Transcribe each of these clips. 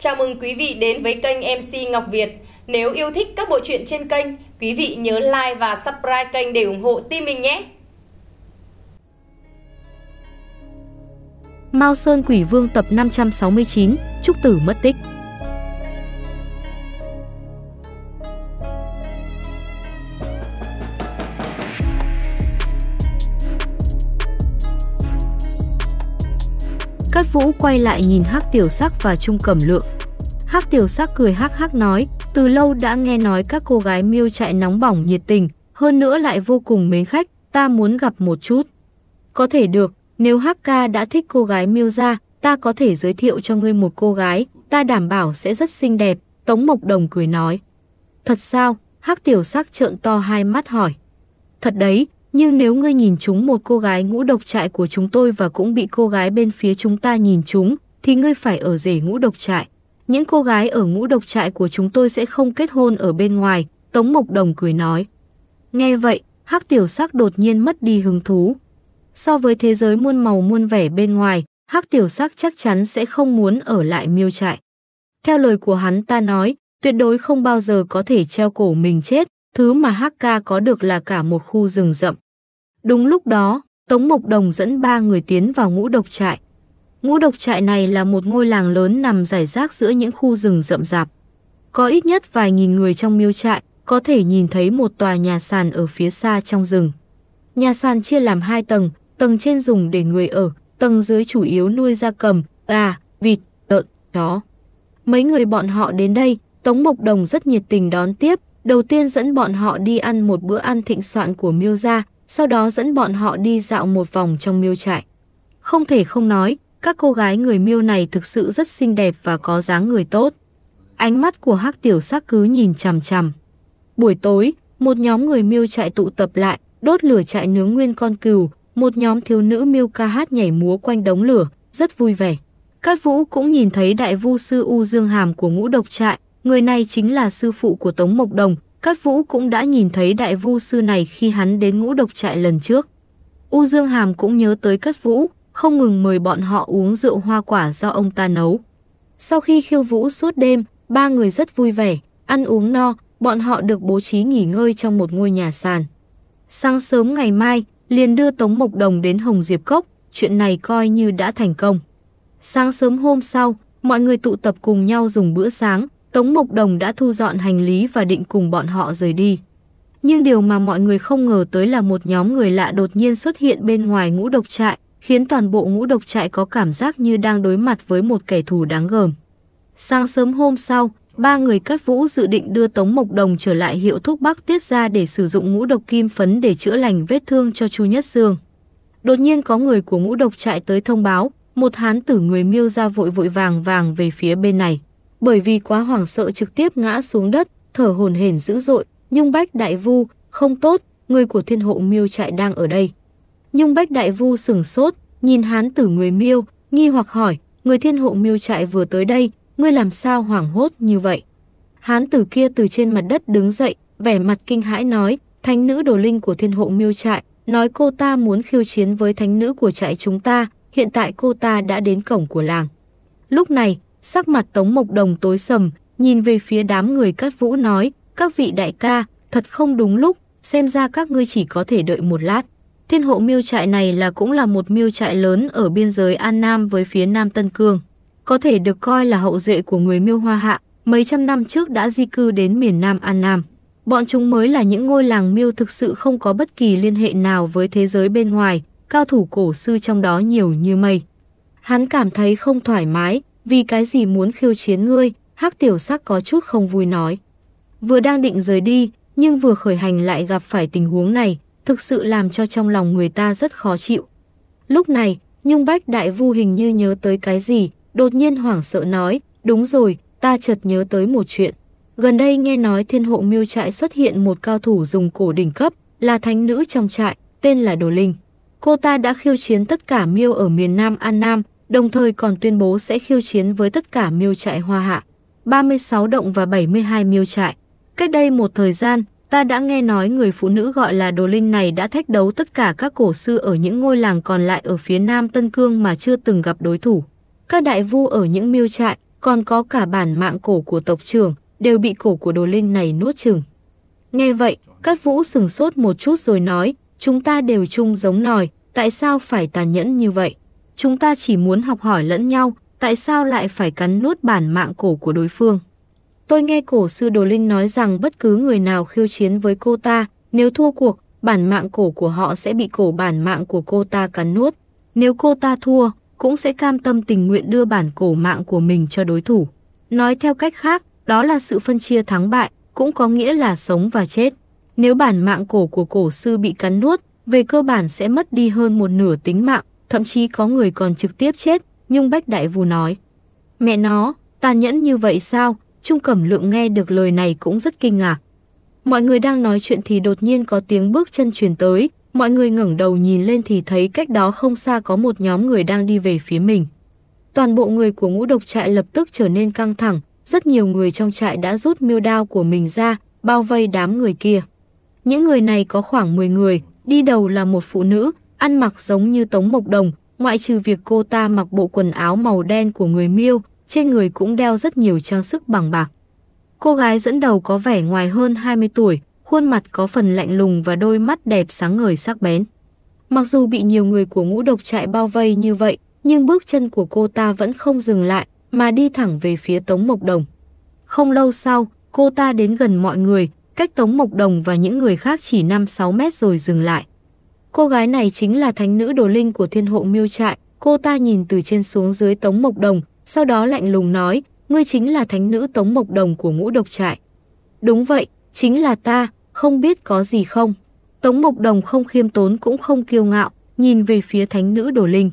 Chào mừng quý vị đến với kênh MC Ngọc Việt. Nếu yêu thích các bộ truyện trên kênh, quý vị nhớ like và subscribe kênh để ủng hộ team mình nhé. Mao Sơn Quỷ Vương tập 569, Trúc Tử mất tích. Vũ quay lại nhìn Hắc Tiểu Sắc và Trung Cẩm Lượng. Hắc Tiểu Sắc cười hắc hắc nói, từ lâu đã nghe nói các cô gái miêu chạy nóng bỏng nhiệt tình, hơn nữa lại vô cùng mến khách, ta muốn gặp một chút. Có thể được, nếu Hắc ca đã thích cô gái miêu ra, ta có thể giới thiệu cho ngươi một cô gái, ta đảm bảo sẽ rất xinh đẹp, Tống Mộc Đồng cười nói. Thật sao? Hắc Tiểu Sắc trợn to hai mắt hỏi. Thật đấy, nhưng nếu ngươi nhìn chúng một cô gái ngũ độc trại của chúng tôi và cũng bị cô gái bên phía chúng ta nhìn chúng, thì ngươi phải ở rể ngũ độc trại. Những cô gái ở ngũ độc trại của chúng tôi sẽ không kết hôn ở bên ngoài, Tống Mộc Đồng cười nói. Nghe vậy, Hắc Tiểu Sắc đột nhiên mất đi hứng thú. So với thế giới muôn màu muôn vẻ bên ngoài, Hắc Tiểu Sắc chắc chắn sẽ không muốn ở lại miêu trại. Theo lời của hắn ta nói, tuyệt đối không bao giờ có thể treo cổ mình chết, thứ mà Hắc ca có được là cả một khu rừng rậm. Đúng lúc đó, Tống Mộc Đồng dẫn ba người tiến vào ngũ độc trại. Ngũ độc trại này là một ngôi làng lớn nằm rải rác giữa những khu rừng rậm rạp. Có ít nhất vài nghìn người trong miêu trại, có thể nhìn thấy một tòa nhà sàn ở phía xa trong rừng. Nhà sàn chia làm hai tầng, tầng trên dùng để người ở, tầng dưới chủ yếu nuôi gia cầm, gà, vịt, lợn, chó. Mấy người bọn họ đến đây, Tống Mộc Đồng rất nhiệt tình đón tiếp, đầu tiên dẫn bọn họ đi ăn một bữa ăn thịnh soạn của miêu gia, sau đó dẫn bọn họ đi dạo một vòng trong miêu trại. Không thể không nói, các cô gái người miêu này thực sự rất xinh đẹp và có dáng người tốt. Ánh mắt của hắc tiểu sắc cứ nhìn chằm chằm. Buổi tối, một nhóm người miêu trại tụ tập lại, đốt lửa trại nướng nguyên con cừu, một nhóm thiếu nữ miêu ca hát nhảy múa quanh đống lửa, rất vui vẻ. Cát Vũ cũng nhìn thấy đại vu sư U Dương Hàm của ngũ độc trại, người này chính là sư phụ của Tống Mộc Đồng, Cát Vũ cũng đã nhìn thấy đại vu sư này khi hắn đến ngũ độc trại lần trước. U Dương Hàm cũng nhớ tới Cát Vũ, không ngừng mời bọn họ uống rượu hoa quả do ông ta nấu. Sau khi khiêu vũ suốt đêm, ba người rất vui vẻ, ăn uống no, bọn họ được bố trí nghỉ ngơi trong một ngôi nhà sàn. Sáng sớm ngày mai, liền đưa Tống Mộc Đồng đến Hồng Diệp Cốc, chuyện này coi như đã thành công. Sáng sớm hôm sau, mọi người tụ tập cùng nhau dùng bữa sáng, Tống Mộc Đồng đã thu dọn hành lý và định cùng bọn họ rời đi. Nhưng điều mà mọi người không ngờ tới là một nhóm người lạ đột nhiên xuất hiện bên ngoài ngũ độc trại, khiến toàn bộ ngũ độc trại có cảm giác như đang đối mặt với một kẻ thù đáng gờm. Sáng sớm hôm sau, ba người cắt vũ dự định đưa Tống Mộc Đồng trở lại hiệu thuốc Bắc Tiết ra để sử dụng ngũ độc kim phấn để chữa lành vết thương cho Chu Nhất Dương. Đột nhiên có người của ngũ độc trại tới thông báo, một hán tử người miêu ra vội vội vàng vàng về phía bên này bởi vì quá hoảng sợ trực tiếp ngã xuống đất, thở hồn hển dữ dội, Nhung Bách Đại Vu, không tốt, người của thiên hộ miêu trại đang ở đây. Nhung Bách Đại Vu sừng sốt, nhìn hán tử người miêu, nghi hoặc hỏi, người thiên hộ miêu trại vừa tới đây, ngươi làm sao hoảng hốt như vậy? Hán tử kia từ trên mặt đất đứng dậy, vẻ mặt kinh hãi nói, thánh nữ đồ linh của thiên hộ miêu trại, nói cô ta muốn khiêu chiến với thánh nữ của trại chúng ta, hiện tại cô ta đã đến cổng của làng. Lúc này, Sắc mặt Tống Mộc Đồng tối sầm, nhìn về phía đám người cát vũ nói, các vị đại ca, thật không đúng lúc, xem ra các ngươi chỉ có thể đợi một lát. Thiên hộ miêu trại này là cũng là một miêu trại lớn ở biên giới An Nam với phía Nam Tân Cương. Có thể được coi là hậu duệ của người miêu hoa hạ, mấy trăm năm trước đã di cư đến miền Nam An Nam. Bọn chúng mới là những ngôi làng miêu thực sự không có bất kỳ liên hệ nào với thế giới bên ngoài, cao thủ cổ sư trong đó nhiều như mây. Hắn cảm thấy không thoải mái, vì cái gì muốn khiêu chiến ngươi, hắc tiểu sắc có chút không vui nói. Vừa đang định rời đi, nhưng vừa khởi hành lại gặp phải tình huống này, thực sự làm cho trong lòng người ta rất khó chịu. Lúc này, Nhung Bách Đại Vu hình như nhớ tới cái gì, đột nhiên hoảng sợ nói, đúng rồi, ta chợt nhớ tới một chuyện. Gần đây nghe nói thiên hộ miêu trại xuất hiện một cao thủ dùng cổ đỉnh cấp, là thánh nữ trong trại, tên là Đồ Linh. Cô ta đã khiêu chiến tất cả miêu ở miền Nam An Nam, đồng thời còn tuyên bố sẽ khiêu chiến với tất cả miêu trại hoa hạ, 36 động và 72 miêu trại. Cách đây một thời gian, ta đã nghe nói người phụ nữ gọi là Đồ Linh này đã thách đấu tất cả các cổ sư ở những ngôi làng còn lại ở phía nam Tân Cương mà chưa từng gặp đối thủ. Các đại vu ở những miêu trại, còn có cả bản mạng cổ của tộc trưởng, đều bị cổ của đồ linh này nuốt chừng. Nghe vậy, các Vũ sừng sốt một chút rồi nói, chúng ta đều chung giống nòi, tại sao phải tàn nhẫn như vậy? Chúng ta chỉ muốn học hỏi lẫn nhau, tại sao lại phải cắn nuốt bản mạng cổ của đối phương? Tôi nghe cổ sư Đồ Linh nói rằng bất cứ người nào khiêu chiến với cô ta, nếu thua cuộc, bản mạng cổ của họ sẽ bị cổ bản mạng của cô ta cắn nuốt. Nếu cô ta thua, cũng sẽ cam tâm tình nguyện đưa bản cổ mạng của mình cho đối thủ. Nói theo cách khác, đó là sự phân chia thắng bại, cũng có nghĩa là sống và chết. Nếu bản mạng cổ của cổ sư bị cắn nuốt, về cơ bản sẽ mất đi hơn một nửa tính mạng, thậm chí có người còn trực tiếp chết, Nhung Bách Đại Vù nói. Mẹ nó, tàn nhẫn như vậy sao? Trung Cẩm Lượng nghe được lời này cũng rất kinh ngạc. Mọi người đang nói chuyện thì đột nhiên có tiếng bước chân truyền tới, mọi người ngẩng đầu nhìn lên thì thấy cách đó không xa có một nhóm người đang đi về phía mình. Toàn bộ người của ngũ độc trại lập tức trở nên căng thẳng, rất nhiều người trong trại đã rút miêu đao của mình ra, bao vây đám người kia. Những người này có khoảng 10 người, đi đầu là một phụ nữ, ăn mặc giống như Tống Mộc Đồng, ngoại trừ việc cô ta mặc bộ quần áo màu đen của người miêu, trên người cũng đeo rất nhiều trang sức bằng bạc. Cô gái dẫn đầu có vẻ ngoài hơn 20 tuổi, khuôn mặt có phần lạnh lùng và đôi mắt đẹp sáng ngời sắc bén. Mặc dù bị nhiều người của ngũ độc trại bao vây như vậy, nhưng bước chân của cô ta vẫn không dừng lại, mà đi thẳng về phía Tống Mộc Đồng. Không lâu sau, cô ta đến gần mọi người, cách Tống Mộc Đồng và những người khác chỉ 5-6 mét rồi dừng lại. Cô gái này chính là thánh nữ đồ linh của thiên hộ miêu trại, cô ta nhìn từ trên xuống dưới Tống Mộc Đồng, sau đó lạnh lùng nói, ngươi chính là thánh nữ Tống Mộc Đồng của ngũ độc trại. Đúng vậy, chính là ta, không biết có gì không. Tống Mộc Đồng không khiêm tốn cũng không kiêu ngạo, nhìn về phía thánh nữ đồ linh.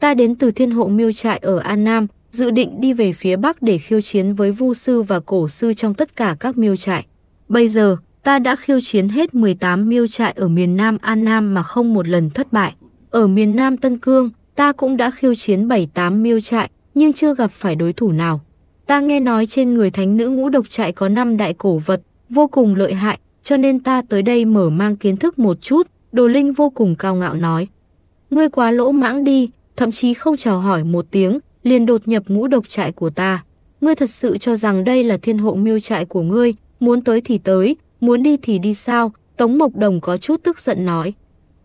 Ta đến từ thiên hộ miêu trại ở An Nam, dự định đi về phía Bắc để khiêu chiến với vu sư và cổ sư trong tất cả các miêu trại. Bây giờ, ta đã khiêu chiến hết 18 miêu trại ở miền Nam An Nam mà không một lần thất bại. Ở miền Nam Tân Cương, ta cũng đã khiêu chiến 7-8 miêu trại, nhưng chưa gặp phải đối thủ nào. Ta nghe nói trên người thánh nữ ngũ độc trại có 5 đại cổ vật, vô cùng lợi hại, cho nên ta tới đây mở mang kiến thức một chút, đồ linh vô cùng cao ngạo nói. Ngươi quá lỗ mãng đi, thậm chí không chào hỏi một tiếng, liền đột nhập ngũ độc trại của ta. Ngươi thật sự cho rằng đây là thiên hộ miêu trại của ngươi, muốn tới thì tới, muốn đi thì đi sao, Tống Mộc Đồng có chút tức giận nói.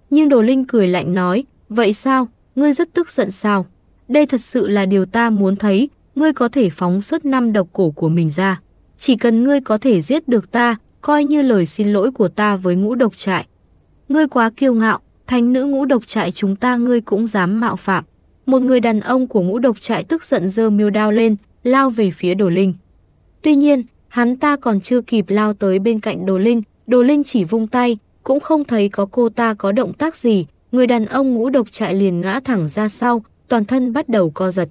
Nhưng Đồ Linh cười lạnh nói, vậy sao, ngươi rất tức giận sao? Đây thật sự là điều ta muốn thấy, ngươi có thể phóng xuất năm độc cổ của mình ra. Chỉ cần ngươi có thể giết được ta, coi như lời xin lỗi của ta với ngũ độc trại. Ngươi quá kiêu ngạo, thánh nữ ngũ độc trại chúng ta ngươi cũng dám mạo phạm. Một người đàn ông của ngũ độc trại tức giận dơ miêu đao lên, lao về phía đồ linh. Tuy nhiên, hắn ta còn chưa kịp lao tới bên cạnh đồ linh, đồ linh chỉ vung tay, cũng không thấy có cô ta có động tác gì, người đàn ông ngũ độc trại liền ngã thẳng ra sau, toàn thân bắt đầu co giật.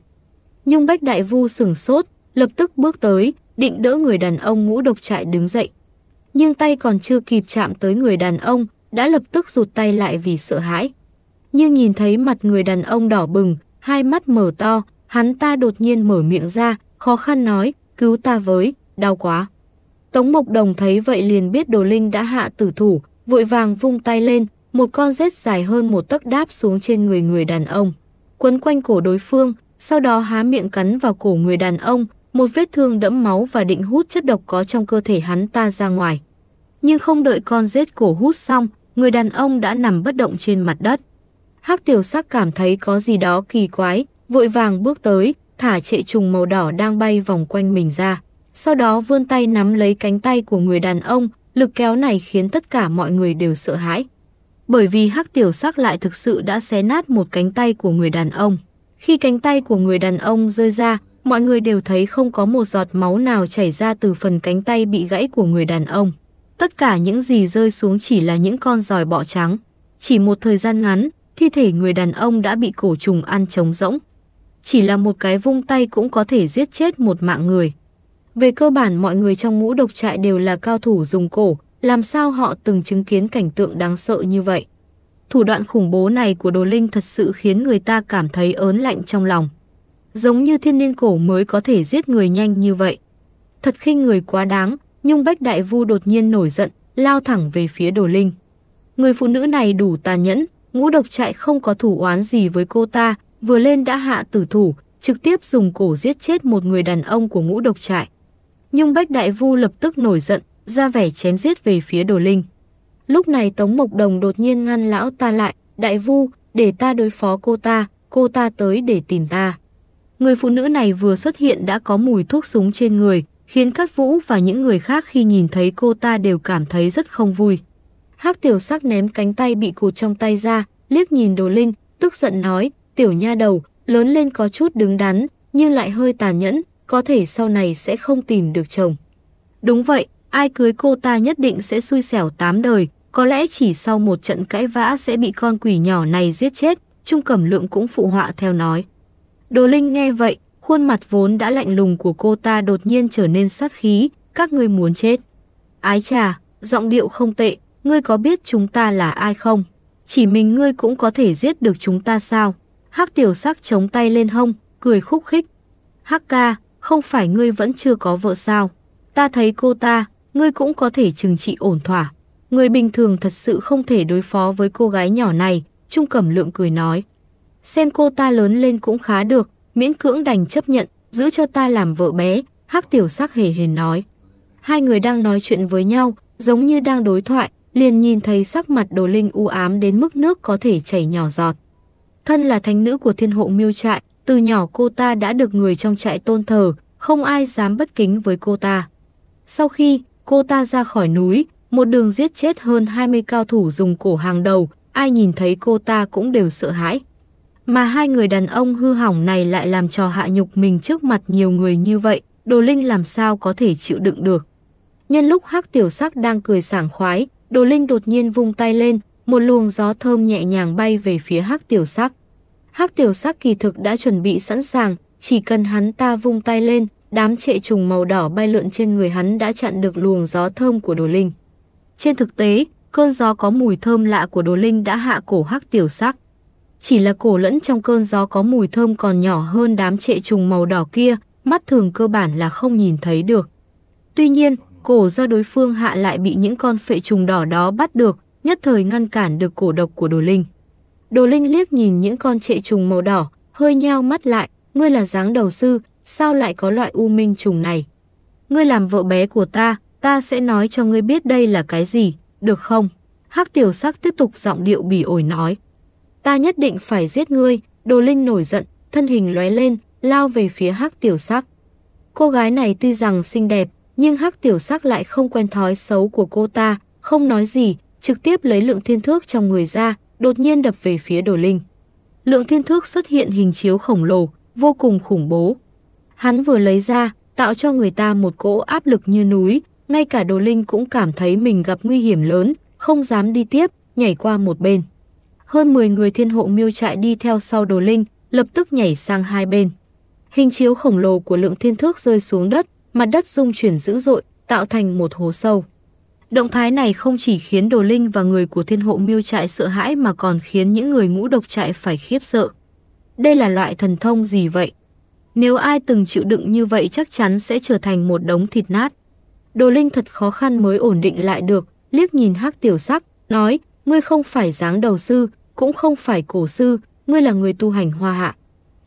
Nhung Bách Đại Vu sừng sốt, lập tức bước tới, định đỡ người đàn ông ngũ độc trại đứng dậy. Nhưng tay còn chưa kịp chạm tới người đàn ông, đã lập tức rụt tay lại vì sợ hãi. Nhưng nhìn thấy mặt người đàn ông đỏ bừng, hai mắt mở to, hắn ta đột nhiên mở miệng ra, khó khăn nói, cứu ta với, đau quá. Tống Mộc Đồng thấy vậy liền biết Đồ Linh đã hạ tử thủ, vội vàng vung tay lên, một con rết dài hơn một tấc đáp xuống trên người người đàn ông. Quấn quanh cổ đối phương, sau đó há miệng cắn vào cổ người đàn ông, một vết thương đẫm máu và định hút chất độc có trong cơ thể hắn ta ra ngoài. Nhưng không đợi con rết cổ hút xong, người đàn ông đã nằm bất động trên mặt đất. Hắc tiểu sắc cảm thấy có gì đó kỳ quái, vội vàng bước tới, thả trệ trùng màu đỏ đang bay vòng quanh mình ra. Sau đó vươn tay nắm lấy cánh tay của người đàn ông, lực kéo này khiến tất cả mọi người đều sợ hãi. Bởi vì hắc tiểu sắc lại thực sự đã xé nát một cánh tay của người đàn ông. Khi cánh tay của người đàn ông rơi ra, mọi người đều thấy không có một giọt máu nào chảy ra từ phần cánh tay bị gãy của người đàn ông. Tất cả những gì rơi xuống chỉ là những con giòi bọ trắng. Chỉ một thời gian ngắn, thi thể người đàn ông đã bị cổ trùng ăn trống rỗng. Chỉ là một cái vung tay cũng có thể giết chết một mạng người. Về cơ bản mọi người trong ngũ độc trại đều là cao thủ dùng cổ, làm sao họ từng chứng kiến cảnh tượng đáng sợ như vậy. Thủ đoạn khủng bố này của Đồ Linh thật sự khiến người ta cảm thấy ớn lạnh trong lòng. Giống như thiên niên cổ mới có thể giết người nhanh như vậy. Thật khinh người quá đáng, Nhung Bách Đại Vu đột nhiên nổi giận, lao thẳng về phía Đồ Linh. Người phụ nữ này đủ tàn nhẫn, ngũ độc trại không có thủ oán gì với cô ta, vừa lên đã hạ tử thủ, trực tiếp dùng cổ giết chết một người đàn ông của ngũ độc trại. Nhung Bách Đại Vu lập tức nổi giận, ra vẻ chém giết về phía Đồ Linh. Lúc này Tống Mộc Đồng đột nhiên ngăn lão ta lại, Đại Vu, để ta đối phó cô ta, cô ta tới để tìm ta. Người phụ nữ này vừa xuất hiện đã có mùi thuốc súng trên người, khiến Cát Vũ và những người khác khi nhìn thấy cô ta đều cảm thấy rất không vui. Hắc tiểu sắc ném cánh tay bị cụt trong tay ra, liếc nhìn Đồ Linh, tức giận nói, tiểu nha đầu, lớn lên có chút đứng đắn, nhưng lại hơi tàn nhẫn, có thể sau này sẽ không tìm được chồng. Đúng vậy, ai cưới cô ta nhất định sẽ xui xẻo tám đời, có lẽ chỉ sau một trận cãi vã sẽ bị con quỷ nhỏ này giết chết, Trung Cẩm Lượng cũng phụ họa theo nói. Đồ Linh nghe vậy, khuôn mặt vốn đã lạnh lùng của cô ta đột nhiên trở nên sát khí, các ngươi muốn chết. Ái trà, giọng điệu không tệ, ngươi có biết chúng ta là ai không? Chỉ mình ngươi cũng có thể giết được chúng ta sao? Hắc tiểu sắc chống tay lên hông, cười khúc khích. Hắc ca, không phải ngươi vẫn chưa có vợ sao? Ta thấy cô ta, ngươi cũng có thể trừng trị ổn thỏa. Người bình thường thật sự không thể đối phó với cô gái nhỏ này, Trung Cẩm Lượng cười nói. Xem cô ta lớn lên cũng khá được, miễn cưỡng đành chấp nhận, giữ cho ta làm vợ bé, Hắc tiểu sắc hề hề nói. Hai người đang nói chuyện với nhau, giống như đang đối thoại, liền nhìn thấy sắc mặt đồ linh u ám đến mức nước có thể chảy nhỏ giọt. Thân là thánh nữ của thiên hộ miêu trại, từ nhỏ cô ta đã được người trong trại tôn thờ, không ai dám bất kính với cô ta. Sau khi cô ta ra khỏi núi, một đường giết chết hơn 20 cao thủ dùng cổ hàng đầu, ai nhìn thấy cô ta cũng đều sợ hãi. Mà hai người đàn ông hư hỏng này lại làm trò hạ nhục mình trước mặt nhiều người như vậy, Đồ Linh làm sao có thể chịu đựng được. Nhân lúc Hắc Tiểu Sắc đang cười sảng khoái, Đồ Linh đột nhiên vung tay lên, một luồng gió thơm nhẹ nhàng bay về phía Hắc Tiểu Sắc. Hắc Tiểu Sắc kỳ thực đã chuẩn bị sẵn sàng, chỉ cần hắn ta vung tay lên, đám trệ trùng màu đỏ bay lượn trên người hắn đã chặn được luồng gió thơm của Đồ Linh. Trên thực tế, cơn gió có mùi thơm lạ của Đồ Linh đã hạ cổ Hắc Tiểu Sắc. Chỉ là cổ lẫn trong cơn gió có mùi thơm còn nhỏ hơn đám trệ trùng màu đỏ kia, mắt thường cơ bản là không nhìn thấy được. Tuy nhiên, cổ do đối phương hạ lại bị những con phệ trùng đỏ đó bắt được, nhất thời ngăn cản được cổ độc của Đồ Linh. Đồ Linh liếc nhìn những con trệ trùng màu đỏ, hơi nheo mắt lại, ngươi là dáng đầu sư, sao lại có loại u minh trùng này? Ngươi làm vợ bé của ta, ta sẽ nói cho ngươi biết đây là cái gì, được không? Hắc tiểu sắc tiếp tục giọng điệu bỉ ổi nói. Ta nhất định phải giết ngươi, đồ linh nổi giận, thân hình lóe lên, lao về phía hắc tiểu sắc. Cô gái này tuy rằng xinh đẹp, nhưng hắc tiểu sắc lại không quen thói xấu của cô ta, không nói gì, trực tiếp lấy lượng thiên thước trong người ra, đột nhiên đập về phía đồ linh. Lượng thiên thước xuất hiện hình chiếu khổng lồ, vô cùng khủng bố. Hắn vừa lấy ra, tạo cho người ta một cỗ áp lực như núi, ngay cả đồ linh cũng cảm thấy mình gặp nguy hiểm lớn, không dám đi tiếp, nhảy qua một bên. Hơn 10 người thiên hộ miêu trại đi theo sau đồ linh, lập tức nhảy sang hai bên. Hình chiếu khổng lồ của lượng thiên thước rơi xuống đất, mặt đất rung chuyển dữ dội, tạo thành một hố sâu. Động thái này không chỉ khiến đồ linh và người của thiên hộ miêu trại sợ hãi mà còn khiến những người ngũ độc trại phải khiếp sợ. Đây là loại thần thông gì vậy? Nếu ai từng chịu đựng như vậy chắc chắn sẽ trở thành một đống thịt nát. Đồ Linh thật khó khăn mới ổn định lại được, liếc nhìn Hắc Tiểu Sắc, nói, ngươi không phải dáng đầu sư, cũng không phải cổ sư, ngươi là người tu hành hoa hạ.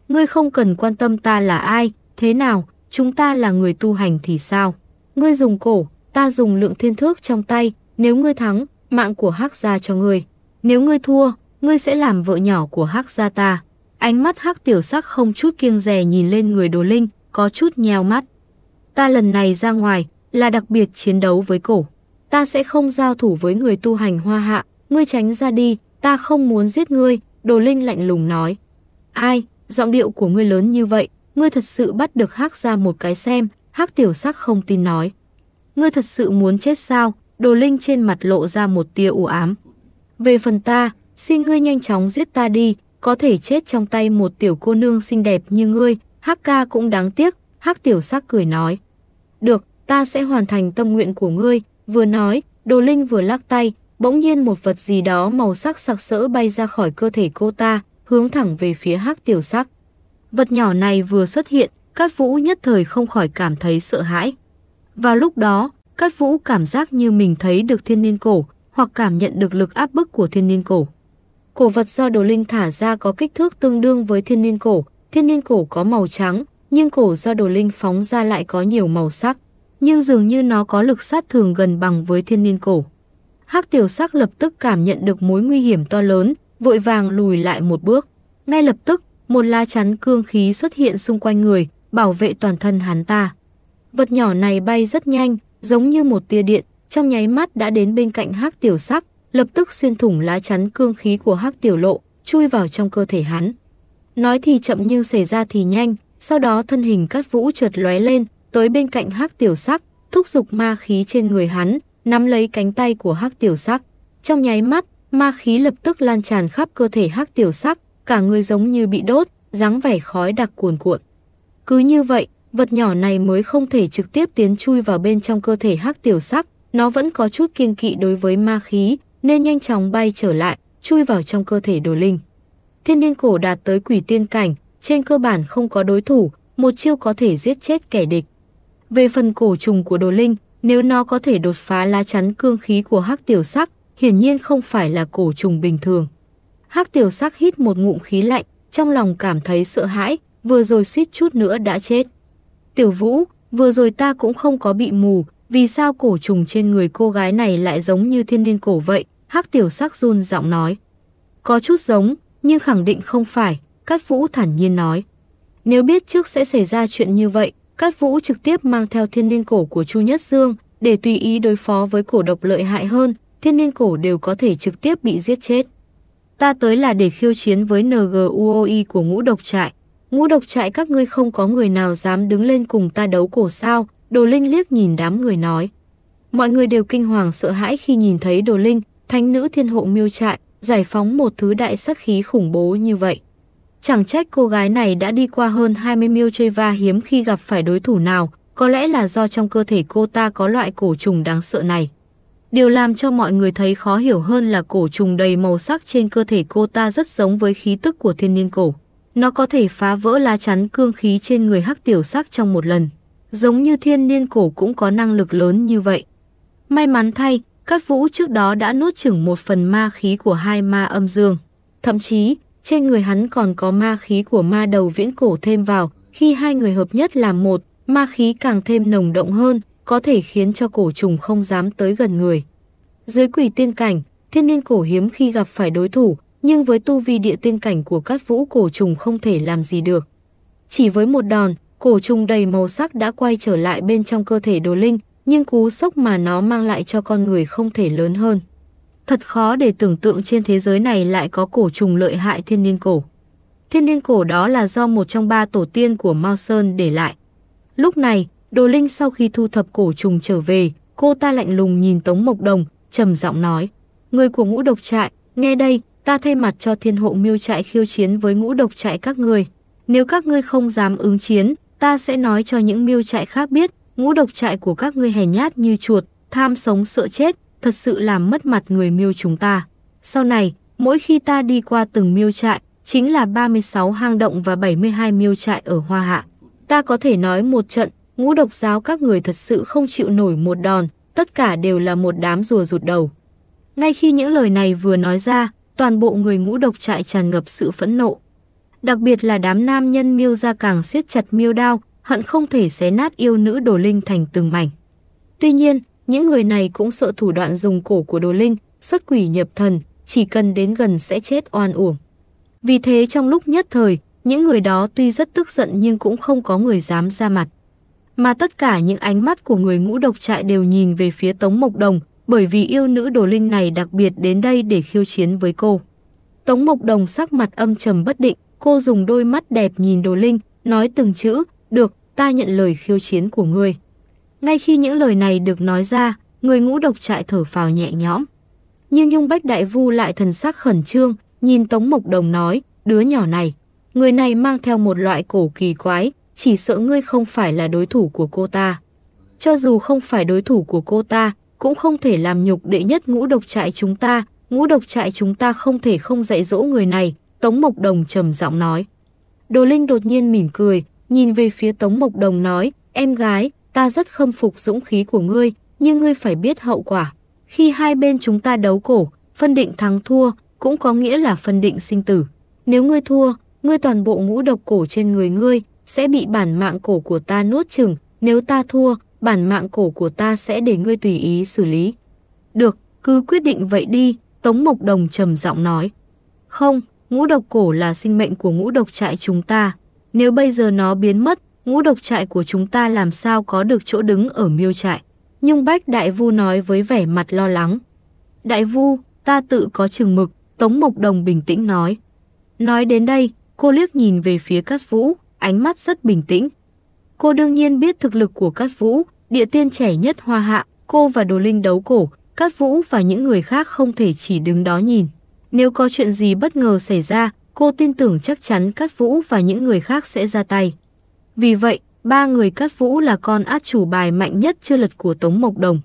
Ngươi không cần quan tâm ta là ai, thế nào, chúng ta là người tu hành thì sao? Ngươi dùng cổ, ta dùng lượng thiên thước trong tay, nếu ngươi thắng, mạng của Hắc gia cho ngươi. Nếu ngươi thua, ngươi sẽ làm vợ nhỏ của Hắc gia ta. Ánh mắt Hắc Tiểu Sắc không chút kiêng dè nhìn lên người Đồ Linh, có chút nheo mắt. Ta lần này ra ngoài, là đặc biệt chiến đấu với cổ. Ta sẽ không giao thủ với người tu hành hoa hạ, ngươi tránh ra đi, ta không muốn giết ngươi, đồ linh lạnh lùng nói. Ai, giọng điệu của ngươi lớn như vậy, ngươi thật sự bắt được hắc gia một cái xem, hắc tiểu sắc không tin nói. Ngươi thật sự muốn chết sao, đồ linh trên mặt lộ ra một tia u ám. Về phần ta, xin ngươi nhanh chóng giết ta đi, có thể chết trong tay một tiểu cô nương xinh đẹp như ngươi, hắc ca cũng đáng tiếc, hắc tiểu sắc cười nói. Được, ta sẽ hoàn thành tâm nguyện của ngươi, vừa nói, đồ linh vừa lắc tay, bỗng nhiên một vật gì đó màu sắc sặc sỡ bay ra khỏi cơ thể cô ta, hướng thẳng về phía hắc tiểu sắc. Vật nhỏ này vừa xuất hiện, Cát Vũ nhất thời không khỏi cảm thấy sợ hãi. Vào lúc đó, Cát Vũ cảm giác như mình thấy được thiên niên cổ, hoặc cảm nhận được lực áp bức của thiên niên cổ. Cổ vật do đồ linh thả ra có kích thước tương đương với thiên niên cổ, thiên niên cổ có màu trắng, nhưng cổ do đồ linh phóng ra lại có nhiều màu sắc. Nhưng dường như nó có lực sát thường gần bằng với thiên niên cổ. Hắc tiểu sắc lập tức cảm nhận được mối nguy hiểm to lớn, vội vàng lùi lại một bước. Ngay lập tức, một la chắn cương khí xuất hiện xung quanh người, bảo vệ toàn thân hắn ta. Vật nhỏ này bay rất nhanh, giống như một tia điện, trong nháy mắt đã đến bên cạnh Hắc tiểu sắc, lập tức xuyên thủng lá chắn cương khí của Hắc tiểu lộ, chui vào trong cơ thể hắn. Nói thì chậm nhưng xảy ra thì nhanh, sau đó thân hình cát vũ chợt lóe lên, tới bên cạnh Hắc tiểu sắc, thúc giục ma khí trên người hắn, nắm lấy cánh tay của Hắc tiểu sắc. Trong nháy mắt, ma khí lập tức lan tràn khắp cơ thể Hắc tiểu sắc, cả người giống như bị đốt, dáng vẻ khói đặc cuồn cuộn. Cứ như vậy, vật nhỏ này mới không thể trực tiếp tiến chui vào bên trong cơ thể Hắc tiểu sắc, nó vẫn có chút kiên kỵ đối với ma khí, nên nhanh chóng bay trở lại, chui vào trong cơ thể đồ linh. Thiên niên cổ đạt tới quỷ tiên cảnh, trên cơ bản không có đối thủ, một chiêu có thể giết chết kẻ địch. Về phần cổ trùng của đồ linh, nếu nó có thể đột phá lá chắn cương khí của hắc tiểu sắc, hiển nhiên không phải là cổ trùng bình thường. Hắc tiểu sắc hít một ngụm khí lạnh, trong lòng cảm thấy sợ hãi, vừa rồi suýt chút nữa đã chết. Tiểu vũ, vừa rồi ta cũng không có bị mù, vì sao cổ trùng trên người cô gái này lại giống như thiên niên cổ vậy? Hắc tiểu sắc run giọng nói. Có chút giống, nhưng khẳng định không phải, Cát Vũ thản nhiên nói. Nếu biết trước sẽ xảy ra chuyện như vậy, Cát Vũ trực tiếp mang theo thiên niên cổ của Chu Nhất Dương để tùy ý đối phó với cổ độc lợi hại hơn, thiên niên cổ đều có thể trực tiếp bị giết chết. Ta tới là để khiêu chiến với NGUOI của ngũ độc trại. Ngũ độc trại các ngươi không có người nào dám đứng lên cùng ta đấu cổ sao, Đồ Linh liếc nhìn đám người nói. Mọi người đều kinh hoàng sợ hãi khi nhìn thấy Đồ Linh, thánh nữ thiên hộ miêu trại, giải phóng một thứ đại sát khí khủng bố như vậy. Chẳng trách cô gái này đã đi qua hơn 20 miêu chơi va hiếm khi gặp phải đối thủ nào, có lẽ là do trong cơ thể cô ta có loại cổ trùng đáng sợ này. Điều làm cho mọi người thấy khó hiểu hơn là cổ trùng đầy màu sắc trên cơ thể cô ta rất giống với khí tức của thiên niên cổ. Nó có thể phá vỡ lá chắn cương khí trên người hắc tiểu sắc trong một lần. Giống như thiên niên cổ cũng có năng lực lớn như vậy. May mắn thay, Cát Vũ trước đó đã nuốt chửng một phần ma khí của hai ma âm dương. Thậm chí, trên người hắn còn có ma khí của ma đầu viễn cổ thêm vào, khi hai người hợp nhất làm một, ma khí càng thêm nồng động hơn, có thể khiến cho cổ trùng không dám tới gần người. Dưới quỷ tiên cảnh, thiên niên cổ hiếm khi gặp phải đối thủ, nhưng với tu vi địa tiên cảnh của các Vũ cổ trùng không thể làm gì được. Chỉ với một đòn, cổ trùng đầy màu sắc đã quay trở lại bên trong cơ thể đồ linh, nhưng cú sốc mà nó mang lại cho con người không thể lớn hơn. Thật khó để tưởng tượng trên thế giới này lại có cổ trùng lợi hại thiên niên cổ. Thiên niên cổ đó là do một trong ba tổ tiên của Mao Sơn để lại. Lúc này, Đồ Linh sau khi thu thập cổ trùng trở về, cô ta lạnh lùng nhìn Tống Mộc Đồng, trầm giọng nói: "Người của Ngũ Độc trại, nghe đây, ta thay mặt cho Thiên Hộ Miêu trại khiêu chiến với Ngũ Độc trại các người. Nếu các ngươi không dám ứng chiến, ta sẽ nói cho những miêu trại khác biết, ngũ độc trại của các ngươi hèn nhát như chuột, tham sống sợ chết, thật sự làm mất mặt người miêu chúng ta. Sau này, mỗi khi ta đi qua từng miêu trại, chính là 36 hang động và 72 miêu trại ở Hoa Hạ. Ta có thể nói một trận, ngũ độc giáo các người thật sự không chịu nổi một đòn, tất cả đều là một đám rùa rụt đầu. Ngay khi những lời này vừa nói ra, toàn bộ người ngũ độc trại tràn ngập sự phẫn nộ. Đặc biệt là đám nam nhân miêu ra càng siết chặt miêu đao, hận không thể xé nát yêu nữ Đồ Linh thành từng mảnh. Tuy nhiên, những người này cũng sợ thủ đoạn dùng cổ của Đồ Linh, xuất quỷ nhập thần, chỉ cần đến gần sẽ chết oan uổng. Vì thế trong lúc nhất thời, những người đó tuy rất tức giận nhưng cũng không có người dám ra mặt. Mà tất cả những ánh mắt của người ngũ độc trại đều nhìn về phía Tống Mộc Đồng, bởi vì yêu nữ Đồ Linh này đặc biệt đến đây để khiêu chiến với cô. Tống Mộc Đồng sắc mặt âm trầm bất định, cô dùng đôi mắt đẹp nhìn Đồ Linh, nói từng chữ, được, ta nhận lời khiêu chiến của ngươi. Ngay khi những lời này được nói ra, người ngũ độc trại thở phào nhẹ nhõm. Nhưng Nhung Bách Đại Vu lại thần sắc khẩn trương, nhìn Tống Mộc Đồng nói, đứa nhỏ này, người này mang theo một loại cổ kỳ quái, chỉ sợ ngươi không phải là đối thủ của cô ta. Cho dù không phải đối thủ của cô ta, cũng không thể làm nhục đệ nhất ngũ độc trại chúng ta, ngũ độc trại chúng ta không thể không dạy dỗ người này, Tống Mộc Đồng trầm giọng nói. Đồ Linh đột nhiên mỉm cười, nhìn về phía Tống Mộc Đồng nói, em gái, ta rất khâm phục dũng khí của ngươi, nhưng ngươi phải biết hậu quả. Khi hai bên chúng ta đấu cổ, phân định thắng thua, cũng có nghĩa là phân định sinh tử. Nếu ngươi thua, ngươi toàn bộ ngũ độc cổ trên người ngươi sẽ bị bản mạng cổ của ta nuốt chừng, nếu ta thua, bản mạng cổ của ta sẽ để ngươi tùy ý xử lý. Được, cứ quyết định vậy đi, Tống Mộc Đồng trầm giọng nói. Không, ngũ độc cổ là sinh mệnh của ngũ độc trại chúng ta. Nếu bây giờ nó biến mất, ngũ độc trại của chúng ta làm sao có được chỗ đứng ở miêu trại. Nhung Bách Đại Vu nói với vẻ mặt lo lắng. Đại Vu, ta tự có chừng mực, Tống Mộc Đồng bình tĩnh nói. Nói đến đây, cô liếc nhìn về phía Cát Vũ, ánh mắt rất bình tĩnh. Cô đương nhiên biết thực lực của Cát Vũ, địa tiên trẻ nhất hoa hạ, cô và Đồ Linh đấu cổ, Cát Vũ và những người khác không thể chỉ đứng đó nhìn. Nếu có chuyện gì bất ngờ xảy ra, cô tin tưởng chắc chắn Cát Vũ và những người khác sẽ ra tay. Vì vậy, ba người Cát Vũ là con át chủ bài mạnh nhất chưa lật của Tống Mộc Đồng.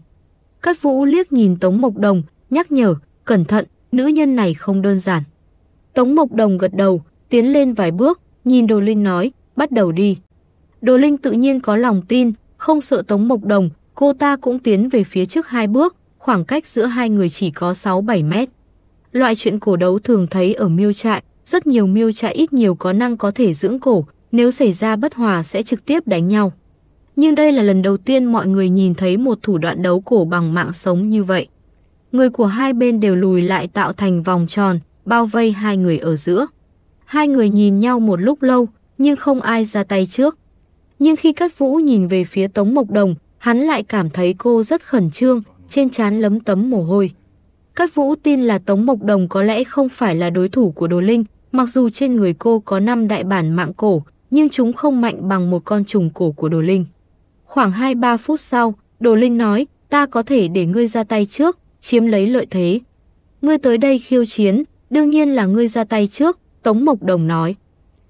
Cát Vũ liếc nhìn Tống Mộc Đồng, nhắc nhở, cẩn thận, nữ nhân này không đơn giản. Tống Mộc Đồng gật đầu, tiến lên vài bước, nhìn Đồ Linh nói, bắt đầu đi. Đồ Linh tự nhiên có lòng tin, không sợ Tống Mộc Đồng, cô ta cũng tiến về phía trước hai bước, khoảng cách giữa hai người chỉ có 6-7 mét. Loại chuyện cổ đấu thường thấy ở miêu trại, rất nhiều miêu trại ít nhiều có năng có thể dưỡng cổ, nếu xảy ra bất hòa sẽ trực tiếp đánh nhau. Nhưng đây là lần đầu tiên mọi người nhìn thấy một thủ đoạn đấu cổ bằng mạng sống như vậy. Người của hai bên đều lùi lại tạo thành vòng tròn, bao vây hai người ở giữa. Hai người nhìn nhau một lúc lâu, nhưng không ai ra tay trước. Nhưng khi Cát Vũ nhìn về phía Tống Mộc Đồng, hắn lại cảm thấy cô rất khẩn trương, trên trán lấm tấm mồ hôi. Cát Vũ tin là Tống Mộc Đồng có lẽ không phải là đối thủ của Đồ Linh, mặc dù trên người cô có 5 đại bản mạng cổ, nhưng chúng không mạnh bằng một con trùng cổ của Đồ Linh. Khoảng 2-3 phút sau, Đồ Linh nói, ta có thể để ngươi ra tay trước, chiếm lấy lợi thế. Ngươi tới đây khiêu chiến, đương nhiên là ngươi ra tay trước, Tống Mộc Đồng nói.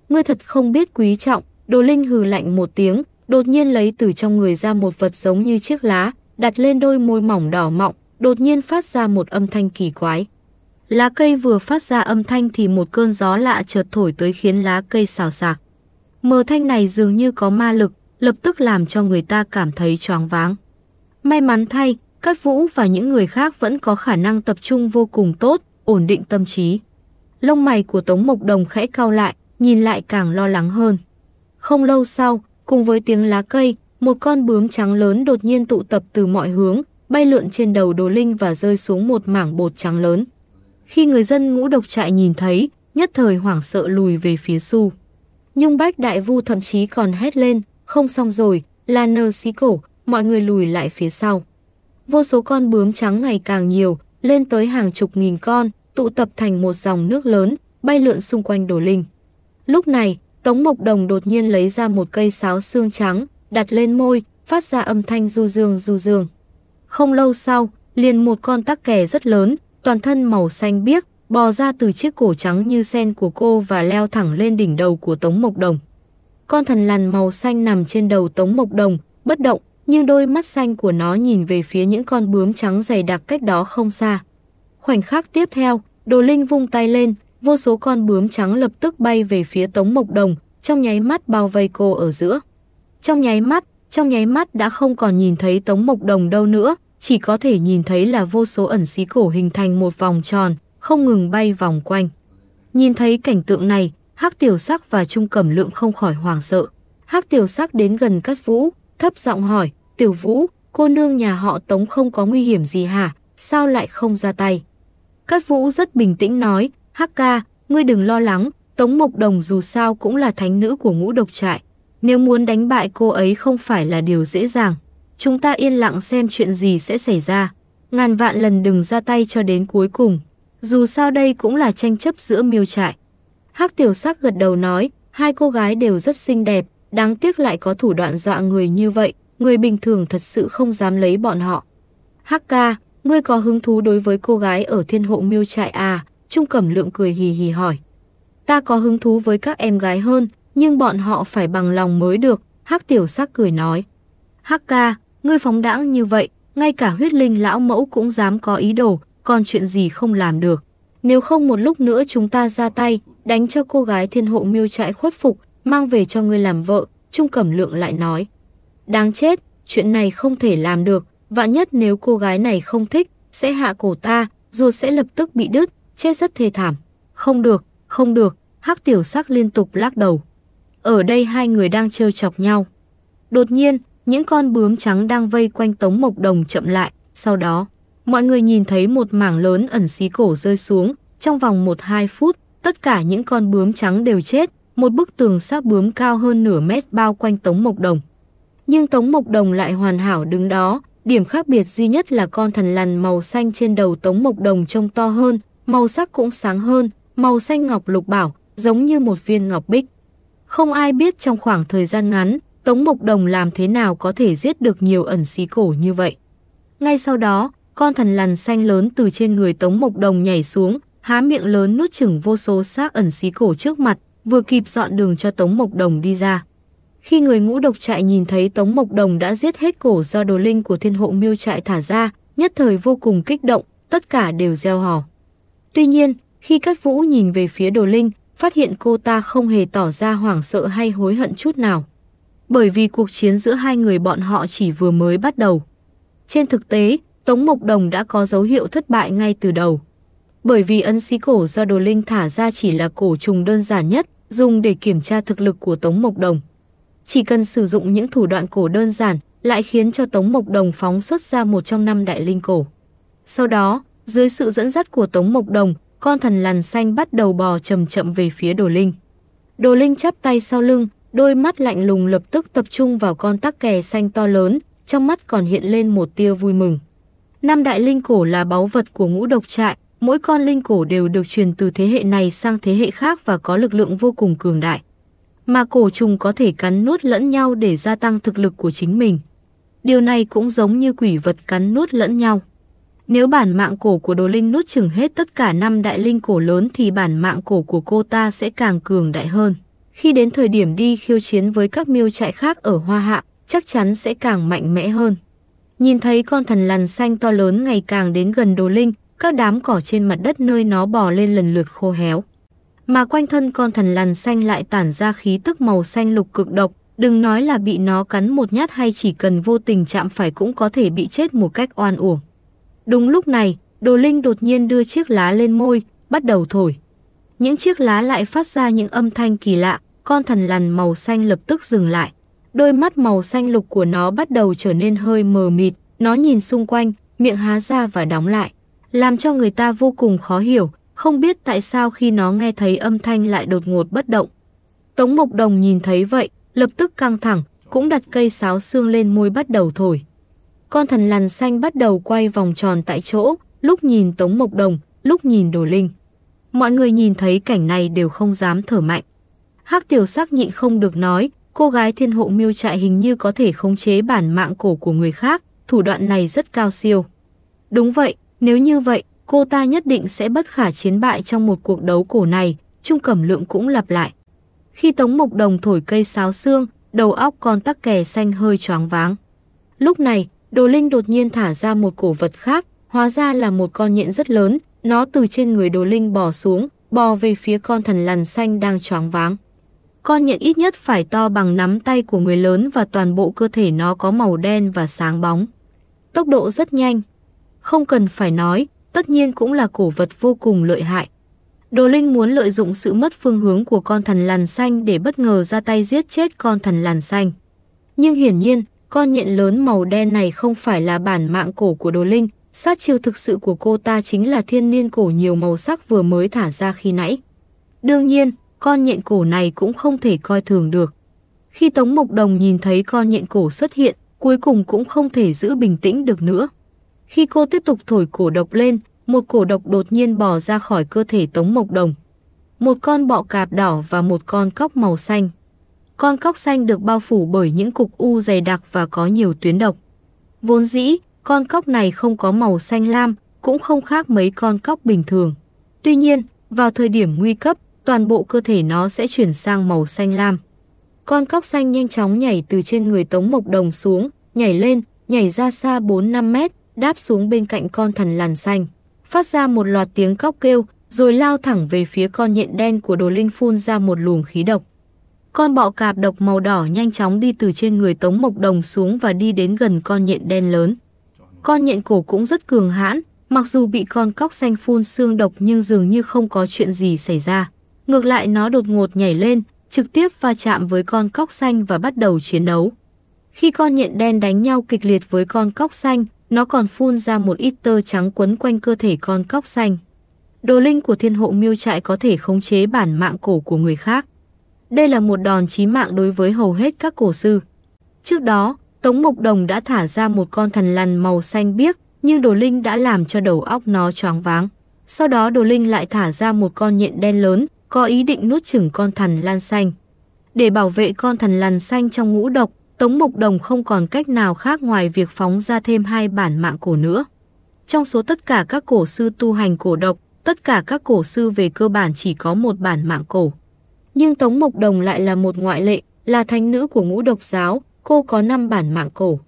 Ngươi thật không biết quý trọng, Đồ Linh hừ lạnh một tiếng, đột nhiên lấy từ trong người ra một vật giống như chiếc lá, đặt lên đôi môi mỏng đỏ mọng, đột nhiên phát ra một âm thanh kỳ quái. Lá cây vừa phát ra âm thanh thì một cơn gió lạ chợt thổi tới khiến lá cây xào xạc. Mờ thanh này dường như có ma lực, lập tức làm cho người ta cảm thấy choáng váng. May mắn thay, Cát Vũ và những người khác vẫn có khả năng tập trung vô cùng tốt, ổn định tâm trí. Lông mày của Tống Mộc Đồng khẽ cau lại, nhìn lại càng lo lắng hơn. Không lâu sau, cùng với tiếng lá cây, một con bướm trắng lớn đột nhiên tụ tập từ mọi hướng, bay lượn trên đầu Đồ Linh và rơi xuống một mảng bột trắng lớn. Khi người dân ngũ độc trại nhìn thấy, nhất thời hoảng sợ lùi về phía su. Nhung Bách Đại Vu thậm chí còn hét lên, không xong rồi, là nơ xí cổ, mọi người lùi lại phía sau. Vô số con bướm trắng ngày càng nhiều, lên tới hàng chục nghìn con, tụ tập thành một dòng nước lớn, bay lượn xung quanh Đồ Linh. Lúc này, Tống Mộc Đồng đột nhiên lấy ra một cây sáo xương trắng, đặt lên môi, phát ra âm thanh du dương du dương. Không lâu sau, liền một con tắc kè rất lớn, toàn thân màu xanh biếc, bò ra từ chiếc cổ trắng như sen của cô và leo thẳng lên đỉnh đầu của Tống Mộc Đồng. Con thần lằn màu xanh nằm trên đầu Tống Mộc Đồng, bất động, nhưng đôi mắt xanh của nó nhìn về phía những con bướm trắng dày đặc cách đó không xa. Khoảnh khắc tiếp theo, Đồ Linh vung tay lên, vô số con bướm trắng lập tức bay về phía Tống Mộc Đồng, trong nháy mắt bao vây cô ở giữa. Trong nháy mắt, trong nháy mắt đã không còn nhìn thấy Tống Mộc Đồng đâu nữa, chỉ có thể nhìn thấy là vô số ẩn xí cổ hình thành một vòng tròn, không ngừng bay vòng quanh. Nhìn thấy cảnh tượng này, Hắc Tiểu Sắc và Trung Cẩm Lượng không khỏi hoảng sợ. Hắc Tiểu Sắc đến gần Cát Vũ, thấp giọng hỏi, "Tiểu Vũ, cô nương nhà họ Tống không có nguy hiểm gì hả? Sao lại không ra tay?" Cát Vũ rất bình tĩnh nói, "Hắc ca, ngươi đừng lo lắng, Tống Mộc Đồng dù sao cũng là thánh nữ của ngũ độc trại. Nếu muốn đánh bại cô ấy không phải là điều dễ dàng. Chúng ta yên lặng xem chuyện gì sẽ xảy ra. Ngàn vạn lần đừng ra tay cho đến cuối cùng. Dù sao đây cũng là tranh chấp giữa miêu trại. Hắc tiểu sắc gật đầu nói, hai cô gái đều rất xinh đẹp, đáng tiếc lại có thủ đoạn dọa người như vậy, người bình thường thật sự không dám lấy bọn họ. Hắc ca, ngươi có hứng thú đối với cô gái ở thiên hộ miêu trại à? Trung Cẩm Lượng cười hì hì hỏi. Ta có hứng thú với các em gái hơn, nhưng bọn họ phải bằng lòng mới được, Hắc tiểu sắc cười nói. Hắc ca, ngươi phóng đãng như vậy, ngay cả huyết linh lão mẫu cũng dám có ý đồ, còn chuyện gì không làm được. Nếu không một lúc nữa chúng ta ra tay, đánh cho cô gái thiên hộ miêu trại khuất phục, mang về cho ngươi làm vợ, Trung Cẩm Lượng lại nói. Đáng chết, chuyện này không thể làm được, vạn nhất nếu cô gái này không thích, sẽ hạ cổ ta, ruột sẽ lập tức bị đứt, chết rất thê thảm. Không được, không được, Hắc tiểu sắc liên tục lắc đầu. Ở đây hai người đang trêu chọc nhau. Đột nhiên, những con bướm trắng đang vây quanh Tống Mộc Đồng chậm lại, sau đó, mọi người nhìn thấy một mảng lớn ẩn xí cổ rơi xuống, trong vòng 1-2 phút, tất cả những con bướm trắng đều chết, một bức tường xác bướm cao hơn nửa mét bao quanh Tống Mộc Đồng. Nhưng Tống Mộc Đồng lại hoàn hảo đứng đó, điểm khác biệt duy nhất là con thần lằn màu xanh trên đầu Tống Mộc Đồng trông to hơn, màu sắc cũng sáng hơn, màu xanh ngọc lục bảo, giống như một viên ngọc bích. Không ai biết trong khoảng thời gian ngắn, Tống Mộc Đồng làm thế nào có thể giết được nhiều ẩn xí cổ như vậy. Ngay sau đó, con thần lằn xanh lớn từ trên người Tống Mộc Đồng nhảy xuống, há miệng lớn nuốt chửng vô số xác ẩn xí cổ trước mặt, vừa kịp dọn đường cho Tống Mộc Đồng đi ra. Khi người ngũ độc trại nhìn thấy Tống Mộc Đồng đã giết hết cổ do đồ linh của thiên hộ miêu trại thả ra, nhất thời vô cùng kích động, tất cả đều gieo hò. Tuy nhiên, khi Cát Vũ nhìn về phía đồ linh, phát hiện cô ta không hề tỏ ra hoảng sợ hay hối hận chút nào. Bởi vì cuộc chiến giữa hai người bọn họ chỉ vừa mới bắt đầu. Trên thực tế, Tống Mộc Đồng đã có dấu hiệu thất bại ngay từ đầu. Bởi vì ấn xí cổ do đồ linh thả ra chỉ là cổ trùng đơn giản nhất, dùng để kiểm tra thực lực của Tống Mộc Đồng. Chỉ cần sử dụng những thủ đoạn cổ đơn giản, lại khiến cho Tống Mộc Đồng phóng xuất ra một trong năm đại linh cổ. Sau đó, dưới sự dẫn dắt của Tống Mộc Đồng, con thần lằn xanh bắt đầu bò chậm chậm về phía Đồ Linh. Đồ Linh chắp tay sau lưng, đôi mắt lạnh lùng lập tức tập trung vào con tắc kè xanh to lớn, trong mắt còn hiện lên một tia vui mừng. Năm đại linh cổ là báu vật của ngũ độc trại, mỗi con linh cổ đều được truyền từ thế hệ này sang thế hệ khác và có lực lượng vô cùng cường đại. Mà cổ trùng có thể cắn nuốt lẫn nhau để gia tăng thực lực của chính mình. Điều này cũng giống như quỷ vật cắn nuốt lẫn nhau. Nếu bản mạng cổ của đồ linh nuốt chừng hết tất cả năm đại linh cổ lớn thì bản mạng cổ của cô ta sẽ càng cường đại hơn. Khi đến thời điểm đi khiêu chiến với các miêu trại khác ở Hoa Hạ, chắc chắn sẽ càng mạnh mẽ hơn. Nhìn thấy con thần lằn xanh to lớn ngày càng đến gần đồ linh, các đám cỏ trên mặt đất nơi nó bò lên lần lượt khô héo. Mà quanh thân con thần lằn xanh lại tản ra khí tức màu xanh lục cực độc, đừng nói là bị nó cắn một nhát hay chỉ cần vô tình chạm phải cũng có thể bị chết một cách oan uổng. Đúng lúc này, Đồ Linh đột nhiên đưa chiếc lá lên môi, bắt đầu thổi. Những chiếc lá lại phát ra những âm thanh kỳ lạ, con thần lằn màu xanh lập tức dừng lại. Đôi mắt màu xanh lục của nó bắt đầu trở nên hơi mờ mịt, nó nhìn xung quanh, miệng há ra và đóng lại, làm cho người ta vô cùng khó hiểu, không biết tại sao khi nó nghe thấy âm thanh lại đột ngột bất động. Tống Mộc Đồng nhìn thấy vậy, lập tức căng thẳng, cũng đặt cây sáo xương lên môi bắt đầu thổi. Con thần lằn xanh bắt đầu quay vòng tròn tại chỗ, lúc nhìn Tống Mộc Đồng, lúc nhìn Đồ Linh. Mọi người nhìn thấy cảnh này đều không dám thở mạnh. Hắc tiểu sắc nhịn không được nói, cô gái thiên hộ miêu trại hình như có thể khống chế bản mạng cổ của người khác, thủ đoạn này rất cao siêu. Đúng vậy, nếu như vậy, cô ta nhất định sẽ bất khả chiến bại trong một cuộc đấu cổ này, Trung Cẩm Lượng cũng lặp lại. Khi Tống Mộc Đồng thổi cây sáo xương, đầu óc con tắc kè xanh hơi choáng váng. Lúc này, Đồ Linh đột nhiên thả ra một cổ vật khác, hóa ra là một con nhện rất lớn, nó từ trên người Đồ Linh bò xuống, bò về phía con thần lằn xanh đang choáng váng. Con nhện ít nhất phải to bằng nắm tay của người lớn và toàn bộ cơ thể nó có màu đen và sáng bóng. Tốc độ rất nhanh. Không cần phải nói, tất nhiên cũng là cổ vật vô cùng lợi hại. Đồ Linh muốn lợi dụng sự mất phương hướng của con thần lằn xanh để bất ngờ ra tay giết chết con thần lằn xanh. Nhưng hiển nhiên, con nhện lớn màu đen này không phải là bản mạng cổ của Đồ Linh, sát chiêu thực sự của cô ta chính là thiên niên cổ nhiều màu sắc vừa mới thả ra khi nãy. Đương nhiên, con nhện cổ này cũng không thể coi thường được. Khi Tống Mộc Đồng nhìn thấy con nhện cổ xuất hiện, cuối cùng cũng không thể giữ bình tĩnh được nữa. Khi cô tiếp tục thổi cổ độc lên, một cổ độc đột nhiên bò ra khỏi cơ thể Tống Mộc Đồng. Một con bọ cạp đỏ và một con cóc màu xanh. Con cóc xanh được bao phủ bởi những cục u dày đặc và có nhiều tuyến độc. Vốn dĩ, con cóc này không có màu xanh lam, cũng không khác mấy con cóc bình thường. Tuy nhiên, vào thời điểm nguy cấp, toàn bộ cơ thể nó sẽ chuyển sang màu xanh lam. Con cóc xanh nhanh chóng nhảy từ trên người Tống Mộc Đồng xuống, nhảy lên, nhảy ra xa 4-5 mét, đáp xuống bên cạnh con thần làn xanh. Phát ra một loạt tiếng cóc kêu, rồi lao thẳng về phía con nhện đen của đồ linh phun ra một luồng khí độc. Con bọ cạp độc màu đỏ nhanh chóng đi từ trên người Tống Mộc Đồng xuống và đi đến gần con nhện đen lớn. Con nhện cổ cũng rất cường hãn, mặc dù bị con cóc xanh phun xương độc nhưng dường như không có chuyện gì xảy ra. Ngược lại nó đột ngột nhảy lên, trực tiếp va chạm với con cóc xanh và bắt đầu chiến đấu. Khi con nhện đen đánh nhau kịch liệt với con cóc xanh, nó còn phun ra một ít tơ trắng quấn quanh cơ thể con cóc xanh. Đồ linh của thiên hộ miêu trại có thể khống chế bản mạng cổ của người khác. Đây là một đòn chí mạng đối với hầu hết các cổ sư. Trước đó, Tống Mộc Đồng đã thả ra một con thần lằn màu xanh biếc, nhưng Đồ Linh đã làm cho đầu óc nó choáng váng. Sau đó Đồ Linh lại thả ra một con nhện đen lớn, có ý định nuốt chửng con thần lan xanh. Để bảo vệ con thần lằn xanh trong ngũ độc, Tống Mộc Đồng không còn cách nào khác ngoài việc phóng ra thêm hai bản mạng cổ nữa. Trong số tất cả các cổ sư tu hành cổ độc, tất cả các cổ sư về cơ bản chỉ có một bản mạng cổ. Nhưng Tống Mộc Đồng lại là một ngoại lệ, là thánh nữ của ngũ độc giáo, cô có 5 bản mạng cổ.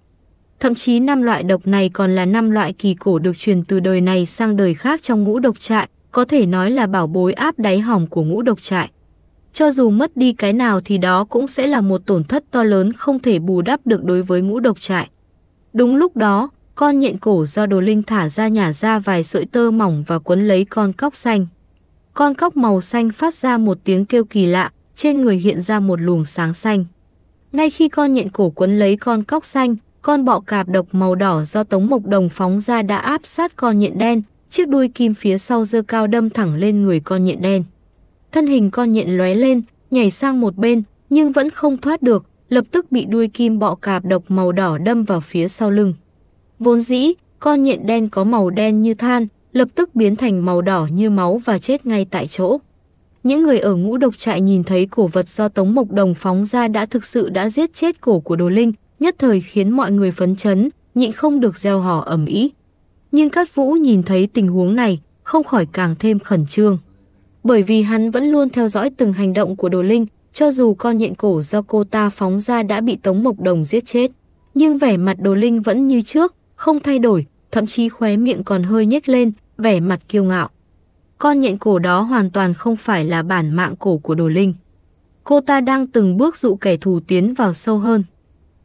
Thậm chí năm loại độc này còn là năm loại kỳ cổ được truyền từ đời này sang đời khác trong ngũ độc trại, có thể nói là bảo bối áp đáy hòm của ngũ độc trại. Cho dù mất đi cái nào thì đó cũng sẽ là một tổn thất to lớn không thể bù đắp được đối với ngũ độc trại. Đúng lúc đó, con nhện cổ do đồ linh thả ra nhả ra vài sợi tơ mỏng và quấn lấy con cóc xanh. Con cóc màu xanh phát ra một tiếng kêu kỳ lạ, trên người hiện ra một luồng sáng xanh. Ngay khi con nhện cổ quấn lấy con cóc xanh, con bọ cạp độc màu đỏ do Tống Mộc Đồng phóng ra đã áp sát con nhện đen, chiếc đuôi kim phía sau dơ cao đâm thẳng lên người con nhện đen. Thân hình con nhện lóe lên, nhảy sang một bên, nhưng vẫn không thoát được, lập tức bị đuôi kim bọ cạp độc màu đỏ đâm vào phía sau lưng. Vốn dĩ, con nhện đen có màu đen như than, lập tức biến thành màu đỏ như máu và chết ngay tại chỗ. Những người ở ngũ độc trại nhìn thấy cổ vật do Tống Mộc Đồng phóng ra đã thực sự đã giết chết cổ của Đồ Linh, nhất thời khiến mọi người phấn chấn, nhịn không được gieo hò ầm ĩ. Nhưng Cát Vũ nhìn thấy tình huống này, không khỏi càng thêm khẩn trương. Bởi vì hắn vẫn luôn theo dõi từng hành động của Đồ Linh, cho dù con nhện cổ do cô ta phóng ra đã bị Tống Mộc Đồng giết chết. Nhưng vẻ mặt Đồ Linh vẫn như trước, không thay đổi, thậm chí khóe miệng còn hơi nhếch lên, vẻ mặt kiêu ngạo. Con nhện cổ đó hoàn toàn không phải là bản mạng cổ của Đồ Linh. Cô ta đang từng bước dụ kẻ thù tiến vào sâu hơn.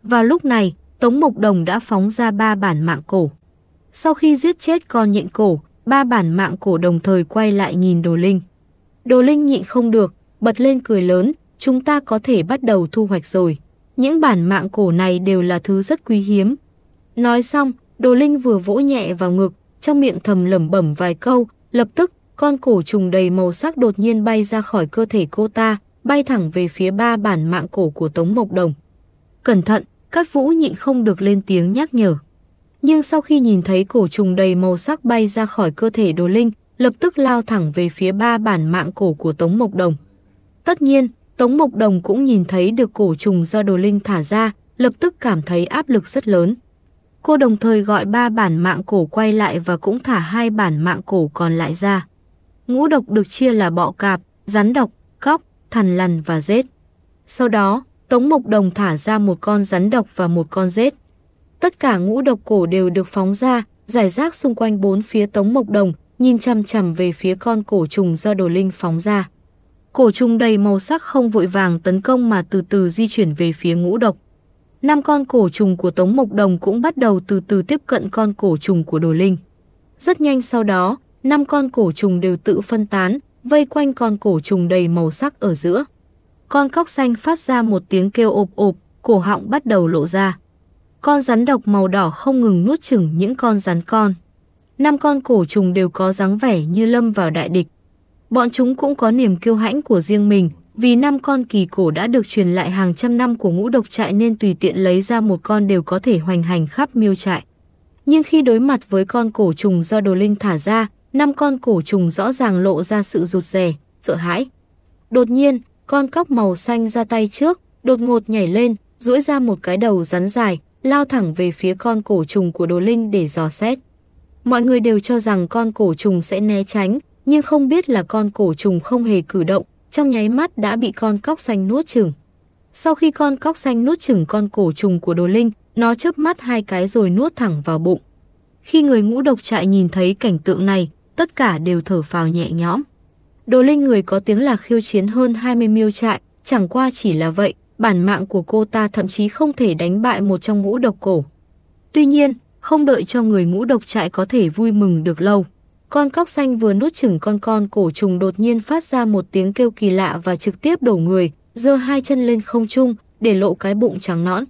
Vào lúc này, Tống Mộc Đồng đã phóng ra ba bản mạng cổ. Sau khi giết chết con nhện cổ, ba bản mạng cổ đồng thời quay lại nhìn Đồ Linh. Đồ Linh nhịn không được, bật lên cười lớn, chúng ta có thể bắt đầu thu hoạch rồi. Những bản mạng cổ này đều là thứ rất quý hiếm. Nói xong, Đồ Linh vừa vỗ nhẹ vào ngực, trong miệng thầm lẩm bẩm vài câu, lập tức con cổ trùng đầy màu sắc đột nhiên bay ra khỏi cơ thể cô ta, bay thẳng về phía ba bản mạng cổ của Tống Mộc Đồng. Cẩn thận, Cát Vũ nhịn không được lên tiếng nhắc nhở. Nhưng sau khi nhìn thấy cổ trùng đầy màu sắc bay ra khỏi cơ thể Đồ Linh, lập tức lao thẳng về phía ba bản mạng cổ của Tống Mộc Đồng. Tất nhiên, Tống Mộc Đồng cũng nhìn thấy được cổ trùng do Đồ Linh thả ra, lập tức cảm thấy áp lực rất lớn. Cô đồng thời gọi ba bản mạng cổ quay lại và cũng thả hai bản mạng cổ còn lại ra. Ngũ độc được chia là bọ cạp, rắn độc, cóc, thằn lằn và rết. Sau đó, Tống Mộc Đồng thả ra một con rắn độc và một con rết. Tất cả ngũ độc cổ đều được phóng ra, giải rác xung quanh bốn phía Tống Mộc Đồng, nhìn chằm chằm về phía con cổ trùng do Đồ Linh phóng ra. Cổ trùng đầy màu sắc không vội vàng tấn công mà từ từ di chuyển về phía ngũ độc. Năm con cổ trùng của Tống Mộc Đồng cũng bắt đầu từ từ tiếp cận con cổ trùng của Đồ Linh. Rất nhanh sau đó, năm con cổ trùng đều tự phân tán, vây quanh con cổ trùng đầy màu sắc ở giữa. Con cóc xanh phát ra một tiếng kêu ộp ộp, cổ họng bắt đầu lộ ra. Con rắn độc màu đỏ không ngừng nuốt chửng những con rắn con. Năm con cổ trùng đều có dáng vẻ như lâm vào đại địch. Bọn chúng cũng có niềm kiêu hãnh của riêng mình, vì năm con kỳ cổ đã được truyền lại hàng trăm năm của ngũ độc trại nên tùy tiện lấy ra một con đều có thể hoành hành khắp miêu trại. Nhưng khi đối mặt với con cổ trùng do đồ linh thả ra, năm con cổ trùng rõ ràng lộ ra sự rụt rè, sợ hãi. Đột nhiên, con cóc màu xanh ra tay trước, đột ngột nhảy lên, duỗi ra một cái đầu rắn dài, lao thẳng về phía con cổ trùng của đồ linh để dò xét. Mọi người đều cho rằng con cổ trùng sẽ né tránh, nhưng không biết là con cổ trùng không hề cử động, trong nháy mắt đã bị con cóc xanh nuốt chửng. Sau khi con cóc xanh nuốt chửng con cổ trùng của đồ linh, nó chớp mắt hai cái rồi nuốt thẳng vào bụng. Khi người ngũ độc trại nhìn thấy cảnh tượng này, tất cả đều thở phào nhẹ nhõm. Đồ Linh người có tiếng là khiêu chiến hơn 20 miêu trại, chẳng qua chỉ là vậy, bản mạng của cô ta thậm chí không thể đánh bại một trong ngũ độc cổ. Tuy nhiên, không đợi cho người ngũ độc trại có thể vui mừng được lâu con cóc xanh vừa nuốt chửng con con cổ trùng đột nhiên phát ra một tiếng kêu kỳ lạ và trực tiếp đổ người, giơ hai chân lên không trung, để lộ cái bụng trắng nõn.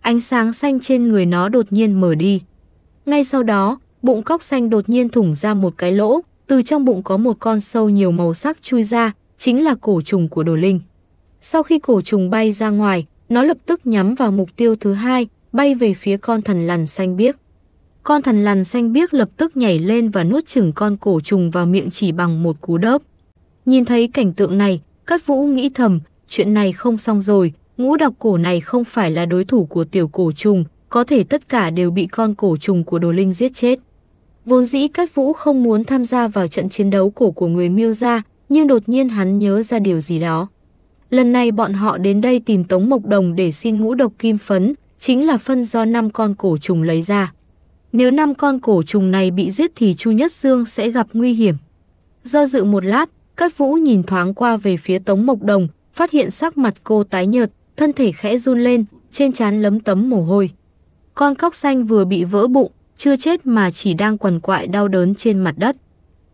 Ánh sáng xanh trên người nó đột nhiên mở đi. Ngay sau đó, bụng cóc xanh đột nhiên thủng ra một cái lỗ, từ trong bụng có một con sâu nhiều màu sắc chui ra, chính là cổ trùng của đồ linh. Sau khi cổ trùng bay ra ngoài, nó lập tức nhắm vào mục tiêu thứ hai, bay về phía con thần lằn xanh biếc. Con thần lằn xanh biếc lập tức nhảy lên và nuốt chửng con cổ trùng vào miệng chỉ bằng một cú đớp. Nhìn thấy cảnh tượng này, Cát Vũ nghĩ thầm, chuyện này không xong rồi, ngũ độc cổ này không phải là đối thủ của tiểu cổ trùng, có thể tất cả đều bị con cổ trùng của đồ linh giết chết. Vốn dĩ Cát Vũ không muốn tham gia vào trận chiến đấu cổ của người miêu gia, nhưng đột nhiên hắn nhớ ra điều gì đó. Lần này bọn họ đến đây tìm Tống Mộc Đồng để xin ngũ độc kim phấn, chính là phân do năm con cổ trùng lấy ra. Nếu năm con cổ trùng này bị giết thì Chu Nhất Dương sẽ gặp nguy hiểm. Do dự một lát, Cát Vũ nhìn thoáng qua về phía Tống Mộc Đồng, phát hiện sắc mặt cô tái nhợt, thân thể khẽ run lên, trên trán lấm tấm mồ hôi. Con cóc xanh vừa bị vỡ bụng, chưa chết mà chỉ đang quằn quại đau đớn trên mặt đất.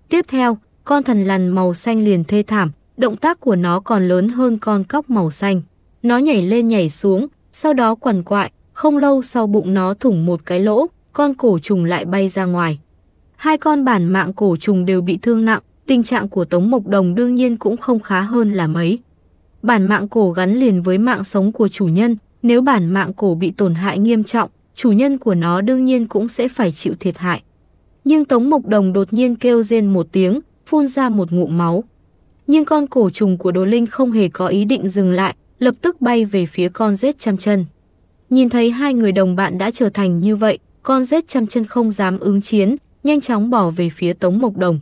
Tiếp theo, con thần lằn màu xanh liền thê thảm, động tác của nó còn lớn hơn con cóc màu xanh. Nó nhảy lên nhảy xuống, sau đó quằn quại, không lâu sau bụng nó thủng một cái lỗ, con cổ trùng lại bay ra ngoài. Hai con bản mạng cổ trùng đều bị thương nặng, tình trạng của Tống Mộc Đồng đương nhiên cũng không khá hơn là mấy. Bản mạng cổ gắn liền với mạng sống của chủ nhân, nếu bản mạng cổ bị tổn hại nghiêm trọng, chủ nhân của nó đương nhiên cũng sẽ phải chịu thiệt hại. Nhưng Tống Mộc Đồng đột nhiên kêu rên một tiếng, phun ra một ngụm máu. Nhưng con cổ trùng của Đồ Linh không hề có ý định dừng lại, lập tức bay về phía con rết trăm chân. Nhìn thấy hai người đồng bạn đã trở thành như vậy, con rết trăm chân không dám ứng chiến, nhanh chóng bỏ về phía Tống Mộc Đồng.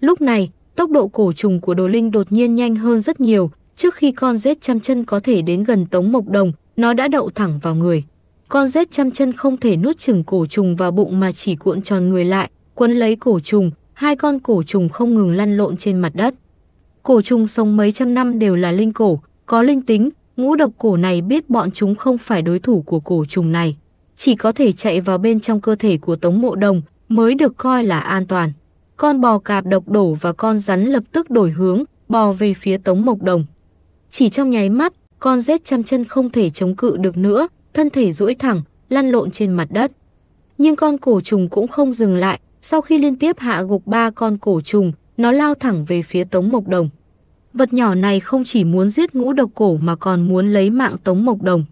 Lúc này, tốc độ cổ trùng của Đồ Linh đột nhiên nhanh hơn rất nhiều, trước khi con rết trăm chân có thể đến gần Tống Mộc Đồng, nó đã đậu thẳng vào người. Con rết trăm chân không thể nuốt chừng cổ trùng vào bụng mà chỉ cuộn tròn người lại, quấn lấy cổ trùng, hai con cổ trùng không ngừng lăn lộn trên mặt đất. Cổ trùng sống mấy trăm năm đều là linh cổ, có linh tính, ngũ độc cổ này biết bọn chúng không phải đối thủ của cổ trùng này. Chỉ có thể chạy vào bên trong cơ thể của Tống Mộ Đồng mới được coi là an toàn. Con bò cạp độc đổ và con rắn lập tức đổi hướng, bò về phía Tống Mộc Đồng. Chỉ trong nháy mắt, con rết trăm chân không thể chống cự được nữa, thân thể duỗi thẳng, lăn lộn trên mặt đất. Nhưng con cổ trùng cũng không dừng lại, sau khi liên tiếp hạ gục ba con cổ trùng, nó lao thẳng về phía Tống Mộc Đồng. Vật nhỏ này không chỉ muốn giết ngũ độc cổ mà còn muốn lấy mạng Tống Mộc Đồng.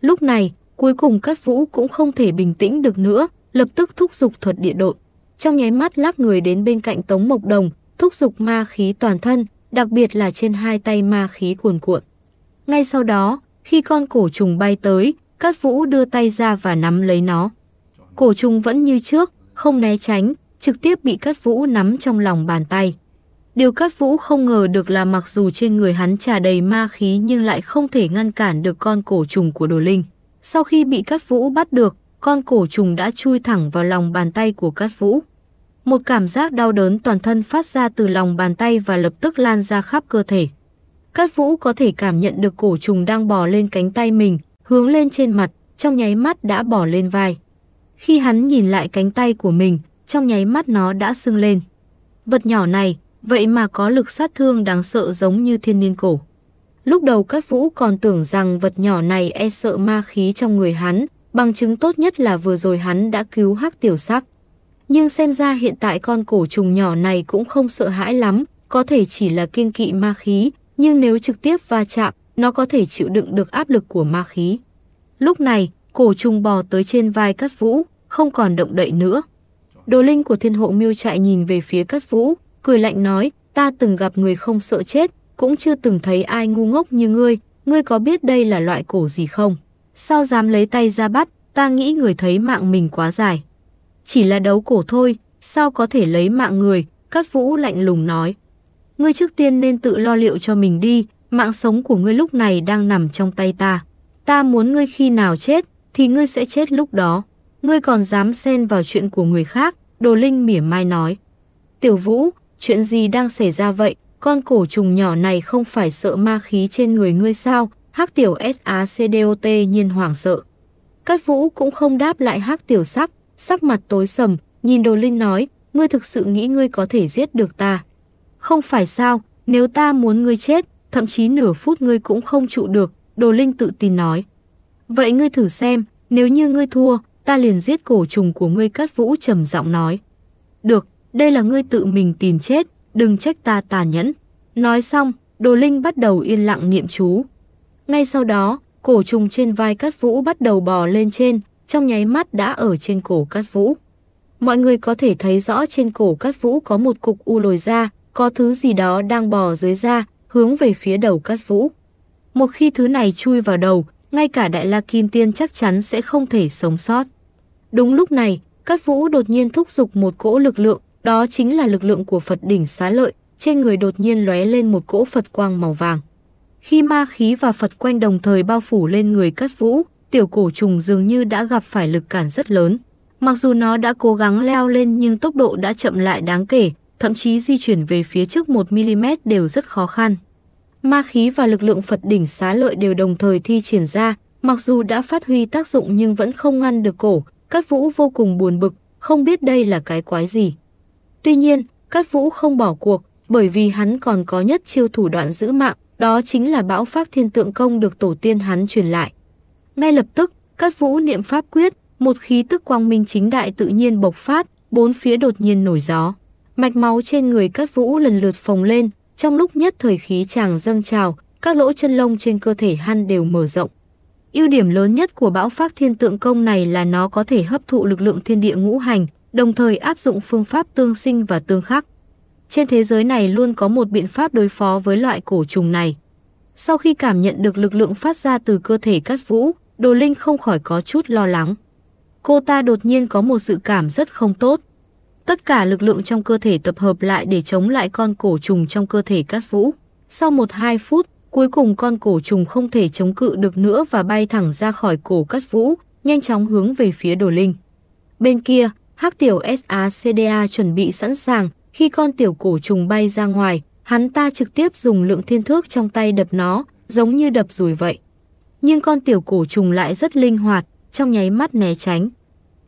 Lúc này, cuối cùng Cát Vũ cũng không thể bình tĩnh được nữa, lập tức thúc giục thuật địa độn. Trong nháy mắt lắc người đến bên cạnh Tống Mộc Đồng, thúc giục ma khí toàn thân, đặc biệt là trên hai tay ma khí cuồn cuộn. Ngay sau đó, khi con cổ trùng bay tới, Cát Vũ đưa tay ra và nắm lấy nó. Cổ trùng vẫn như trước, không né tránh, trực tiếp bị Cát Vũ nắm trong lòng bàn tay. Điều Cát Vũ không ngờ được là mặc dù trên người hắn trà đầy ma khí nhưng lại không thể ngăn cản được con cổ trùng của Đồ Linh. Sau khi bị Cát Vũ bắt được, con cổ trùng đã chui thẳng vào lòng bàn tay của Cát Vũ. Một cảm giác đau đớn toàn thân phát ra từ lòng bàn tay và lập tức lan ra khắp cơ thể. Cát Vũ có thể cảm nhận được cổ trùng đang bò lên cánh tay mình, hướng lên trên mặt, trong nháy mắt đã bò lên vai. Khi hắn nhìn lại cánh tay của mình, trong nháy mắt nó đã sưng lên. Vật nhỏ này, vậy mà có lực sát thương đáng sợ giống như thiên niên cổ. Lúc đầu Cát Vũ còn tưởng rằng vật nhỏ này e sợ ma khí trong người hắn, bằng chứng tốt nhất là vừa rồi hắn đã cứu hắc tiểu sắc. Nhưng xem ra hiện tại con cổ trùng nhỏ này cũng không sợ hãi lắm, có thể chỉ là kiên kỵ ma khí, nhưng nếu trực tiếp va chạm, nó có thể chịu đựng được áp lực của ma khí. Lúc này, cổ trùng bò tới trên vai Cát Vũ, không còn động đậy nữa. Đồ linh của thiên hộ miêu trại nhìn về phía Cát Vũ, cười lạnh nói, ta từng gặp người không sợ chết, cũng chưa từng thấy ai ngu ngốc như ngươi, ngươi có biết đây là loại cổ gì không? Sao dám lấy tay ra bắt, ta nghĩ người thấy mạng mình quá dài. Chỉ là đấu cổ thôi, sao có thể lấy mạng người, Cát Vũ lạnh lùng nói. Ngươi trước tiên nên tự lo liệu cho mình đi, mạng sống của ngươi lúc này đang nằm trong tay ta. Ta muốn ngươi khi nào chết, thì ngươi sẽ chết lúc đó. Ngươi còn dám xen vào chuyện của người khác, Đồ Linh mỉa mai nói. Tiểu Vũ, chuyện gì đang xảy ra vậy? Con cổ trùng nhỏ này không phải sợ ma khí trên người ngươi sao? Hắc tiểu SACDOT nhiên hoảng sợ. Cát Vũ cũng không đáp lại Hắc tiểu sắc, sắc mặt tối sầm, nhìn Đồ Linh nói, ngươi thực sự nghĩ ngươi có thể giết được ta. Không phải sao, nếu ta muốn ngươi chết, thậm chí nửa phút ngươi cũng không trụ được, Đồ Linh tự tin nói. Vậy ngươi thử xem, nếu như ngươi thua, ta liền giết cổ trùng của ngươi cát vũ trầm giọng nói. Được, đây là ngươi tự mình tìm chết, đừng trách ta tàn nhẫn. Nói xong, Đồ Linh bắt đầu yên lặng niệm chú. Ngay sau đó, cổ trùng trên vai Cát Vũ bắt đầu bò lên trên, trong nháy mắt đã ở trên cổ Cát Vũ. Mọi người có thể thấy rõ trên cổ Cát Vũ có một cục u lồi ra, có thứ gì đó đang bò dưới da, hướng về phía đầu Cát Vũ. Một khi thứ này chui vào đầu, ngay cả Đại La Kim Tiên chắc chắn sẽ không thể sống sót. Đúng lúc này, Cát Vũ đột nhiên thúc giục một cỗ lực lượng, đó chính là lực lượng của Phật đỉnh xá lợi, trên người đột nhiên lóe lên một cỗ Phật quang màu vàng. Khi ma khí và Phật quanh đồng thời bao phủ lên người Cát Vũ, tiểu cổ trùng dường như đã gặp phải lực cản rất lớn. Mặc dù nó đã cố gắng leo lên nhưng tốc độ đã chậm lại đáng kể, thậm chí di chuyển về phía trước 1mm đều rất khó khăn. Ma khí và lực lượng Phật đỉnh xá lợi đều đồng thời thi triển ra, mặc dù đã phát huy tác dụng nhưng vẫn không ngăn được cổ, Cát Vũ vô cùng buồn bực, không biết đây là cái quái gì. Tuy nhiên, Cát Vũ không bỏ cuộc, bởi vì hắn còn có nhất chiêu thủ đoạn giữ mạng, đó chính là bão pháp thiên tượng công được tổ tiên hắn truyền lại. Ngay lập tức, Cát Vũ niệm pháp quyết, một khí tức quang minh chính đại tự nhiên bộc phát, bốn phía đột nhiên nổi gió. Mạch máu trên người Cát Vũ lần lượt phồng lên, trong lúc nhất thời khí chàng dâng trào, các lỗ chân lông trên cơ thể hắn đều mở rộng. Ưu điểm lớn nhất của bão pháp thiên tượng công này là nó có thể hấp thụ lực lượng thiên địa ngũ hành, đồng thời áp dụng phương pháp tương sinh và tương khắc. Trên thế giới này luôn có một biện pháp đối phó với loại cổ trùng này. Sau khi cảm nhận được lực lượng phát ra từ cơ thể Cát Vũ, Đồ Linh không khỏi có chút lo lắng. Cô ta đột nhiên có một sự cảm rất không tốt. Tất cả lực lượng trong cơ thể tập hợp lại để chống lại con cổ trùng trong cơ thể Cát Vũ. Sau một hai phút, cuối cùng con cổ trùng không thể chống cự được nữa và bay thẳng ra khỏi cổ Cát Vũ, nhanh chóng hướng về phía Đồ Linh. Bên kia, Hắc tiểu SACDA chuẩn bị sẵn sàng, khi con tiểu cổ trùng bay ra ngoài, hắn ta trực tiếp dùng lượng thiên thước trong tay đập nó, giống như đập rùi vậy. Nhưng con tiểu cổ trùng lại rất linh hoạt, trong nháy mắt né tránh.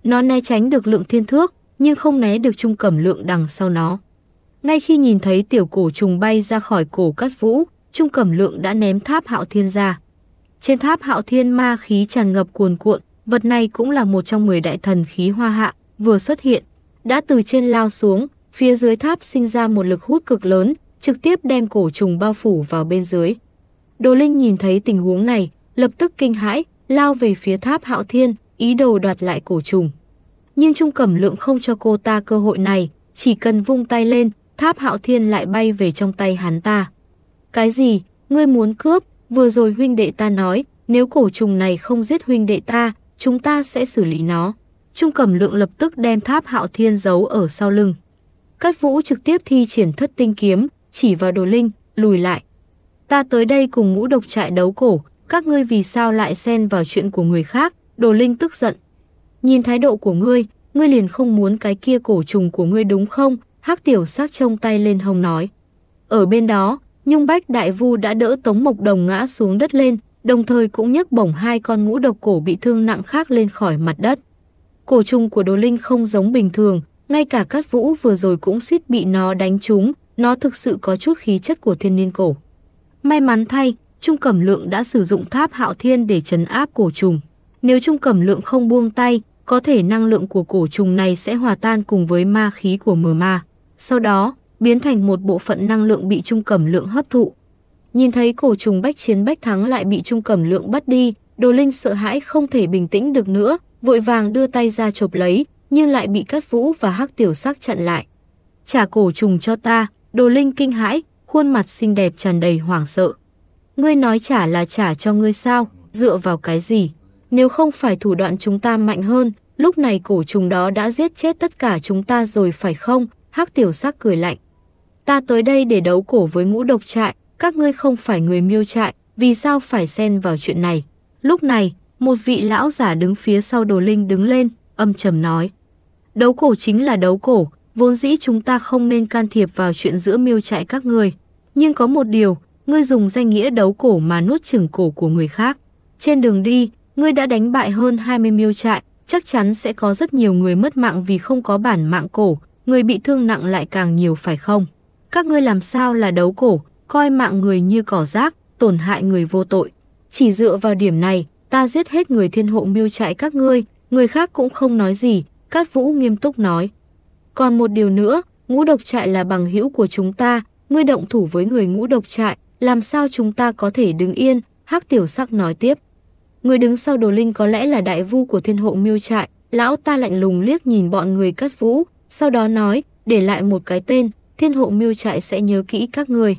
Nó né tránh được lượng thiên thước, nhưng không né được trung cẩm lượng đằng sau nó. Ngay khi nhìn thấy tiểu cổ trùng bay ra khỏi cổ cắt vũ, trung cẩm lượng đã ném tháp hạo thiên ra. Trên tháp hạo thiên ma khí tràn ngập cuồn cuộn, vật này cũng là một trong 10 đại thần khí hoa hạ, vừa xuất hiện, đã từ trên lao xuống, phía dưới tháp sinh ra một lực hút cực lớn, trực tiếp đem cổ trùng bao phủ vào bên dưới. Đồ Linh nhìn thấy tình huống này, lập tức kinh hãi, lao về phía tháp Hạo Thiên, ý đồ đoạt lại cổ trùng. Nhưng Trung Cẩm Lượng không cho cô ta cơ hội này, chỉ cần vung tay lên, tháp Hạo Thiên lại bay về trong tay hắn ta. Cái gì? Ngươi muốn cướp? Vừa rồi huynh đệ ta nói, nếu cổ trùng này không giết huynh đệ ta, chúng ta sẽ xử lý nó. Trung Cẩm Lượng lập tức đem tháp Hạo Thiên giấu ở sau lưng. Cát Vũ trực tiếp thi triển thất tinh kiếm, chỉ vào Đồ Linh, lùi lại. Ta tới đây cùng ngũ độc trại đấu cổ, các ngươi vì sao lại xen vào chuyện của người khác? Đồ Linh tức giận. Nhìn thái độ của ngươi, ngươi liền không muốn cái kia cổ trùng của ngươi đúng không? Hắc tiểu sát trông tay lên hông nói. Ở bên đó, Nhung Bách Đại Vu đã đỡ Tống Mộc Đồng ngã xuống đất lên, đồng thời cũng nhấc bổng hai con ngũ độc cổ bị thương nặng khác lên khỏi mặt đất. Cổ trùng của Đồ Linh không giống bình thường, ngay cả Cát Vũ vừa rồi cũng suýt bị nó đánh trúng, nó thực sự có chút khí chất của thiên niên cổ. May mắn thay, Trung Cẩm Lượng đã sử dụng tháp hạo thiên để trấn áp cổ trùng. Nếu Trung Cẩm Lượng không buông tay, có thể năng lượng của cổ trùng này sẽ hòa tan cùng với ma khí của mờ ma. Sau đó, biến thành một bộ phận năng lượng bị Trung Cẩm Lượng hấp thụ. Nhìn thấy cổ trùng bách chiến bách thắng lại bị Trung Cẩm Lượng bắt đi, Đồ Linh sợ hãi không thể bình tĩnh được nữa, vội vàng đưa tay ra chộp lấy, nhưng lại bị Cát Vũ và Hắc Tiểu Sắc chặn lại. "Trả cổ trùng cho ta." Đồ Linh kinh hãi, khuôn mặt xinh đẹp tràn đầy hoảng sợ. "Ngươi nói trả là trả cho ngươi sao? Dựa vào cái gì? Nếu không phải thủ đoạn chúng ta mạnh hơn, lúc này cổ trùng đó đã giết chết tất cả chúng ta rồi phải không?" Hắc Tiểu Sắc cười lạnh. "Ta tới đây để đấu cổ với ngũ độc trại, các ngươi không phải người miêu trại, vì sao phải xen vào chuyện này?" Lúc này, một vị lão giả đứng phía sau Đồ Linh đứng lên, âm trầm nói: Đấu cổ chính là đấu cổ, vốn dĩ chúng ta không nên can thiệp vào chuyện giữa miêu trại các người. Nhưng có một điều, ngươi dùng danh nghĩa đấu cổ mà nuốt chửng cổ của người khác. Trên đường đi, ngươi đã đánh bại hơn 20 miêu trại, chắc chắn sẽ có rất nhiều người mất mạng vì không có bản mạng cổ. người bị thương nặng lại càng nhiều phải không? Các ngươi làm sao là đấu cổ, coi mạng người như cỏ rác, tổn hại người vô tội. Chỉ dựa vào điểm này, ta giết hết người thiên hộ miêu trại các ngươi, người khác cũng không nói gì, Cát Vũ nghiêm túc nói. Còn một điều nữa, ngũ độc trại là bằng hữu của chúng ta, ngươi động thủ với người ngũ độc trại, làm sao chúng ta có thể đứng yên, Hắc Tiểu Sắc nói tiếp. Người đứng sau đồ linh có lẽ là đại vu của thiên hộ miêu trại, lão ta lạnh lùng liếc nhìn bọn người Cát Vũ, sau đó nói, để lại một cái tên, thiên hộ miêu trại sẽ nhớ kỹ các người.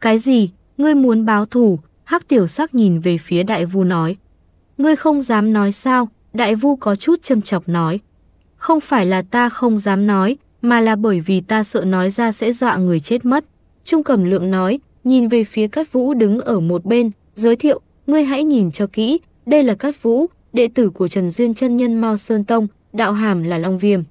Cái gì, ngươi muốn báo thù, Hắc Tiểu Sắc nhìn về phía đại vu nói. Ngươi không dám nói sao, đại vu có chút châm chọc nói. Không phải là ta không dám nói, mà là bởi vì ta sợ nói ra sẽ dọa người chết mất. Trung Cẩm Lượng nói, nhìn về phía Cát Vũ đứng ở một bên, giới thiệu, ngươi hãy nhìn cho kỹ, đây là Cát Vũ, đệ tử của Trần Duyên chân nhân Mao Sơn Tông, đạo hàm là Long Viêm,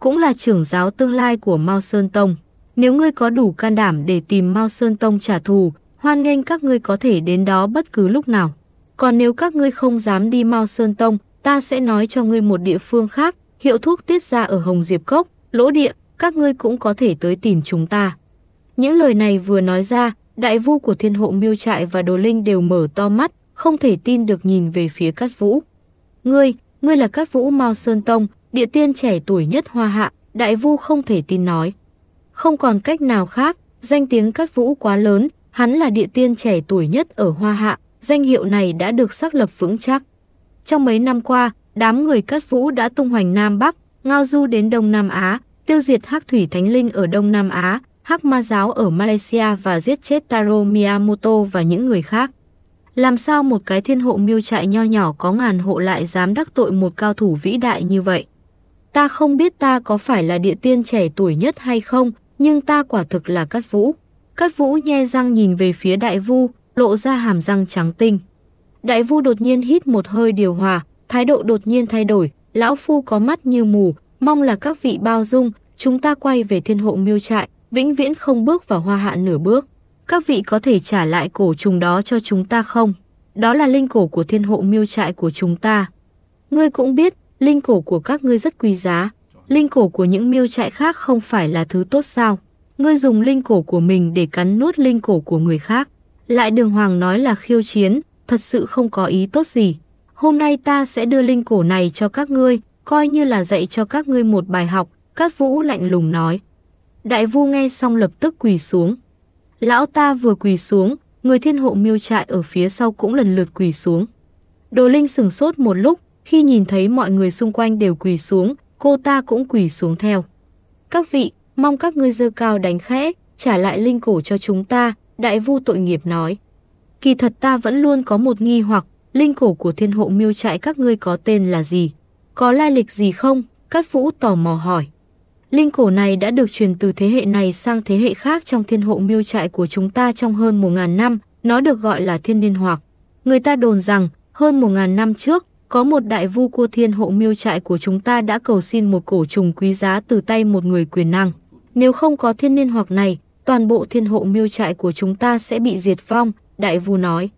cũng là trưởng giáo tương lai của Mao Sơn Tông. Nếu ngươi có đủ can đảm để tìm Mao Sơn Tông trả thù, hoan nghênh các ngươi có thể đến đó bất cứ lúc nào. Còn nếu các ngươi không dám đi Mao Sơn Tông, ta sẽ nói cho ngươi một địa phương khác, hiệu thuốc tiết ra ở Hồng Diệp Cốc, lỗ địa, các ngươi cũng có thể tới tìm chúng ta. Những lời này vừa nói ra, đại vu của thiên hộ miêu trại và đồ linh đều mở to mắt, không thể tin được nhìn về phía Cát Vũ. Ngươi, ngươi là Cát Vũ Mao Sơn Tông, địa tiên trẻ tuổi nhất hoa hạ, đại vu không thể tin nói. Không còn cách nào khác, danh tiếng Cát Vũ quá lớn, hắn là địa tiên trẻ tuổi nhất ở hoa hạ, danh hiệu này đã được xác lập vững chắc. Trong mấy năm qua, đám người Cát Vũ đã tung hoành Nam Bắc, ngao du đến Đông Nam Á, tiêu diệt Hắc Thủy Thánh Linh ở Đông Nam Á, Hắc Ma Giáo ở Malaysia và giết chết Taro Miyamoto và những người khác. Làm sao một cái thiên hộ miêu trại nho nhỏ có ngàn hộ lại dám đắc tội một cao thủ vĩ đại như vậy? Ta không biết ta có phải là địa tiên trẻ tuổi nhất hay không, nhưng ta quả thực là Cát Vũ. Cát Vũ nhe răng nhìn về phía đại vu, lộ ra hàm răng trắng tinh. Đại vu đột nhiên hít một hơi điều hòa, thái độ đột nhiên thay đổi, lão phu có mắt như mù, mong là các vị bao dung, chúng ta quay về thiên hộ miêu trại, vĩnh viễn không bước vào hoa hạ nửa bước. Các vị có thể trả lại cổ trùng đó cho chúng ta không? Đó là linh cổ của thiên hộ miêu trại của chúng ta. Ngươi cũng biết, linh cổ của các ngươi rất quý giá. Linh cổ của những miêu trại khác không phải là thứ tốt sao? Ngươi dùng linh cổ của mình để cắn nuốt linh cổ của người khác. Lại đường hoàng nói là khiêu chiến, thật sự không có ý tốt gì. Hôm nay ta sẽ đưa linh cổ này cho các ngươi, coi như là dạy cho các ngươi một bài học, Cát Vũ lạnh lùng nói. Đại vu nghe xong lập tức quỳ xuống. Lão ta vừa quỳ xuống, người thiên hộ miêu trại ở phía sau cũng lần lượt quỳ xuống. Đồ Linh sừng sốt một lúc, khi nhìn thấy mọi người xung quanh đều quỳ xuống, cô ta cũng quỳ xuống theo. Các vị, mong các ngươi dơ cao đánh khẽ, trả lại linh cổ cho chúng ta, đại vu tội nghiệp nói. Kỳ thật ta vẫn luôn có một nghi hoặc, linh cổ của thiên hộ miêu trại các ngươi có tên là gì? Có lai lịch gì không? Cát Vũ tò mò hỏi. Linh cổ này đã được truyền từ thế hệ này sang thế hệ khác trong thiên hộ miêu trại của chúng ta trong hơn 1.000 năm, nó được gọi là thiên niên hoặc. Người ta đồn rằng, hơn 1.000 năm trước, có một đại vu cua thiên hộ miêu trại của chúng ta đã cầu xin một cổ trùng quý giá từ tay một người quyền năng. Nếu không có thiên niên hoặc này, toàn bộ thiên hộ miêu trại của chúng ta sẽ bị diệt vong, đại vu nói.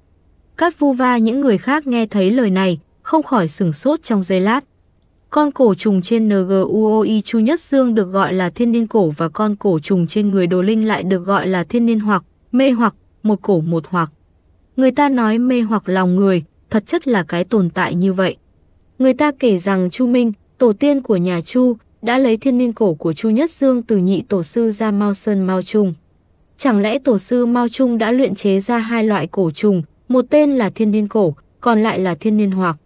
Cát vu va những người khác nghe thấy lời này, không khỏi sừng sốt trong giây lát. Con cổ trùng trên NGUOI Chu Nhất Dương được gọi là thiên niên cổ và con cổ trùng trên người đồ linh lại được gọi là thiên niên hoặc, mê hoặc, một cổ một hoặc. Người ta nói mê hoặc lòng người, thật chất là cái tồn tại như vậy. Người ta kể rằng Chu Minh, tổ tiên của nhà Chu, đã lấy thiên niên cổ của Chu Nhất Dương từ nhị tổ sư ra Mao Sơn Mao Trung. Chẳng lẽ tổ sư Mao Trung đã luyện chế ra hai loại cổ trùng, một tên là thiên niên cổ, còn lại là thiên niên hoặc.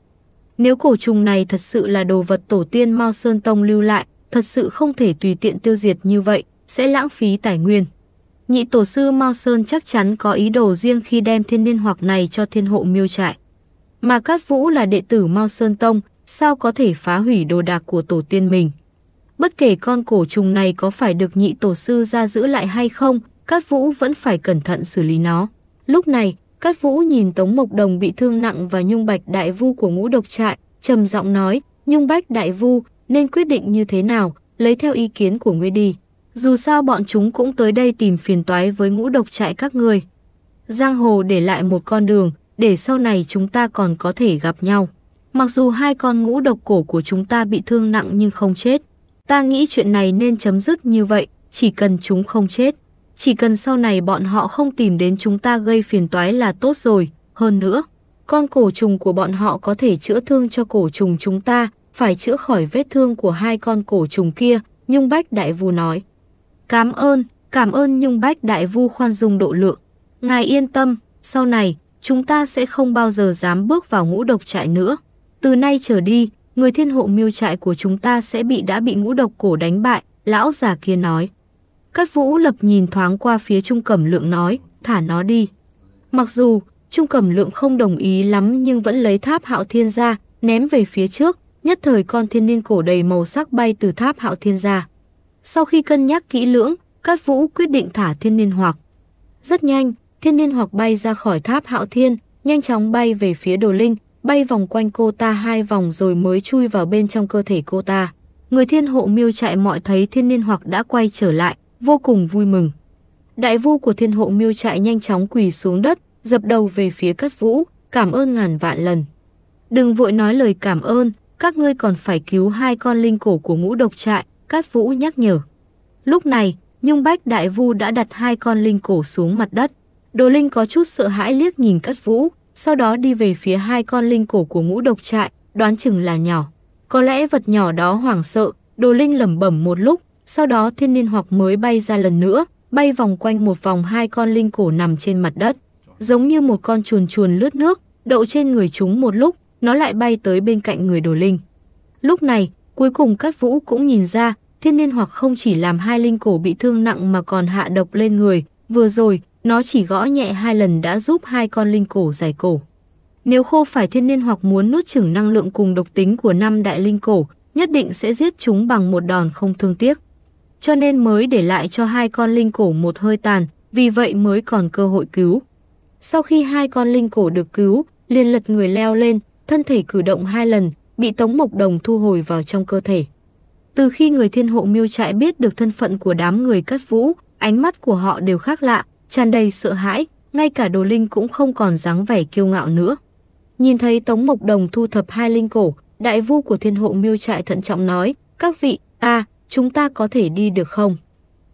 Nếu cổ trùng này thật sự là đồ vật tổ tiên Mao Sơn Tông lưu lại, thật sự không thể tùy tiện tiêu diệt như vậy, sẽ lãng phí tài nguyên. Nhị tổ sư Mao Sơn chắc chắn có ý đồ riêng khi đem thiên niên hoặc này cho thiên hộ miêu trại. Mà Cát Vũ là đệ tử Mao Sơn Tông, sao có thể phá hủy đồ đạc của tổ tiên mình? Bất kể con cổ trùng này có phải được nhị tổ sư ra giữ lại hay không, Cát Vũ vẫn phải cẩn thận xử lý nó. Lúc này, Cát Vũ nhìn Tống Mộc Đồng bị thương nặng và Nhung Bạch Đại Vu của ngũ độc trại, trầm giọng nói, Nhung Bạch Đại Vu, nên quyết định như thế nào, lấy theo ý kiến của ngươi đi. Dù sao bọn chúng cũng tới đây tìm phiền toái với ngũ độc trại các người. Giang hồ để lại một con đường, để sau này chúng ta còn có thể gặp nhau. Mặc dù hai con ngũ độc cổ của chúng ta bị thương nặng nhưng không chết. Ta nghĩ chuyện này nên chấm dứt như vậy, chỉ cần chúng không chết. Chỉ cần sau này bọn họ không tìm đến chúng ta gây phiền toái là tốt rồi. Hơn nữa, con cổ trùng của bọn họ có thể chữa thương cho cổ trùng chúng ta, phải chữa khỏi vết thương của hai con cổ trùng kia, Nhung Bách Đại Vu nói. Cảm ơn, cảm ơn Nhung Bách Đại Vu khoan dung độ lượng. Ngài yên tâm, sau này, chúng ta sẽ không bao giờ dám bước vào ngũ độc trại nữa. Từ nay trở đi, người thiên hộ miêu trại của chúng ta sẽ bị đã bị ngũ độc cổ đánh bại, lão già kia nói. Cát Vũ Lập nhìn thoáng qua phía Trung Cẩm Lượng nói, thả nó đi. Mặc dù Trung Cẩm Lượng không đồng ý lắm nhưng vẫn lấy tháp hạo thiên ra, ném về phía trước, nhất thời con thiên niên cổ đầy màu sắc bay từ tháp hạo thiên ra. Sau khi cân nhắc kỹ lưỡng, Cát Vũ quyết định thả thiên niên hoặc. Rất nhanh, thiên niên hoặc bay ra khỏi tháp hạo thiên, nhanh chóng bay về phía đồ linh, bay vòng quanh cô ta hai vòng rồi mới chui vào bên trong cơ thể cô ta. Người thiên hộ miêu chạy mọi thấy thiên niên hoặc đã quay trở lại, vô cùng vui mừng. Đại vu của thiên hộ miêu chạy nhanh chóng quỳ xuống đất, dập đầu về phía Cát Vũ, cảm ơn ngàn vạn lần. Đừng vội nói lời cảm ơn, các ngươi còn phải cứu hai con linh cổ của ngũ độc trại, Cát Vũ nhắc nhở. Lúc này, Nhung Bách Đại Vu đã đặt hai con linh cổ xuống mặt đất. Đồ Linh có chút sợ hãi liếc nhìn Cát Vũ, sau đó đi về phía hai con linh cổ của ngũ độc trại, đoán chừng là nhỏ. Có lẽ vật nhỏ đó hoảng sợ, Đồ Linh lẩm bẩm một lúc, sau đó thiên niên hoặc mới bay ra lần nữa, bay vòng quanh một vòng hai con linh cổ nằm trên mặt đất. Giống như một con chuồn chuồn lướt nước, đậu trên người chúng một lúc, nó lại bay tới bên cạnh người đồ linh. Lúc này, cuối cùng các Vũ cũng nhìn ra, thiên niên hoặc không chỉ làm hai linh cổ bị thương nặng mà còn hạ độc lên người, vừa rồi, nó chỉ gõ nhẹ hai lần đã giúp hai con linh cổ giải cổ. Nếu khô phải thiên niên hoặc muốn nuốt chửng năng lượng cùng độc tính của năm đại linh cổ, nhất định sẽ giết chúng bằng một đòn không thương tiếc. Cho nên mới để lại cho hai con linh cổ một hơi tàn, vì vậy mới còn cơ hội cứu. Sau khi hai con linh cổ được cứu, liền lật người leo lên, thân thể cử động hai lần, bị Tống Mộc Đồng thu hồi vào trong cơ thể. Từ khi người thiên hộ miêu trại biết được thân phận của đám người cắt vũ, ánh mắt của họ đều khác lạ, tràn đầy sợ hãi, ngay cả đồ linh cũng không còn dáng vẻ kiêu ngạo nữa. Nhìn thấy Tống Mộc Đồng thu thập hai linh cổ, đại vu của thiên hộ miêu trại thận trọng nói, các vị, a chúng ta có thể đi được không?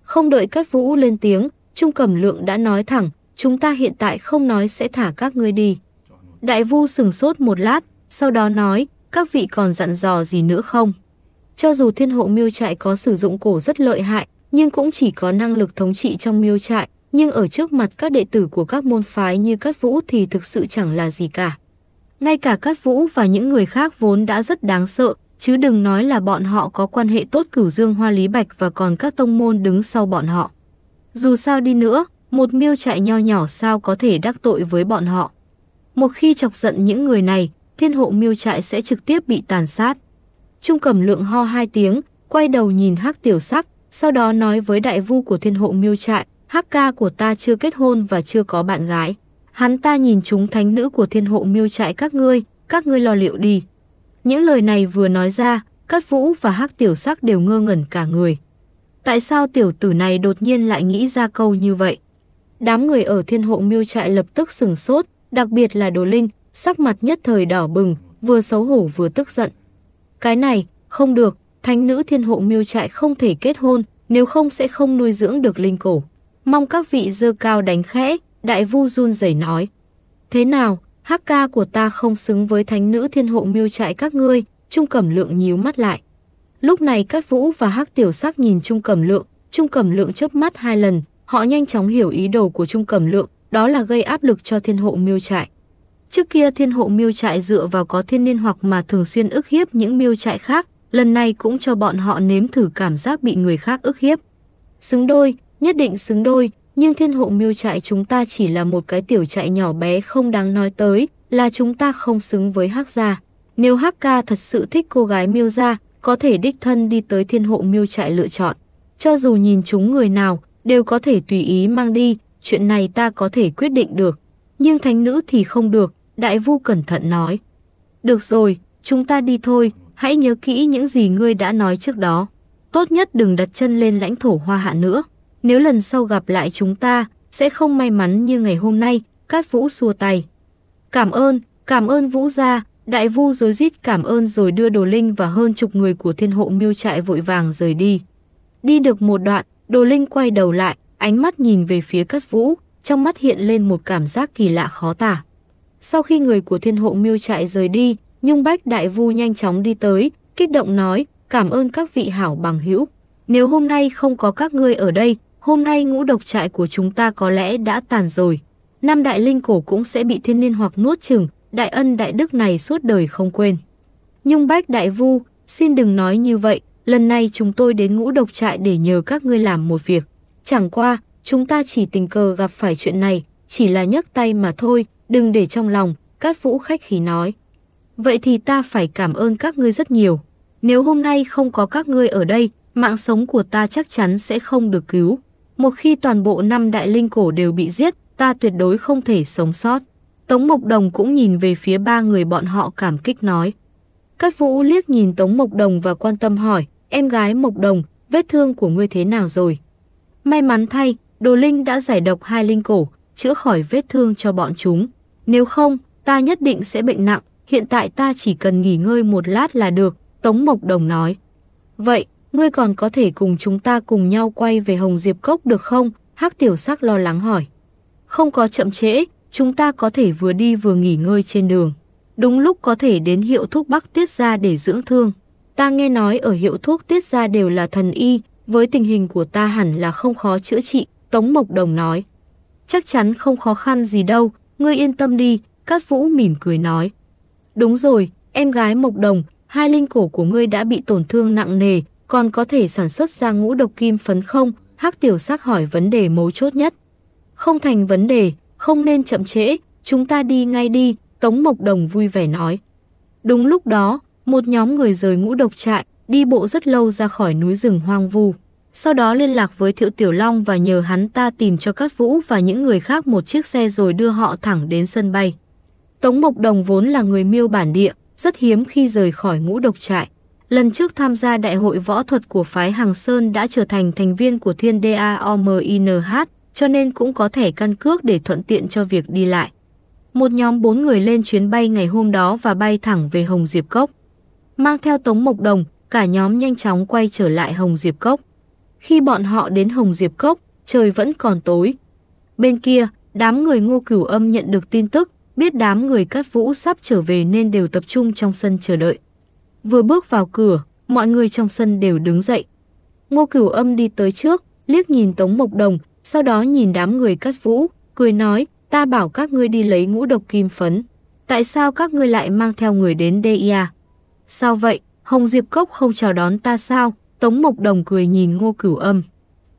Không đợi các vũ lên tiếng, Trung Cẩm Lượng đã nói thẳng, chúng ta hiện tại không nói sẽ thả các ngươi đi. Đại vu sừng sốt một lát, sau đó nói, các vị còn dặn dò gì nữa không? Cho dù thiên hộ miêu trại có sử dụng cổ rất lợi hại, nhưng cũng chỉ có năng lực thống trị trong miêu trại, nhưng ở trước mặt các đệ tử của các môn phái như Cát Vũ thì thực sự chẳng là gì cả. Ngay cả Cát Vũ và những người khác vốn đã rất đáng sợ, chứ đừng nói là bọn họ có quan hệ tốt cửu dương hoa lý bạch và còn các tông môn đứng sau bọn họ. Dù sao đi nữa, một miêu trại nho nhỏ sao có thể đắc tội với bọn họ. Một khi chọc giận những người này, thiên hộ miêu trại sẽ trực tiếp bị tàn sát. Trung cầm lượng ho hai tiếng, quay đầu nhìn hắc tiểu sắc, sau đó nói với đại vu của thiên hộ miêu trại, hắc ca của ta chưa kết hôn và chưa có bạn gái. Hắn ta nhìn chúng thánh nữ của thiên hộ miêu trại các ngươi, các ngươi lo liệu đi. Những lời này vừa nói ra, Cát Vũ và Hắc Tiểu Sắc đều ngơ ngẩn cả người. Tại sao tiểu tử này đột nhiên lại nghĩ ra câu như vậy? Đám người ở thiên hộ miêu trại lập tức sừng sốt, đặc biệt là Đồ Linh, sắc mặt nhất thời đỏ bừng, vừa xấu hổ vừa tức giận. Cái này, không được, thánh nữ thiên hộ miêu trại không thể kết hôn, nếu không sẽ không nuôi dưỡng được linh cổ. Mong các vị dơ cao đánh khẽ, đại vu run rẩy nói. Thế nào, hắc ca của ta không xứng với thánh nữ thiên hộ miêu trại các ngươi, Trung Cẩm Lượng nhíu mắt lại. Lúc này các vũ và hắc tiểu sắc nhìn Trung Cẩm Lượng, Trung Cẩm Lượng chớp mắt hai lần, họ nhanh chóng hiểu ý đồ của Trung Cẩm Lượng, đó là gây áp lực cho thiên hộ miêu trại. Trước kia thiên hộ miêu trại dựa vào có thiên niên hoặc mà thường xuyên ức hiếp những miêu trại khác, lần này cũng cho bọn họ nếm thử cảm giác bị người khác ức hiếp. Xứng đôi, nhất định xứng đôi, nhưng thiên hộ miêu trại chúng ta chỉ là một cái tiểu trại nhỏ bé không đáng nói tới, là chúng ta không xứng với hắc gia. Nếu hắc ca thật sự thích cô gái miêu gia, có thể đích thân đi tới thiên hộ miêu trại lựa chọn. Cho dù nhìn chúng người nào, đều có thể tùy ý mang đi, chuyện này ta có thể quyết định được. Nhưng thánh nữ thì không được, đại vu cẩn thận nói. Được rồi, chúng ta đi thôi, hãy nhớ kỹ những gì ngươi đã nói trước đó. Tốt nhất đừng đặt chân lên lãnh thổ hoa hạ nữa. Nếu lần sau gặp lại chúng ta, sẽ không may mắn như ngày hôm nay, Cát Vũ xua tay. Cảm ơn, cảm ơn Vũ gia, Đại vu rối rít cảm ơn rồi đưa Đồ Linh và hơn chục người của thiên hộ miêu trại vội vàng rời đi. Đi được một đoạn, Đồ Linh quay đầu lại, ánh mắt nhìn về phía Cát Vũ, trong mắt hiện lên một cảm giác kỳ lạ khó tả. Sau khi người của thiên hộ miêu trại rời đi, Nhung Bách Đại Vu nhanh chóng đi tới, kích động nói, cảm ơn các vị hảo bằng hữu. Nếu hôm nay không có các ngươi ở đây, hôm nay ngũ độc trại của chúng ta có lẽ đã tàn rồi. Năm đại linh cổ cũng sẽ bị thiên niên hoặc nuốt chừng, đại ân đại đức này suốt đời không quên. Nhung Bách Đại Vu, xin đừng nói như vậy, lần này chúng tôi đến ngũ độc trại để nhờ các ngươi làm một việc. Chẳng qua, chúng ta chỉ tình cờ gặp phải chuyện này, chỉ là nhấc tay mà thôi, đừng để trong lòng, Cát Vũ khách khí nói. Vậy thì ta phải cảm ơn các ngươi rất nhiều. Nếu hôm nay không có các ngươi ở đây, mạng sống của ta chắc chắn sẽ không được cứu. Một khi toàn bộ năm đại linh cổ đều bị giết, ta tuyệt đối không thể sống sót. Tống Mộc Đồng cũng nhìn về phía ba người bọn họ cảm kích nói. Cát Vũ liếc nhìn Tống Mộc Đồng và quan tâm hỏi, em gái Mộc Đồng, vết thương của ngươi thế nào rồi? May mắn thay, Đồ Linh đã giải độc hai linh cổ, chữa khỏi vết thương cho bọn chúng. Nếu không, ta nhất định sẽ bệnh nặng, hiện tại ta chỉ cần nghỉ ngơi một lát là được, Tống Mộc Đồng nói. Vậy, ngươi còn có thể cùng chúng ta cùng nhau quay về Hồng Diệp Cốc được không? Hắc Tiểu Sắc lo lắng hỏi. Không có chậm trễ, chúng ta có thể vừa đi vừa nghỉ ngơi trên đường. Đúng lúc có thể đến hiệu thuốc Bắc Tiết Gia để dưỡng thương. Ta nghe nói ở hiệu thuốc Tiết Gia đều là thần y, với tình hình của ta hẳn là không khó chữa trị, Tống Mộc Đồng nói. Chắc chắn không khó khăn gì đâu, ngươi yên tâm đi, Cát Vũ mỉm cười nói. Đúng rồi, em gái Mộc Đồng, hai linh cổ của ngươi đã bị tổn thương nặng nề, còn có thể sản xuất ra ngũ độc kim phấn không? Hắc Tiểu Sắc hỏi vấn đề mấu chốt nhất. Không thành vấn đề, không nên chậm trễ, chúng ta đi ngay đi, Tống Mộc Đồng vui vẻ nói. Đúng lúc đó, một nhóm người rời ngũ độc trại, đi bộ rất lâu ra khỏi núi rừng hoang vu. Sau đó liên lạc với Thiệu Tiểu Long và nhờ hắn ta tìm cho các Vũ và những người khác một chiếc xe rồi đưa họ thẳng đến sân bay. Tống Mộc Đồng vốn là người miêu bản địa, rất hiếm khi rời khỏi ngũ độc trại. Lần trước tham gia đại hội võ thuật của phái Hàng Sơn đã trở thành thành viên của Thiên DAOMINH, cho nên cũng có thẻ căn cước để thuận tiện cho việc đi lại. Một nhóm bốn người lên chuyến bay ngày hôm đó và bay thẳng về Hồng Diệp Cốc. Mang theo Tống Mộc Đồng, cả nhóm nhanh chóng quay trở lại Hồng Diệp Cốc. Khi bọn họ đến Hồng Diệp Cốc, trời vẫn còn tối. Bên kia, đám người ngô cửu âm nhận được tin tức, biết đám người cát vũ sắp trở về nên đều tập trung trong sân chờ đợi. Vừa bước vào cửa, mọi người trong sân đều đứng dậy. Ngô cửu âm đi tới trước, liếc nhìn Tống Mộc Đồng, sau đó nhìn đám người cát vũ, cười nói, ta bảo các ngươi đi lấy ngũ độc kim phấn. Tại sao các ngươi lại mang theo người đến đây à? Sao vậy, Hồng Diệp Cốc không chào đón ta sao? Tống Mộc Đồng cười nhìn Ngô Cửu Âm.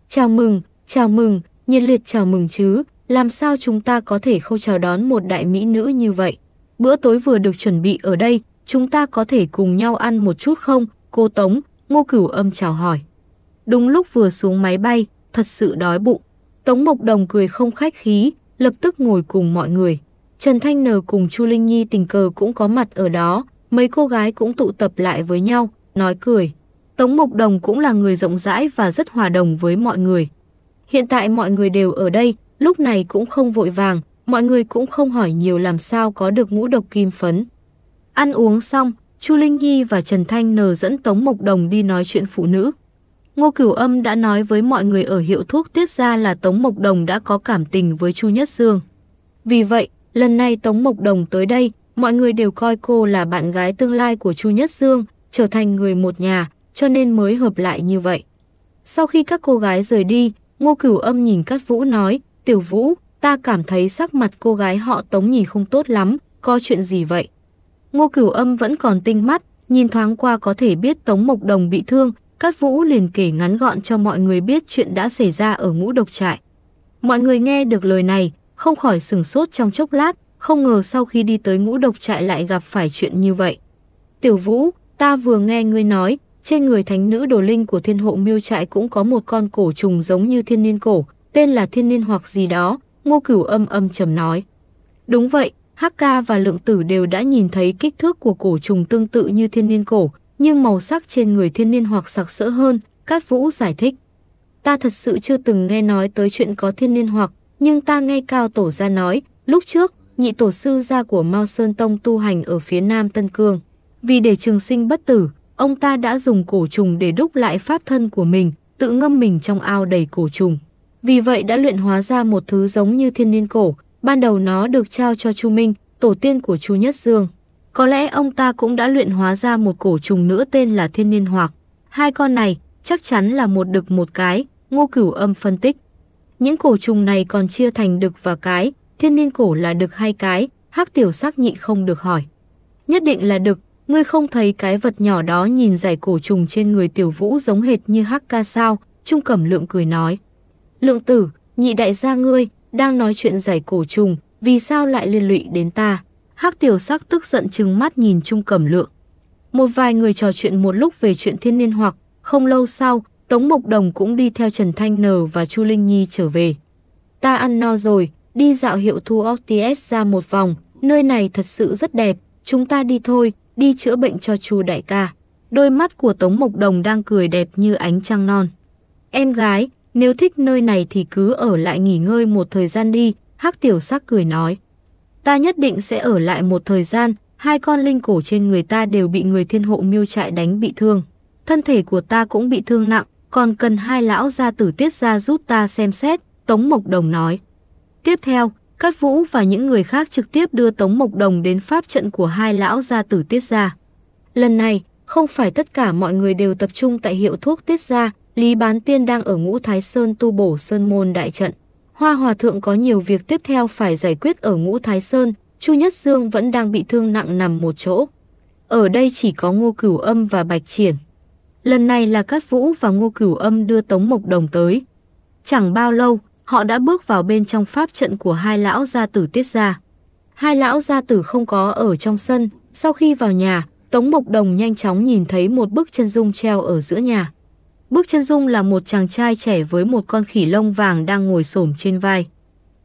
Chào mừng, chào mừng, nhiệt liệt chào mừng chứ, làm sao chúng ta có thể không chào đón một đại mỹ nữ như vậy? Bữa tối vừa được chuẩn bị ở đây, chúng ta có thể cùng nhau ăn một chút không? Cô Tống, Ngô Cửu Âm chào hỏi. Đúng lúc vừa xuống máy bay, thật sự đói bụng. Tống Mộc Đồng cười không khách khí, lập tức ngồi cùng mọi người. Trần Thanh Nờ cùng Chu Linh Nhi tình cờ cũng có mặt ở đó, mấy cô gái cũng tụ tập lại với nhau, nói cười. Tống Mộc Đồng cũng là người rộng rãi và rất hòa đồng với mọi người. Hiện tại mọi người đều ở đây, lúc này cũng không vội vàng, mọi người cũng không hỏi nhiều làm sao có được ngũ độc kim phấn. Ăn uống xong, Chu Linh Nhi và Trần Thanh Nờ dẫn Tống Mộc Đồng đi nói chuyện phụ nữ. Ngô Cửu Âm đã nói với mọi người ở hiệu thuốc tiết ra là Tống Mộc Đồng đã có cảm tình với Chu Nhất Dương. Vì vậy, lần này Tống Mộc Đồng tới đây, mọi người đều coi cô là bạn gái tương lai của Chu Nhất Dương, trở thành người một nhà, cho nên mới hợp lại như vậy. Sau khi các cô gái rời đi, Ngô Cửu Âm nhìn Cát Vũ nói, Tiểu Vũ, ta cảm thấy sắc mặt cô gái họ Tống nhìn không tốt lắm, có chuyện gì vậy? Ngô Cửu Âm vẫn còn tinh mắt, nhìn thoáng qua có thể biết Tống Mộc Đồng bị thương, Cát Vũ liền kể ngắn gọn cho mọi người biết chuyện đã xảy ra ở ngũ độc trại. Mọi người nghe được lời này, không khỏi sừng sốt trong chốc lát, không ngờ sau khi đi tới ngũ độc trại lại gặp phải chuyện như vậy. Tiểu Vũ, ta vừa nghe ngươi nói, trên người thánh nữ đồ linh của thiên hộ miêu trại cũng có một con cổ trùng giống như thiên niên cổ, tên là thiên niên hoặc gì đó, ngô cửu âm âm trầm nói. Đúng vậy, Hắc ca và lượng tử đều đã nhìn thấy kích thước của cổ trùng tương tự như thiên niên cổ, nhưng màu sắc trên người thiên niên hoặc sặc sỡ hơn, Cát Vũ giải thích. Ta thật sự chưa từng nghe nói tới chuyện có thiên niên hoặc, nhưng ta nghe cao tổ ra nói, lúc trước, nhị tổ sư gia của Mao Sơn Tông tu hành ở phía nam Tân Cương. Vì để trường sinh bất tử, ông ta đã dùng cổ trùng để đúc lại pháp thân của mình, tự ngâm mình trong ao đầy cổ trùng. Vì vậy đã luyện hóa ra một thứ giống như thiên niên cổ, ban đầu nó được trao cho Chu Minh, tổ tiên của Chu Nhất Dương. Có lẽ ông ta cũng đã luyện hóa ra một cổ trùng nữa tên là thiên niên hoặc. Hai con này chắc chắn là một đực một cái, ngô cửu âm phân tích. Những cổ trùng này còn chia thành đực và cái, thiên niên cổ là đực hay cái, hắc tiểu sắc nhị không được hỏi. Nhất định là đực, ngươi không thấy cái vật nhỏ đó nhìn giải cổ trùng trên người tiểu vũ giống hệt như hắc ca sao, trung cẩm lượng cười nói. Lượng tử, nhị đại gia ngươi, đang nói chuyện giải cổ trùng, vì sao lại liên lụy đến ta? Hắc tiểu sắc tức giận chừng mắt nhìn trung cẩm lượng. Một vài người trò chuyện một lúc về chuyện thiên niên hoặc, không lâu sau, Tống Mộc Đồng cũng đi theo Trần Thanh Nờ và Chu Linh Nhi trở về. Ta ăn no rồi, đi dạo hiệu thu OTS ra một vòng, nơi này thật sự rất đẹp, chúng ta đi thôi, đi chữa bệnh cho Chu đại ca. Đôi mắt của Tống Mộc Đồng đang cười đẹp như ánh trăng non. Em gái, nếu thích nơi này thì cứ ở lại nghỉ ngơi một thời gian đi, Hắc Tiểu Sắc cười nói. Ta nhất định sẽ ở lại một thời gian, hai con linh cổ trên người ta đều bị người thiên hộ miêu trại đánh bị thương. Thân thể của ta cũng bị thương nặng, còn cần hai lão gia tử tiết ra giúp ta xem xét, Tống Mộc Đồng nói. Tiếp theo, Cát Vũ và những người khác trực tiếp đưa Tống Mộc Đồng đến pháp trận của hai lão gia tử tiết ra. Lần này, không phải tất cả mọi người đều tập trung tại hiệu thuốc tiết ra, Lý Bán Tiên đang ở ngũ Thái Sơn tu bổ Sơn Môn đại trận. Hoa Hòa Thượng có nhiều việc tiếp theo phải giải quyết ở ngũ Thái Sơn, Chu Nhất Dương vẫn đang bị thương nặng nằm một chỗ. Ở đây chỉ có Ngô Cửu Âm và Bạch Triển. Lần này là Cát Vũ và Ngô Cửu Âm đưa Tống Mộc Đồng tới. Chẳng bao lâu, họ đã bước vào bên trong pháp trận của hai lão gia tử tiết ra. Hai lão gia tử không có ở trong sân, sau khi vào nhà, Tống Mộc Đồng nhanh chóng nhìn thấy một bức chân dung treo ở giữa nhà. Bước chân dung là một chàng trai trẻ với một con khỉ lông vàng đang ngồi xổm trên vai.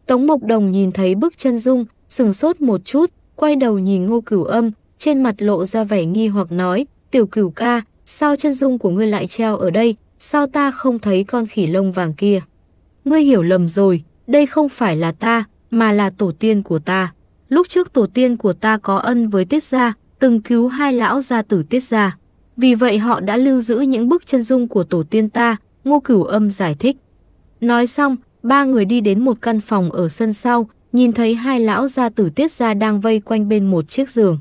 Tống Mộc Đồng nhìn thấy bước chân dung, sừng sốt một chút, quay đầu nhìn Ngô Cửu Âm, trên mặt lộ ra vẻ nghi hoặc nói, "Tiểu Cửu ca, sao chân dung của ngươi lại treo ở đây, sao ta không thấy con khỉ lông vàng kia?" Ngươi hiểu lầm rồi, đây không phải là ta, mà là tổ tiên của ta. Lúc trước tổ tiên của ta có ân với Tiết gia, từng cứu hai lão gia tử Tiết gia. Vì vậy họ đã lưu giữ những bức chân dung của tổ tiên ta, Ngô Cửu Âm giải thích. Nói xong, ba người đi đến một căn phòng ở sân sau, nhìn thấy hai lão gia tử Tiết gia đang vây quanh bên một chiếc giường.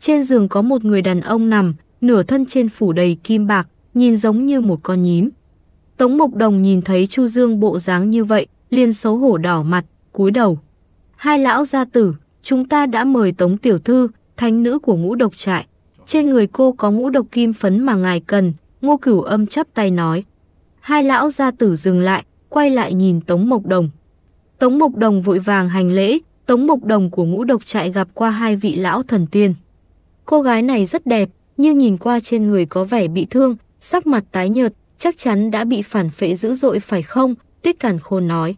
Trên giường có một người đàn ông nằm, nửa thân trên phủ đầy kim bạc, nhìn giống như một con nhím. Tống Mộc Đồng nhìn thấy Chu Dương bộ dáng như vậy, liền xấu hổ đỏ mặt, cúi đầu. Hai lão gia tử, chúng ta đã mời Tống Tiểu Thư, thánh nữ của ngũ độc trại. Trên người cô có ngũ độc kim phấn mà ngài cần, ngô cửu âm chắp tay nói. Hai lão gia tử dừng lại, quay lại nhìn Tống Mộc Đồng. Tống Mộc Đồng vội vàng hành lễ, Tống Mộc Đồng của ngũ độc trại gặp qua hai vị lão thần tiên. Cô gái này rất đẹp, nhưng nhìn qua trên người có vẻ bị thương, sắc mặt tái nhợt, chắc chắn đã bị phản phệ dữ dội phải không? Tiết Càn Khôn nói.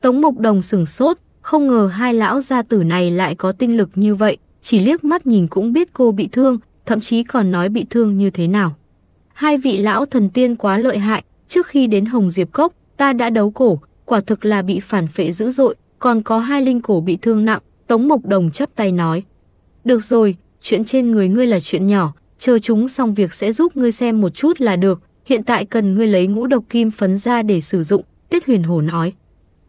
Tống Mộc Đồng sừng sốt, không ngờ hai lão gia tử này lại có tinh lực như vậy, chỉ liếc mắt nhìn cũng biết cô bị thương, thậm chí còn nói bị thương như thế nào. Hai vị lão thần tiên quá lợi hại, trước khi đến Hồng Diệp Cốc, ta đã đấu cổ, quả thực là bị phản phệ dữ dội, còn có hai linh cổ bị thương nặng, Tống Mộc Đồng chắp tay nói. Được rồi, chuyện trên người ngươi là chuyện nhỏ, chờ chúng xong việc sẽ giúp ngươi xem một chút là được, hiện tại cần ngươi lấy ngũ độc kim phấn ra để sử dụng, Tiết Huyền hồ nói.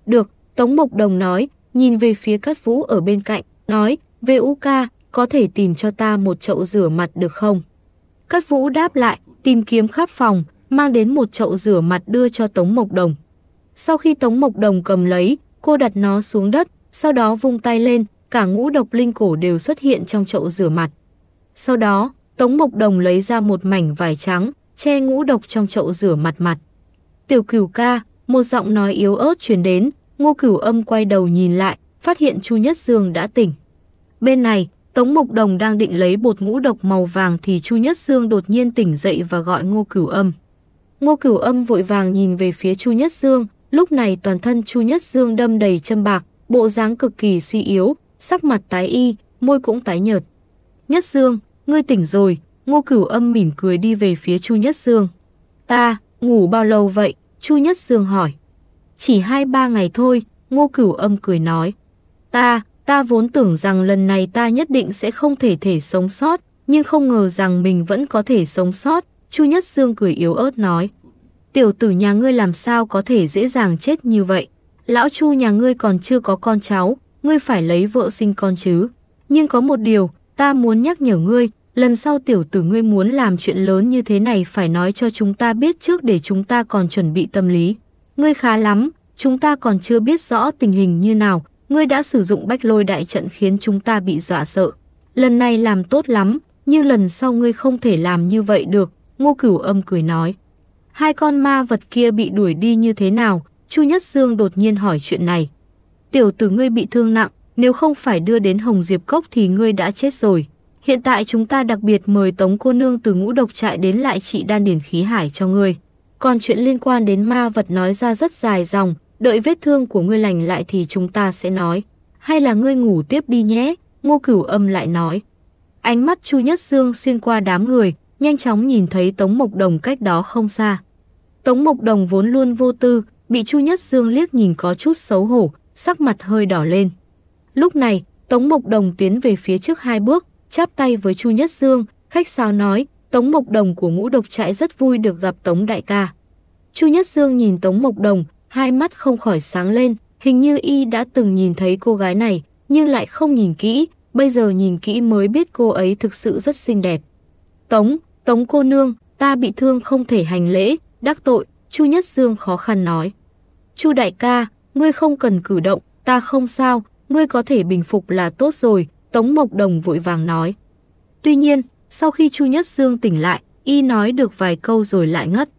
Được, Tống Mộc Đồng nói, nhìn về phía Cát Vũ ở bên cạnh, nói, VUK, có thể tìm cho ta một chậu rửa mặt được không? Cát Vũ đáp lại, tìm kiếm khắp phòng, mang đến một chậu rửa mặt đưa cho Tống Mộc Đồng. Sau khi Tống Mộc Đồng cầm lấy, cô đặt nó xuống đất, sau đó vung tay lên, cả ngũ độc linh cổ đều xuất hiện trong chậu rửa mặt. Sau đó, Tống Mộc Đồng lấy ra một mảnh vải trắng, che ngũ độc trong chậu rửa mặt mặt. Tiểu cửu ca, một giọng nói yếu ớt truyền đến, ngô cửu âm quay đầu nhìn lại, phát hiện Chu Nhất Dương đã tỉnh. Bên này, Tống Mộc Đồng đang định lấy bột ngũ độc màu vàng thì Chu Nhất Dương đột nhiên tỉnh dậy và gọi ngô cửu âm. Ngô cửu âm vội vàng nhìn về phía Chu Nhất Dương, lúc này toàn thân Chu Nhất Dương đâm đầy châm bạc, bộ dáng cực kỳ suy yếu, sắc mặt tái y, môi cũng tái nhợt. Nhất Dương, ngươi tỉnh rồi, Ngô Cửu Âm mỉm cười đi về phía Chu Nhất Dương. Ta, ngủ bao lâu vậy? Chu Nhất Dương hỏi. Chỉ hai ba ngày thôi, Ngô Cửu Âm cười nói. Ta, Ta vốn tưởng rằng lần này ta nhất định sẽ không thể thể sống sót, nhưng không ngờ rằng mình vẫn có thể sống sót, Chu Nhất Dương cười yếu ớt nói. Tiểu tử nhà ngươi làm sao có thể dễ dàng chết như vậy? Lão Chu nhà ngươi còn chưa có con cháu, ngươi phải lấy vợ sinh con chứ. Nhưng có một điều, ta muốn nhắc nhở ngươi, lần sau tiểu tử ngươi muốn làm chuyện lớn như thế này phải nói cho chúng ta biết trước để chúng ta còn chuẩn bị tâm lý. Ngươi khá lắm, chúng ta còn chưa biết rõ tình hình như nào, ngươi đã sử dụng bách lôi đại trận khiến chúng ta bị dọa sợ. Lần này làm tốt lắm, nhưng lần sau ngươi không thể làm như vậy được, ngô cửu âm cười nói. Hai con ma vật kia bị đuổi đi như thế nào, Chu Nhất Dương đột nhiên hỏi chuyện này. Tiểu tử ngươi bị thương nặng, nếu không phải đưa đến Hồng Diệp Cốc thì ngươi đã chết rồi. Hiện tại chúng ta đặc biệt mời Tống cô nương từ ngũ độc trại đến lại trị đan điển khí hải cho ngươi. Còn chuyện liên quan đến ma vật nói ra rất dài dòng, đợi vết thương của ngươi lành lại thì chúng ta sẽ nói. Hay là ngươi ngủ tiếp đi nhé, ngô cửu âm lại nói. Ánh mắt Chu Nhất Dương xuyên qua đám người, nhanh chóng nhìn thấy Tống Mộc Đồng cách đó không xa. Tống Mộc Đồng vốn luôn vô tư, bị Chu Nhất Dương liếc nhìn có chút xấu hổ, sắc mặt hơi đỏ lên. Lúc này, Tống Mộc Đồng tiến về phía trước hai bước, chắp tay với Chu Nhất Dương, khách sáo nói, Tống Mộc Đồng của ngũ độc trại rất vui được gặp Tống Đại ca. Chu Nhất Dương nhìn Tống Mộc Đồng, hai mắt không khỏi sáng lên, hình như y đã từng nhìn thấy cô gái này, nhưng lại không nhìn kỹ, bây giờ nhìn kỹ mới biết cô ấy thực sự rất xinh đẹp. Tống, Tống cô nương, ta bị thương không thể hành lễ, đắc tội, Chu Nhất Dương khó khăn nói. Chu đại ca, ngươi không cần cử động, ta không sao, ngươi có thể bình phục là tốt rồi, Tống Mộc Đồng vội vàng nói. Tuy nhiên, sau khi Chu Nhất Dương tỉnh lại, y nói được vài câu rồi lại ngất.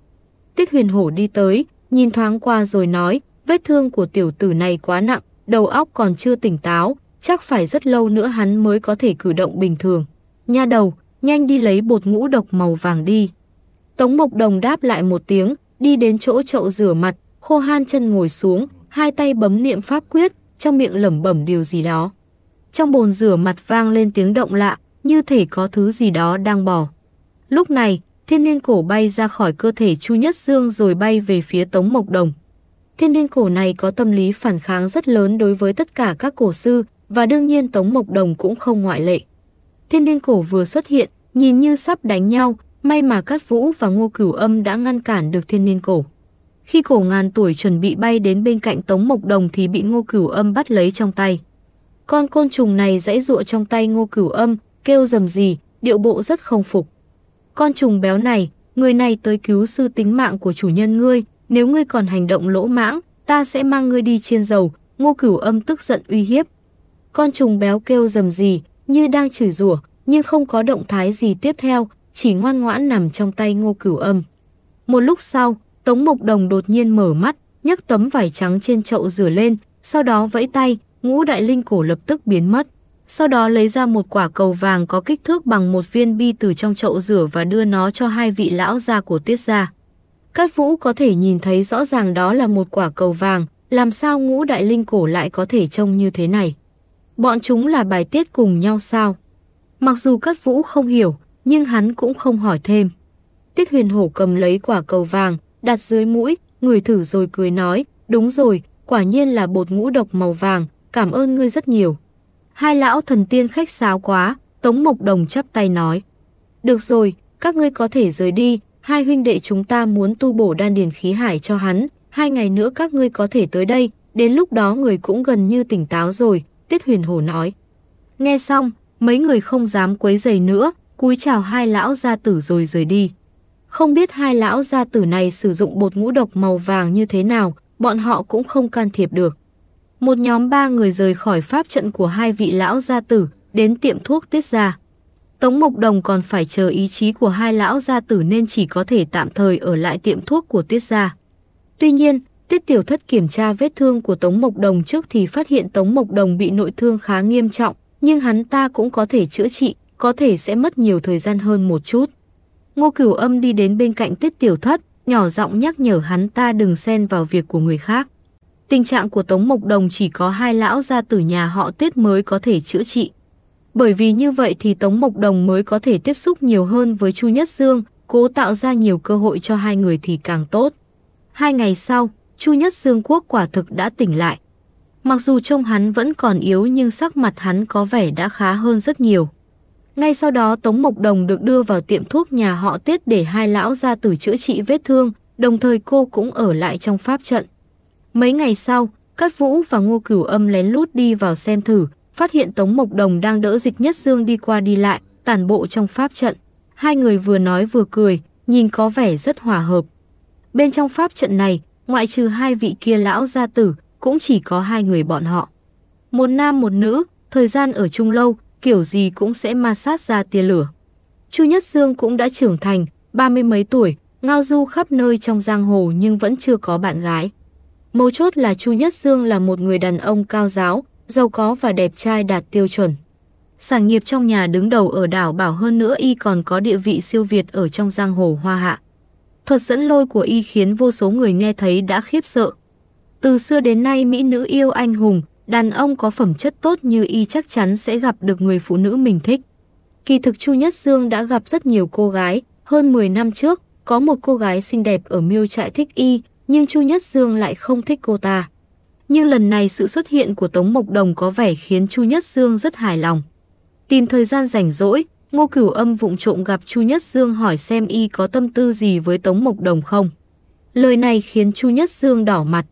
Tiết huyền hổ đi tới, nhìn thoáng qua rồi nói, vết thương của tiểu tử này quá nặng, đầu óc còn chưa tỉnh táo, chắc phải rất lâu nữa hắn mới có thể cử động bình thường. Nha đầu, nhanh đi lấy bột ngũ độc màu vàng đi. Tống Mộc Đồng đáp lại một tiếng, đi đến chỗ chậu rửa mặt, khô han chân ngồi xuống, hai tay bấm niệm pháp quyết, trong miệng lẩm bẩm điều gì đó. Trong bồn rửa mặt vang lên tiếng động lạ, như thể có thứ gì đó đang bỏ. Lúc này, thiên niên cổ bay ra khỏi cơ thể Chu Nhất Dương rồi bay về phía Tống Mộc Đồng. Thiên niên cổ này có tâm lý phản kháng rất lớn đối với tất cả các cổ sư, và đương nhiên Tống Mộc Đồng cũng không ngoại lệ. Thiên niên cổ vừa xuất hiện, nhìn như sắp đánh nhau, may mà Cát Vũ và Ngô Cửu Âm đã ngăn cản được thiên niên cổ. Khi cổ ngàn tuổi chuẩn bị bay đến bên cạnh Tống Mộc Đồng thì bị Ngô Cửu Âm bắt lấy trong tay. Con côn trùng này dãy dụa trong tay Ngô Cửu Âm, kêu rầm gì, điệu bộ rất không phục. Con trùng béo này, người này tới cứu sư tính mạng của chủ nhân ngươi, nếu ngươi còn hành động lỗ mãng, ta sẽ mang ngươi đi chiên dầu, Ngô Cửu Âm tức giận uy hiếp. Con trùng béo kêu rầm gì, như đang chửi rủa, nhưng không có động thái gì tiếp theo, chỉ ngoan ngoãn nằm trong tay Ngô Cửu Âm. Một lúc sau, Tống Mộc Đồng đột nhiên mở mắt, nhấc tấm vải trắng trên chậu rửa lên, sau đó vẫy tay, ngũ đại linh cổ lập tức biến mất. Sau đó lấy ra một quả cầu vàng có kích thước bằng một viên bi từ trong chậu rửa và đưa nó cho hai vị lão gia của tiết gia. Cát Vũ có thể nhìn thấy rõ ràng đó là một quả cầu vàng, làm sao ngũ đại linh cổ lại có thể trông như thế này? Bọn chúng là bài tiết cùng nhau sao? Mặc dù Cát Vũ không hiểu, nhưng hắn cũng không hỏi thêm. Tiết huyền hổ cầm lấy quả cầu vàng, đặt dưới mũi, người thử rồi cười nói, đúng rồi, quả nhiên là bột ngũ độc màu vàng, cảm ơn ngươi rất nhiều. Hai lão thần tiên khách sáo quá, Tống Mộc Đồng chắp tay nói. Được rồi, các ngươi có thể rời đi, hai huynh đệ chúng ta muốn tu bổ đan điền khí hải cho hắn, hai ngày nữa các ngươi có thể tới đây, đến lúc đó người cũng gần như tỉnh táo rồi, Tiết Huyền Hổ nói. Nghe xong, mấy người không dám quấy giày nữa, cúi chào hai lão gia tử rồi rời đi. Không biết hai lão gia tử này sử dụng bột ngũ độc màu vàng như thế nào, bọn họ cũng không can thiệp được. Một nhóm ba người rời khỏi pháp trận của hai vị lão gia tử, đến tiệm thuốc tiết ra. Tống Mộc Đồng còn phải chờ ý chí của hai lão gia tử nên chỉ có thể tạm thời ở lại tiệm thuốc của tiết gia. Tuy nhiên, Tiết Tiểu Thất kiểm tra vết thương của Tống Mộc Đồng trước thì phát hiện Tống Mộc Đồng bị nội thương khá nghiêm trọng, nhưng hắn ta cũng có thể chữa trị, có thể sẽ mất nhiều thời gian hơn một chút. Ngô Cửu Âm đi đến bên cạnh Tiết Tiểu Thất, nhỏ giọng nhắc nhở hắn ta đừng xen vào việc của người khác. Tình trạng của Tống Mộc Đồng chỉ có hai lão gia tử nhà họ Tiết mới có thể chữa trị. Bởi vì như vậy thì Tống Mộc Đồng mới có thể tiếp xúc nhiều hơn với Chu Nhất Dương, cố tạo ra nhiều cơ hội cho hai người thì càng tốt. Hai ngày sau, Chu Nhất Dương Quốc quả thực đã tỉnh lại. Mặc dù trông hắn vẫn còn yếu nhưng sắc mặt hắn có vẻ đã khá hơn rất nhiều. Ngay sau đó Tống Mộc Đồng được đưa vào tiệm thuốc nhà họ Tiết để hai lão gia tử chữa trị vết thương, đồng thời cô cũng ở lại trong pháp trận. Mấy ngày sau, Cát Vũ và Ngô Cửu Âm lén lút đi vào xem thử, phát hiện Tống Mộc Đồng đang đỡ Dịch Nhất Dương đi qua đi lại, tản bộ trong pháp trận. Hai người vừa nói vừa cười, nhìn có vẻ rất hòa hợp. Bên trong pháp trận này, ngoại trừ hai vị kia lão gia tử, cũng chỉ có hai người bọn họ. Một nam một nữ, thời gian ở chung lâu, kiểu gì cũng sẽ ma sát ra tia lửa. Chu Nhất Dương cũng đã trưởng thành, ba mươi mấy tuổi, ngao du khắp nơi trong giang hồ nhưng vẫn chưa có bạn gái. Mấu chốt là Chu Nhất Dương là một người đàn ông cao giáo, giàu có và đẹp trai đạt tiêu chuẩn. Sản nghiệp trong nhà đứng đầu ở đảo Bảo hơn nữa y còn có địa vị siêu việt ở trong giang hồ hoa hạ. Thuật dẫn lôi của y khiến vô số người nghe thấy đã khiếp sợ. Từ xưa đến nay mỹ nữ yêu anh hùng, đàn ông có phẩm chất tốt như y chắc chắn sẽ gặp được người phụ nữ mình thích. Kỳ thực Chu Nhất Dương đã gặp rất nhiều cô gái, hơn 10 năm trước, có một cô gái xinh đẹp ở miêu trại thích y, nhưng Chu Nhất Dương lại không thích cô ta. Nhưng lần này sự xuất hiện của Tống Mộc Đồng có vẻ khiến Chu Nhất Dương rất hài lòng. Tìm thời gian rảnh rỗi, Ngô Cửu Âm vụng trộm gặp Chu Nhất Dương hỏi xem y có tâm tư gì với Tống Mộc Đồng không. Lời này khiến Chu Nhất Dương đỏ mặt.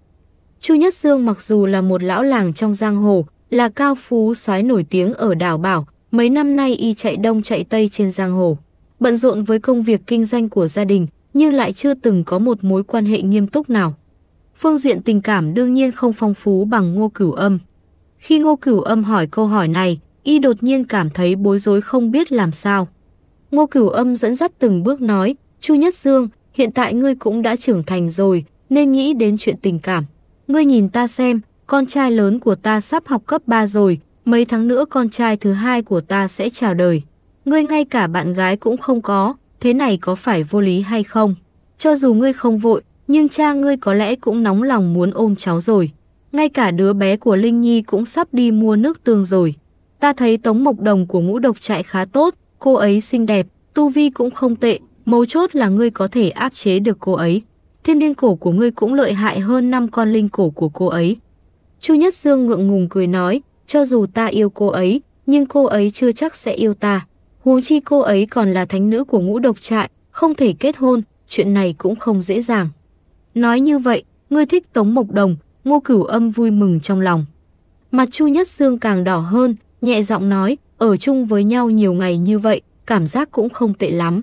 Chu Nhất Dương mặc dù là một lão làng trong giang hồ, là cao phú soái nổi tiếng ở đảo Bảo, mấy năm nay y chạy đông chạy tây trên giang hồ. Bận rộn với công việc kinh doanh của gia đình, nhưng lại chưa từng có một mối quan hệ nghiêm túc nào. Phương diện tình cảm đương nhiên không phong phú bằng Ngô Cửu Âm. Khi Ngô Cửu Âm hỏi câu hỏi này, y đột nhiên cảm thấy bối rối không biết làm sao. Ngô Cửu Âm dẫn dắt từng bước nói, Chu Nhất Dương, hiện tại ngươi cũng đã trưởng thành rồi, nên nghĩ đến chuyện tình cảm. Ngươi nhìn ta xem, con trai lớn của ta sắp học cấp 3 rồi, mấy tháng nữa con trai thứ hai của ta sẽ chào đời. Ngươi ngay cả bạn gái cũng không có, thế này có phải vô lý hay không? Cho dù ngươi không vội, nhưng cha ngươi có lẽ cũng nóng lòng muốn ôm cháu rồi. Ngay cả đứa bé của Linh Nhi cũng sắp đi mua nước tương rồi. Ta thấy tống mộc đồng của ngũ độc trại khá tốt, cô ấy xinh đẹp, tu vi cũng không tệ, mấu chốt là ngươi có thể áp chế được cô ấy. Thiên điên cổ của ngươi cũng lợi hại hơn năm con linh cổ của cô ấy. Chu Nhất Dương ngượng ngùng cười nói, cho dù ta yêu cô ấy, nhưng cô ấy chưa chắc sẽ yêu ta. Huống chi cô ấy còn là thánh nữ của ngũ độc trại, không thể kết hôn, chuyện này cũng không dễ dàng. Nói như vậy, ngươi thích Tống Mộc Đồng, Ngô Cửu Âm vui mừng trong lòng. Mặt Chu Nhất Dương càng đỏ hơn, nhẹ giọng nói, ở chung với nhau nhiều ngày như vậy, cảm giác cũng không tệ lắm.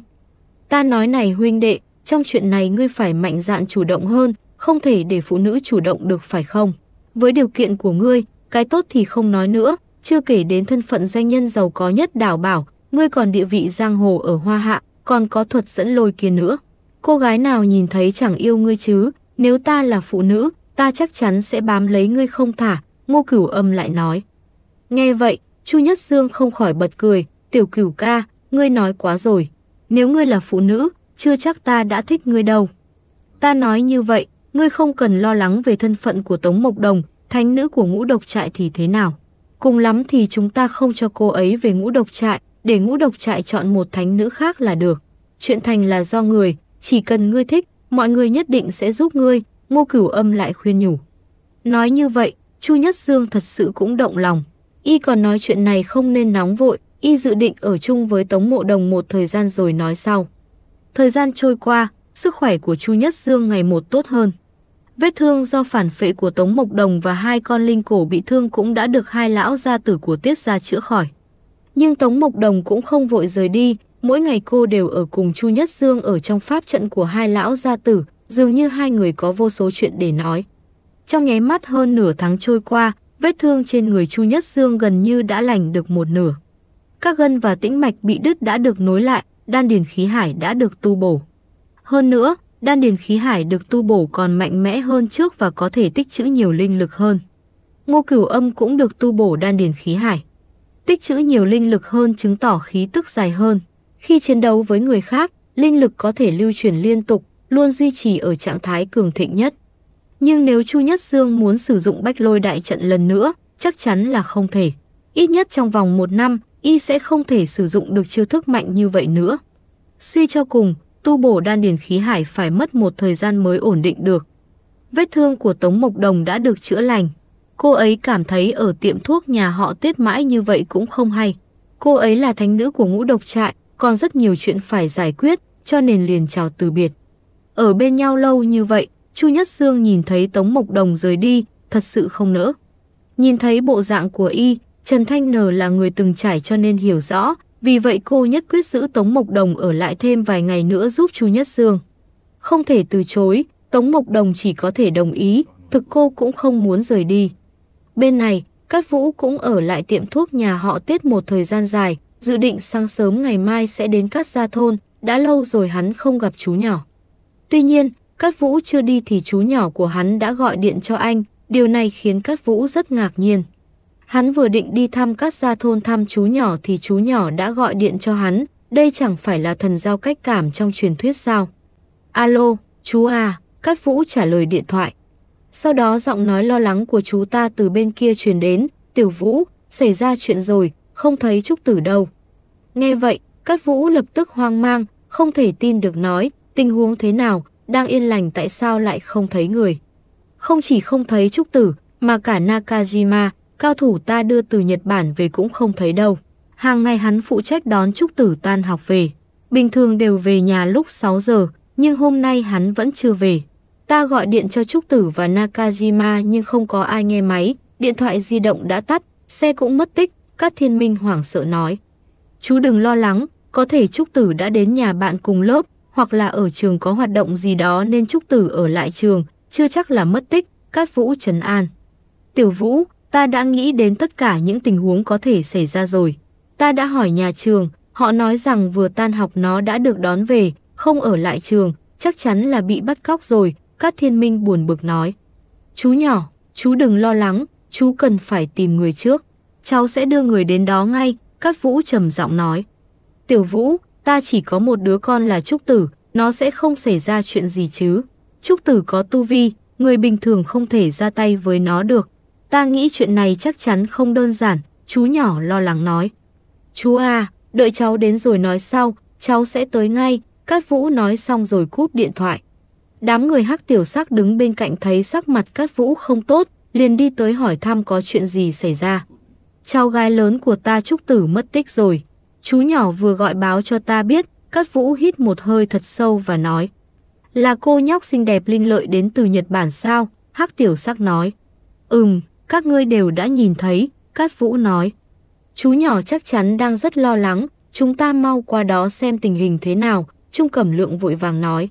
Ta nói này huynh đệ, trong chuyện này ngươi phải mạnh dạn chủ động hơn, không thể để phụ nữ chủ động được phải không? Với điều kiện của ngươi, cái tốt thì không nói nữa, chưa kể đến thân phận doanh nhân giàu có nhất đảo bảo, ngươi còn địa vị giang hồ ở Hoa Hạ, còn có thuật dẫn lôi kia nữa. Cô gái nào nhìn thấy chẳng yêu ngươi chứ, nếu ta là phụ nữ, ta chắc chắn sẽ bám lấy ngươi không thả, ngô cửu âm lại nói. Nghe vậy, Chu Nhất Dương không khỏi bật cười, tiểu cửu ca, ngươi nói quá rồi. Nếu ngươi là phụ nữ, chưa chắc ta đã thích ngươi đâu. Ta nói như vậy, ngươi không cần lo lắng về thân phận của Tống Mộc Đồng, thánh nữ của ngũ độc trại thì thế nào. Cùng lắm thì chúng ta không cho cô ấy về ngũ độc trại, để ngũ độc trại chọn một thánh nữ khác là được. Chuyện thành là do người, chỉ cần ngươi thích, mọi người nhất định sẽ giúp ngươi, ngô cửu âm lại khuyên nhủ. Nói như vậy, Chu Nhất Dương thật sự cũng động lòng. Y còn nói chuyện này không nên nóng vội, Y dự định ở chung với Tống Mộ Đồng một thời gian rồi nói sau. Thời gian trôi qua, sức khỏe của Chu Nhất Dương ngày một tốt hơn. Vết thương do phản phệ của Tống Mộc Đồng và hai con linh cổ bị thương cũng đã được hai lão gia tử của Tiết gia chữa khỏi. Nhưng Tống Mộc Đồng cũng không vội rời đi, mỗi ngày cô đều ở cùng Chu Nhất Dương ở trong pháp trận của hai lão gia tử, dường như hai người có vô số chuyện để nói. Trong nháy mắt hơn nửa tháng trôi qua, vết thương trên người Chu Nhất Dương gần như đã lành được một nửa. Các gân và tĩnh mạch bị đứt đã được nối lại, đan điền khí hải đã được tu bổ. Hơn nữa, đan điền khí hải được tu bổ còn mạnh mẽ hơn trước và có thể tích trữ nhiều linh lực hơn. Ngô Cửu Âm cũng được tu bổ đan điền khí hải. Tích trữ nhiều linh lực hơn chứng tỏ khí tức dài hơn. Khi chiến đấu với người khác, linh lực có thể lưu chuyển liên tục, luôn duy trì ở trạng thái cường thịnh nhất. Nhưng nếu Chu Nhất Dương muốn sử dụng bách lôi đại trận lần nữa, chắc chắn là không thể. Ít nhất trong vòng một năm, y sẽ không thể sử dụng được chiêu thức mạnh như vậy nữa. Suy cho cùng, tu bổ đan điền khí hải phải mất một thời gian mới ổn định được. Vết thương của Tống Mộc Đồng đã được chữa lành. Cô ấy cảm thấy ở tiệm thuốc nhà họ tiết mãi như vậy cũng không hay. Cô ấy là thánh nữ của ngũ độc trại, còn rất nhiều chuyện phải giải quyết, cho nên liền chào từ biệt. Ở bên nhau lâu như vậy, Chu Nhất Dương nhìn thấy Tống Mộc Đồng rời đi, thật sự không nỡ. Nhìn thấy bộ dạng của y, Trần Thanh Nờ là người từng trải cho nên hiểu rõ, vì vậy cô nhất quyết giữ Tống Mộc Đồng ở lại thêm vài ngày nữa giúp Chu Nhất Dương. Không thể từ chối, Tống Mộc Đồng chỉ có thể đồng ý, thực cô cũng không muốn rời đi. Bên này, Cát Vũ cũng ở lại tiệm thuốc nhà họ Tiết một thời gian dài, dự định sáng sớm ngày mai sẽ đến Cát Gia Thôn, đã lâu rồi hắn không gặp chú nhỏ. Tuy nhiên, Cát Vũ chưa đi thì chú nhỏ của hắn đã gọi điện cho anh, điều này khiến Cát Vũ rất ngạc nhiên. Hắn vừa định đi thăm Cát Gia Thôn thăm chú nhỏ thì chú nhỏ đã gọi điện cho hắn, đây chẳng phải là thần giao cách cảm trong truyền thuyết sao. Alo, chú à, Cát Vũ trả lời điện thoại. Sau đó giọng nói lo lắng của chú ta từ bên kia truyền đến, Tiểu Vũ, xảy ra chuyện rồi, không thấy Trúc Tử đâu. Nghe vậy, Cát Vũ lập tức hoang mang, không thể tin được nói, tình huống thế nào, đang yên lành tại sao lại không thấy người. Không chỉ không thấy Trúc Tử, mà cả Nakajima, cao thủ ta đưa từ Nhật Bản về cũng không thấy đâu. Hàng ngày hắn phụ trách đón Trúc Tử tan học về. Bình thường đều về nhà lúc 6 giờ, nhưng hôm nay hắn vẫn chưa về. Ta gọi điện cho Trúc Tử và Nakajima nhưng không có ai nghe máy, điện thoại di động đã tắt, xe cũng mất tích, các thiên minh hoảng sợ nói. Chú đừng lo lắng, có thể Trúc Tử đã đến nhà bạn cùng lớp, hoặc là ở trường có hoạt động gì đó nên Trúc Tử ở lại trường, chưa chắc là mất tích, Cát Vũ trấn an. Tiểu Vũ, ta đã nghĩ đến tất cả những tình huống có thể xảy ra rồi. Ta đã hỏi nhà trường, họ nói rằng vừa tan học nó đã được đón về, không ở lại trường, chắc chắn là bị bắt cóc rồi, Cát Thiên Minh buồn bực nói. Chú nhỏ, chú đừng lo lắng, chú cần phải tìm người trước. Cháu sẽ đưa người đến đó ngay, Cát Vũ trầm giọng nói. Tiểu Vũ, ta chỉ có một đứa con là Trúc Tử, nó sẽ không xảy ra chuyện gì chứ. Trúc Tử có tu vi, người bình thường không thể ra tay với nó được. Ta nghĩ chuyện này chắc chắn không đơn giản, chú nhỏ lo lắng nói. Chú à, đợi cháu đến rồi nói sau, cháu sẽ tới ngay, Cát Vũ nói xong rồi cúp điện thoại. Đám người hắc tiểu sắc đứng bên cạnh thấy sắc mặt Cát Vũ không tốt, liền đi tới hỏi thăm có chuyện gì xảy ra. Cháu gái lớn của ta Trúc Tử mất tích rồi. Chú nhỏ vừa gọi báo cho ta biết, Cát Vũ hít một hơi thật sâu và nói. Là cô nhóc xinh đẹp linh lợi đến từ Nhật Bản sao? Hắc tiểu sắc nói. Ừm, các ngươi đều đã nhìn thấy, Cát Vũ nói. Chú nhỏ chắc chắn đang rất lo lắng, chúng ta mau qua đó xem tình hình thế nào, Trung Cẩm Lượng vội vàng nói.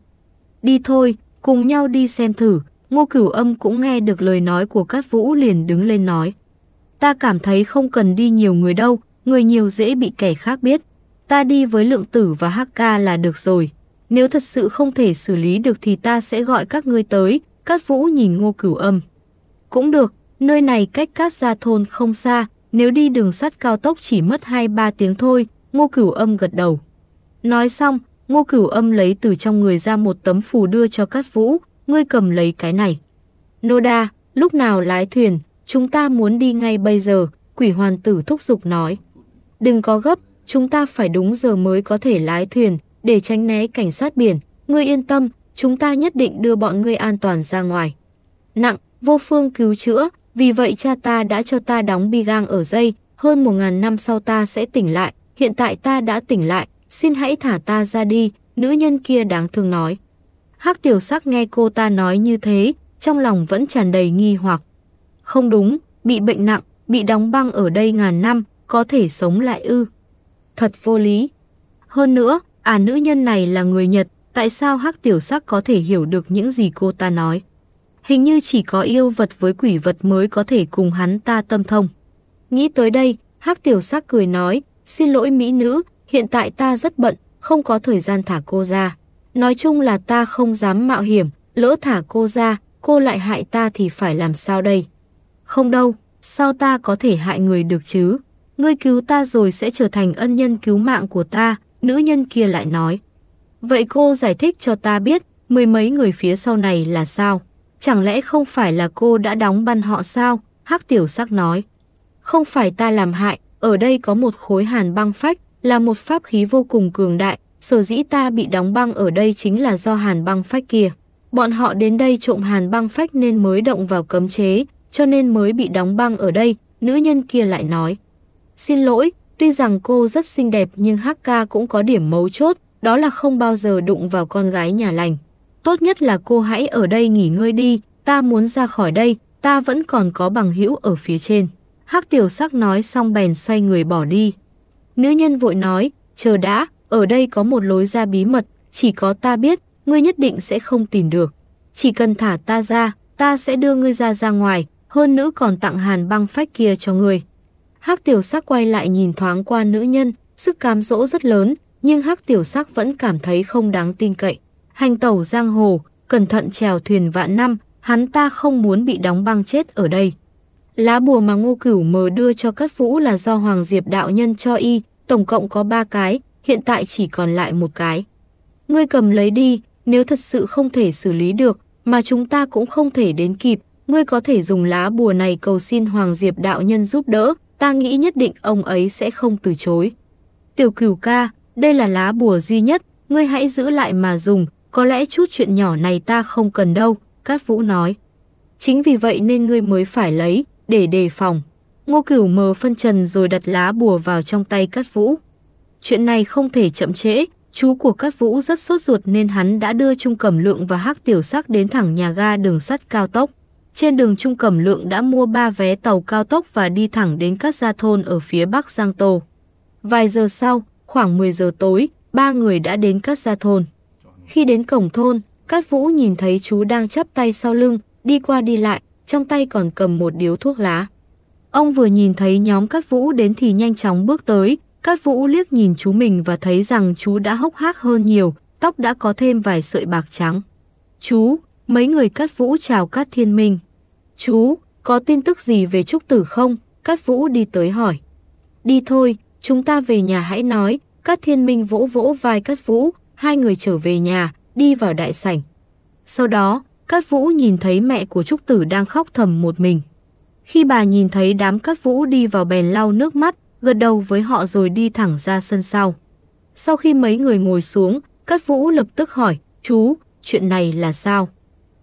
Đi thôi, cùng nhau đi xem thử, Ngô Cửu Âm cũng nghe được lời nói của Cát Vũ liền đứng lên nói. Ta cảm thấy không cần đi nhiều người đâu, người nhiều dễ bị kẻ khác biết. Ta đi với Lượng Tử và Hắc Ca là được rồi. Nếu thật sự không thể xử lý được thì ta sẽ gọi các ngươi tới, Cát Vũ nhìn Ngô Cửu Âm. Cũng được, nơi này cách Cát Gia Thôn không xa, nếu đi đường sắt cao tốc chỉ mất 2-3 tiếng thôi, Ngô Cửu Âm gật đầu. Nói xong, Ngô Cửu Âm lấy từ trong người ra một tấm phù đưa cho Cát Vũ, ngươi cầm lấy cái này. Noda, lúc nào lái thuyền, chúng ta muốn đi ngay bây giờ, quỷ hoàn tử thúc giục nói. Đừng có gấp, chúng ta phải đúng giờ mới có thể lái thuyền, để tránh né cảnh sát biển. Ngươi yên tâm, chúng ta nhất định đưa bọn ngươi an toàn ra ngoài. Nặng, vô phương cứu chữa, vì vậy cha ta đã cho ta đóng bi gang ở dây, hơn một ngàn năm sau ta sẽ tỉnh lại, hiện tại ta đã tỉnh lại, xin hãy thả ta ra đi, nữ nhân kia đáng thương nói. Hắc tiểu sắc nghe cô ta nói như thế, trong lòng vẫn tràn đầy nghi hoặc. Không đúng, bị bệnh nặng, bị đóng băng ở đây ngàn năm, có thể sống lại ư. Thật vô lý. Hơn nữa, à nữ nhân này là người Nhật, tại sao Hắc tiểu sắc có thể hiểu được những gì cô ta nói? Hình như chỉ có yêu vật với quỷ vật mới có thể cùng hắn ta tâm thông. Nghĩ tới đây, Hắc tiểu sắc cười nói, xin lỗi mỹ nữ, hiện tại ta rất bận, không có thời gian thả cô ra. Nói chung là ta không dám mạo hiểm, lỡ thả cô ra, cô lại hại ta thì phải làm sao đây? Không đâu, sao ta có thể hại người được chứ? Ngươi cứu ta rồi sẽ trở thành ân nhân cứu mạng của ta, nữ nhân kia lại nói. Vậy cô giải thích cho ta biết, mười mấy người phía sau này là sao? Chẳng lẽ không phải là cô đã đóng băn họ sao? Hắc tiểu sắc nói. Không phải ta làm hại, ở đây có một khối hàn băng phách, là một pháp khí vô cùng cường đại, sở dĩ ta bị đóng băng ở đây chính là do hàn băng phách kia. Bọn họ đến đây trộm hàn băng phách nên mới động vào cấm chế, cho nên mới bị đóng băng ở đây, nữ nhân kia lại nói. Xin lỗi, tuy rằng cô rất xinh đẹp nhưng HK cũng có điểm mấu chốt, đó là không bao giờ đụng vào con gái nhà lành. Tốt nhất là cô hãy ở đây nghỉ ngơi đi, ta muốn ra khỏi đây, ta vẫn còn có bằng hữu ở phía trên. Hắc tiểu sắc nói xong bèn xoay người bỏ đi. Nữ nhân vội nói, chờ đã, ở đây có một lối ra bí mật, chỉ có ta biết, ngươi nhất định sẽ không tìm được. Chỉ cần thả ta ra, ta sẽ đưa ngươi ra ra ngoài, hơn nữa còn tặng hàn băng phách kia cho ngươi. Hắc tiểu sắc quay lại nhìn thoáng qua nữ nhân, sức cám dỗ rất lớn, nhưng Hắc tiểu sắc vẫn cảm thấy không đáng tin cậy. Hành tẩu giang hồ, cẩn thận chèo thuyền vạn năm, hắn ta không muốn bị đóng băng chết ở đây. Lá bùa mà Ngô Cửu mờ đưa cho Cát Vũ là do Hoàng Diệp đạo nhân cho y, tổng cộng có 3 cái, hiện tại chỉ còn lại một cái. Ngươi cầm lấy đi, nếu thật sự không thể xử lý được, mà chúng ta cũng không thể đến kịp, ngươi có thể dùng lá bùa này cầu xin Hoàng Diệp đạo nhân giúp đỡ, ta nghĩ nhất định ông ấy sẽ không từ chối. Tiểu cửu ca, đây là lá bùa duy nhất, ngươi hãy giữ lại mà dùng, có lẽ chút chuyện nhỏ này ta không cần đâu, Cát Vũ nói. Chính vì vậy nên ngươi mới phải lấy, để đề phòng. Ngô Cửu mờ phân trần rồi đặt lá bùa vào trong tay Cát Vũ. Chuyện này không thể chậm trễ, chú của Cát Vũ rất sốt ruột nên hắn đã đưa Trung Cẩm Lượng và Hắc Tiểu Sắc đến thẳng nhà ga đường sắt cao tốc. Trên đường Trung Cẩm Lượng đã mua 3 vé tàu cao tốc và đi thẳng đến các gia thôn ở phía Bắc Giang Tô. Vài giờ sau, khoảng 10 giờ tối, ba người đã đến các gia thôn. Khi đến cổng thôn, Cát Vũ nhìn thấy chú đang chắp tay sau lưng, đi qua đi lại, trong tay còn cầm một điếu thuốc lá. Ông vừa nhìn thấy nhóm Cát Vũ đến thì nhanh chóng bước tới, Cát Vũ liếc nhìn chú mình và thấy rằng chú đã hốc hác hơn nhiều, tóc đã có thêm vài sợi bạc trắng. Chú, mấy người Cát Vũ chào Cát Thiên Minh. Chú, có tin tức gì về Trúc Tử không? Cát Vũ đi tới hỏi. Đi thôi, chúng ta về nhà hãy nói. Cát Thiên Minh vỗ vỗ vai Cát Vũ, hai người trở về nhà, đi vào đại sảnh. Sau đó, Cát Vũ nhìn thấy mẹ của Trúc Tử đang khóc thầm một mình. Khi bà nhìn thấy đám Cát Vũ đi vào bèn lau nước mắt, gật đầu với họ rồi đi thẳng ra sân sau. Sau khi mấy người ngồi xuống, Cát Vũ lập tức hỏi, chú, chuyện này là sao?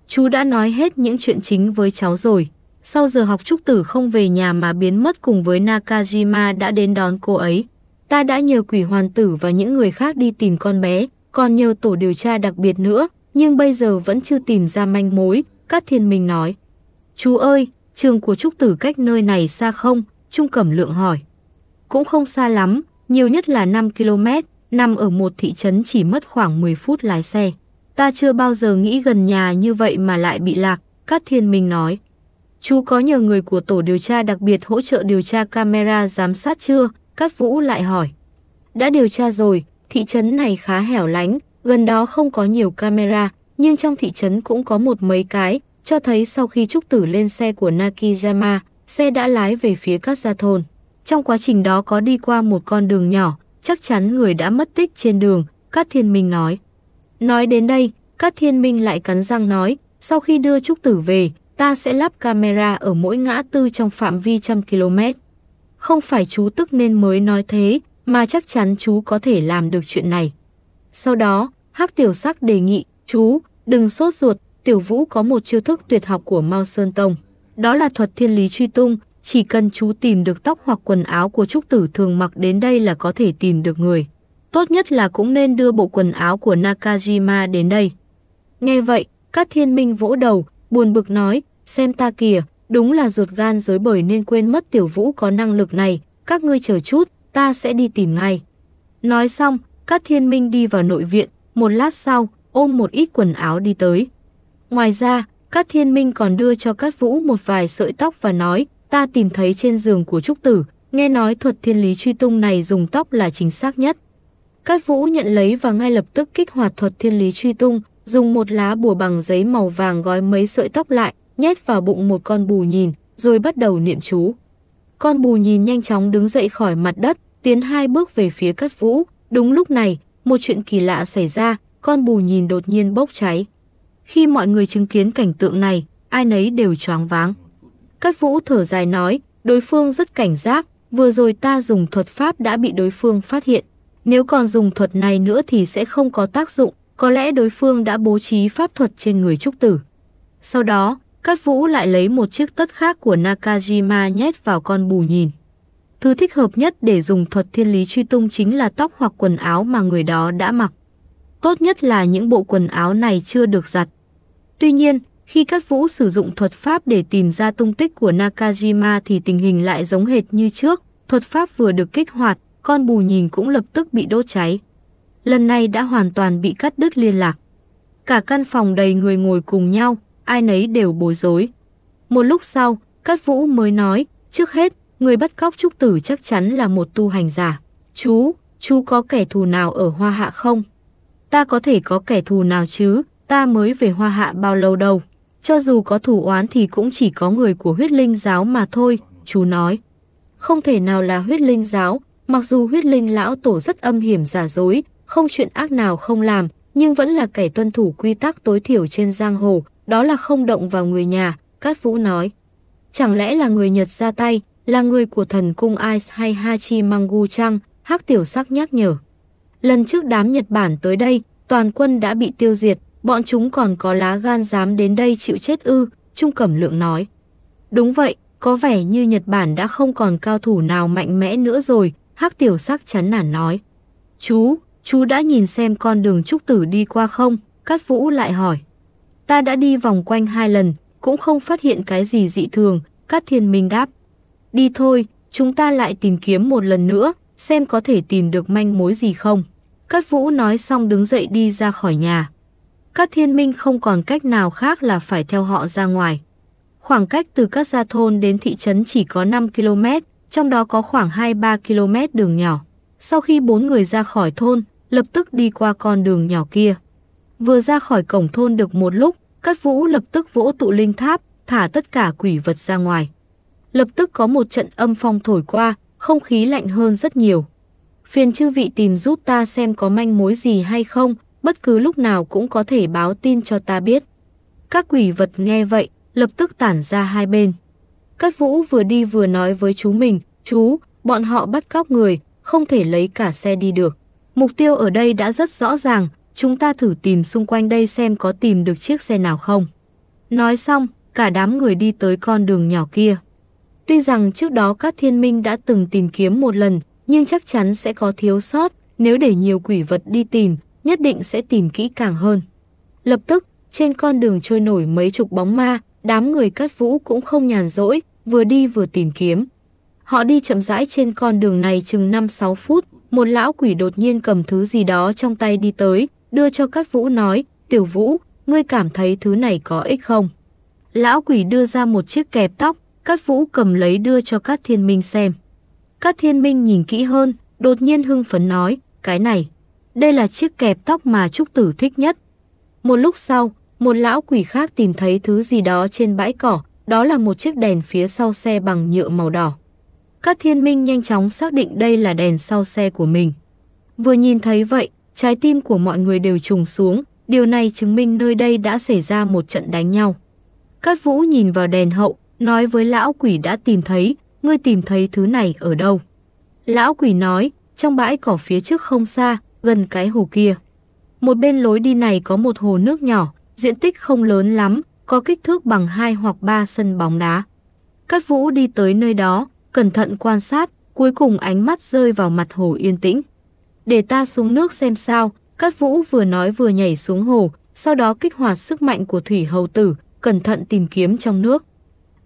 Chú đã nói hết những chuyện chính với cháu rồi. Sau giờ học Trúc Tử không về nhà mà biến mất cùng với Nakajima đã đến đón cô ấy. Ta đã nhờ quỷ hoàn tử và những người khác đi tìm con bé, còn nhờ tổ điều tra đặc biệt nữa, nhưng bây giờ vẫn chưa tìm ra manh mối, Cát Thiên Minh nói. Chú ơi, trường của Trúc Tử cách nơi này xa không? Trung Cẩm Lượng hỏi. Cũng không xa lắm, nhiều nhất là 5 km, nằm ở một thị trấn chỉ mất khoảng 10 phút lái xe. Ta chưa bao giờ nghĩ gần nhà như vậy mà lại bị lạc, Cát Thiên Minh nói. Chú có nhờ người của tổ điều tra đặc biệt hỗ trợ điều tra camera giám sát chưa? Cát Vũ lại hỏi. Đã điều tra rồi, thị trấn này khá hẻo lánh, gần đó không có nhiều camera, nhưng trong thị trấn cũng có một mấy cái, cho thấy sau khi Trúc Tử lên xe của Nakijama, xe đã lái về phía các gia thôn. Trong quá trình đó có đi qua một con đường nhỏ, chắc chắn người đã mất tích trên đường, Cát Thiên Minh nói. Nói đến đây, Cát Thiên Minh lại cắn răng nói, sau khi đưa Trúc Tử về, ta sẽ lắp camera ở mỗi ngã tư trong phạm vi trăm km. Không phải chú tức nên mới nói thế, mà chắc chắn chú có thể làm được chuyện này. Sau đó, Hắc Tiểu Sắc đề nghị, chú, đừng sốt ruột, Tiểu Vũ có một chiêu thức tuyệt học của Mao Sơn Tông. Đó là thuật thiên lý truy tung, chỉ cần chú tìm được tóc hoặc quần áo của Trúc Tử thường mặc đến đây là có thể tìm được người. Tốt nhất là cũng nên đưa bộ quần áo của Nakajima đến đây. Nghe vậy, các thiên minh vỗ đầu, buồn bực nói, xem ta kìa, đúng là ruột gan dối bời nên quên mất tiểu vũ có năng lực này, các ngươi chờ chút, ta sẽ đi tìm ngay. Nói xong, các thiên minh đi vào nội viện, một lát sau, ôm một ít quần áo đi tới. Ngoài ra, các thiên minh còn đưa cho các vũ một vài sợi tóc và nói, ta tìm thấy trên giường của Trúc Tử, nghe nói thuật thiên lý truy tung này dùng tóc là chính xác nhất. Cát Vũ nhận lấy và ngay lập tức kích hoạt thuật thiên lý truy tung, dùng một lá bùa bằng giấy màu vàng gói mấy sợi tóc lại, nhét vào bụng một con bù nhìn, rồi bắt đầu niệm chú. Con bù nhìn nhanh chóng đứng dậy khỏi mặt đất, tiến hai bước về phía Cát Vũ. Đúng lúc này, một chuyện kỳ lạ xảy ra, con bù nhìn đột nhiên bốc cháy. Khi mọi người chứng kiến cảnh tượng này, ai nấy đều choáng váng. Cát Vũ thở dài nói, đối phương rất cảnh giác, vừa rồi ta dùng thuật pháp đã bị đối phương phát hiện. Nếu còn dùng thuật này nữa thì sẽ không có tác dụng, có lẽ đối phương đã bố trí pháp thuật trên người trúc tử. Sau đó, Cát Vũ lại lấy một chiếc tất khác của Nakajima nhét vào con bù nhìn. Thứ thích hợp nhất để dùng thuật thiên lý truy tung chính là tóc hoặc quần áo mà người đó đã mặc. Tốt nhất là những bộ quần áo này chưa được giặt. Tuy nhiên, khi Cát Vũ sử dụng thuật pháp để tìm ra tung tích của Nakajima thì tình hình lại giống hệt như trước. Thuật pháp vừa được kích hoạt, con bù nhìn cũng lập tức bị đốt cháy. Lần này đã hoàn toàn bị cắt đứt liên lạc. Cả căn phòng đầy người ngồi cùng nhau, ai nấy đều bối rối. Một lúc sau, Cát Vũ mới nói, trước hết, người bắt cóc Trúc Tử chắc chắn là một tu hành giả. Chú, chú có kẻ thù nào ở Hoa Hạ không? Ta có thể có kẻ thù nào chứ, ta mới về Hoa Hạ bao lâu đâu. Cho dù có thù oán thì cũng chỉ có người của huyết linh giáo mà thôi, chú nói. Không thể nào là huyết linh giáo, mặc dù huyết linh lão tổ rất âm hiểm giả dối, không chuyện ác nào không làm, nhưng vẫn là kẻ tuân thủ quy tắc tối thiểu trên giang hồ, đó là không động vào người nhà, Cát Vũ nói. Chẳng lẽ là người Nhật ra tay, là người của thần cung Ice hay Hachi Mangu chăng? Hắc tiểu sắc nhắc nhở. Lần trước đám Nhật Bản tới đây, toàn quân đã bị tiêu diệt, bọn chúng còn có lá gan dám đến đây chịu chết ư, Trung Cẩm Lượng nói. Đúng vậy, có vẻ như Nhật Bản đã không còn cao thủ nào mạnh mẽ nữa rồi, Hắc tiểu sắc chán nản nói. Chú, chú đã nhìn xem con đường trúc tử đi qua không? Cát Vũ lại hỏi. Ta đã đi vòng quanh hai lần, cũng không phát hiện cái gì dị thường, Cát Thiên Minh đáp. Đi thôi, chúng ta lại tìm kiếm một lần nữa, xem có thể tìm được manh mối gì không. Cát Vũ nói xong đứng dậy đi ra khỏi nhà. Cát Thiên Minh không còn cách nào khác là phải theo họ ra ngoài. Khoảng cách từ các gia thôn đến thị trấn chỉ có 5 km, trong đó có khoảng 2-3 km đường nhỏ. Sau khi bốn người ra khỏi thôn, lập tức đi qua con đường nhỏ kia. Vừa ra khỏi cổng thôn được một lúc, Cát Vũ lập tức vỗ tụ linh tháp, thả tất cả quỷ vật ra ngoài. Lập tức có một trận âm phong thổi qua, không khí lạnh hơn rất nhiều. Phiền chư vị tìm giúp ta xem có manh mối gì hay không, bất cứ lúc nào cũng có thể báo tin cho ta biết. Các quỷ vật nghe vậy, lập tức tản ra hai bên. Cát Vũ vừa đi vừa nói với chú mình, chú, bọn họ bắt cóc người, không thể lấy cả xe đi được. Mục tiêu ở đây đã rất rõ ràng, chúng ta thử tìm xung quanh đây xem có tìm được chiếc xe nào không. Nói xong, cả đám người đi tới con đường nhỏ kia. Tuy rằng trước đó các thiên minh đã từng tìm kiếm một lần, nhưng chắc chắn sẽ có thiếu sót, nếu để nhiều quỷ vật đi tìm, nhất định sẽ tìm kỹ càng hơn. Lập tức, trên con đường trôi nổi mấy chục bóng ma, đám người cắt vũ cũng không nhàn rỗi, vừa đi vừa tìm kiếm. Họ đi chậm rãi trên con đường này chừng 5-6 phút, một lão quỷ đột nhiên cầm thứ gì đó trong tay đi tới, đưa cho Cát Vũ nói, Tiểu Vũ, ngươi cảm thấy thứ này có ích không? Lão quỷ đưa ra một chiếc kẹp tóc, Cát Vũ cầm lấy đưa cho Cát Thiên Minh xem. Cát Thiên Minh nhìn kỹ hơn, đột nhiên hưng phấn nói, cái này, đây là chiếc kẹp tóc mà Trúc Tử thích nhất. Một lúc sau, một lão quỷ khác tìm thấy thứ gì đó trên bãi cỏ, đó là một chiếc đèn phía sau xe bằng nhựa màu đỏ. Cát Thiên Minh nhanh chóng xác định đây là đèn sau xe của mình. Vừa nhìn thấy vậy, trái tim của mọi người đều trùng xuống, điều này chứng minh nơi đây đã xảy ra một trận đánh nhau. Cát Vũ nhìn vào đèn hậu, nói với lão quỷ đã tìm thấy, ngươi tìm thấy thứ này ở đâu? Lão quỷ nói, trong bãi cỏ phía trước không xa, gần cái hồ kia. Một bên lối đi này có một hồ nước nhỏ, diện tích không lớn lắm, có kích thước bằng hai hoặc ba sân bóng đá. Cát Vũ đi tới nơi đó, cẩn thận quan sát, cuối cùng ánh mắt rơi vào mặt hồ yên tĩnh. Để ta xuống nước xem sao, Cát Vũ vừa nói vừa nhảy xuống hồ, sau đó kích hoạt sức mạnh của thủy hầu tử, cẩn thận tìm kiếm trong nước.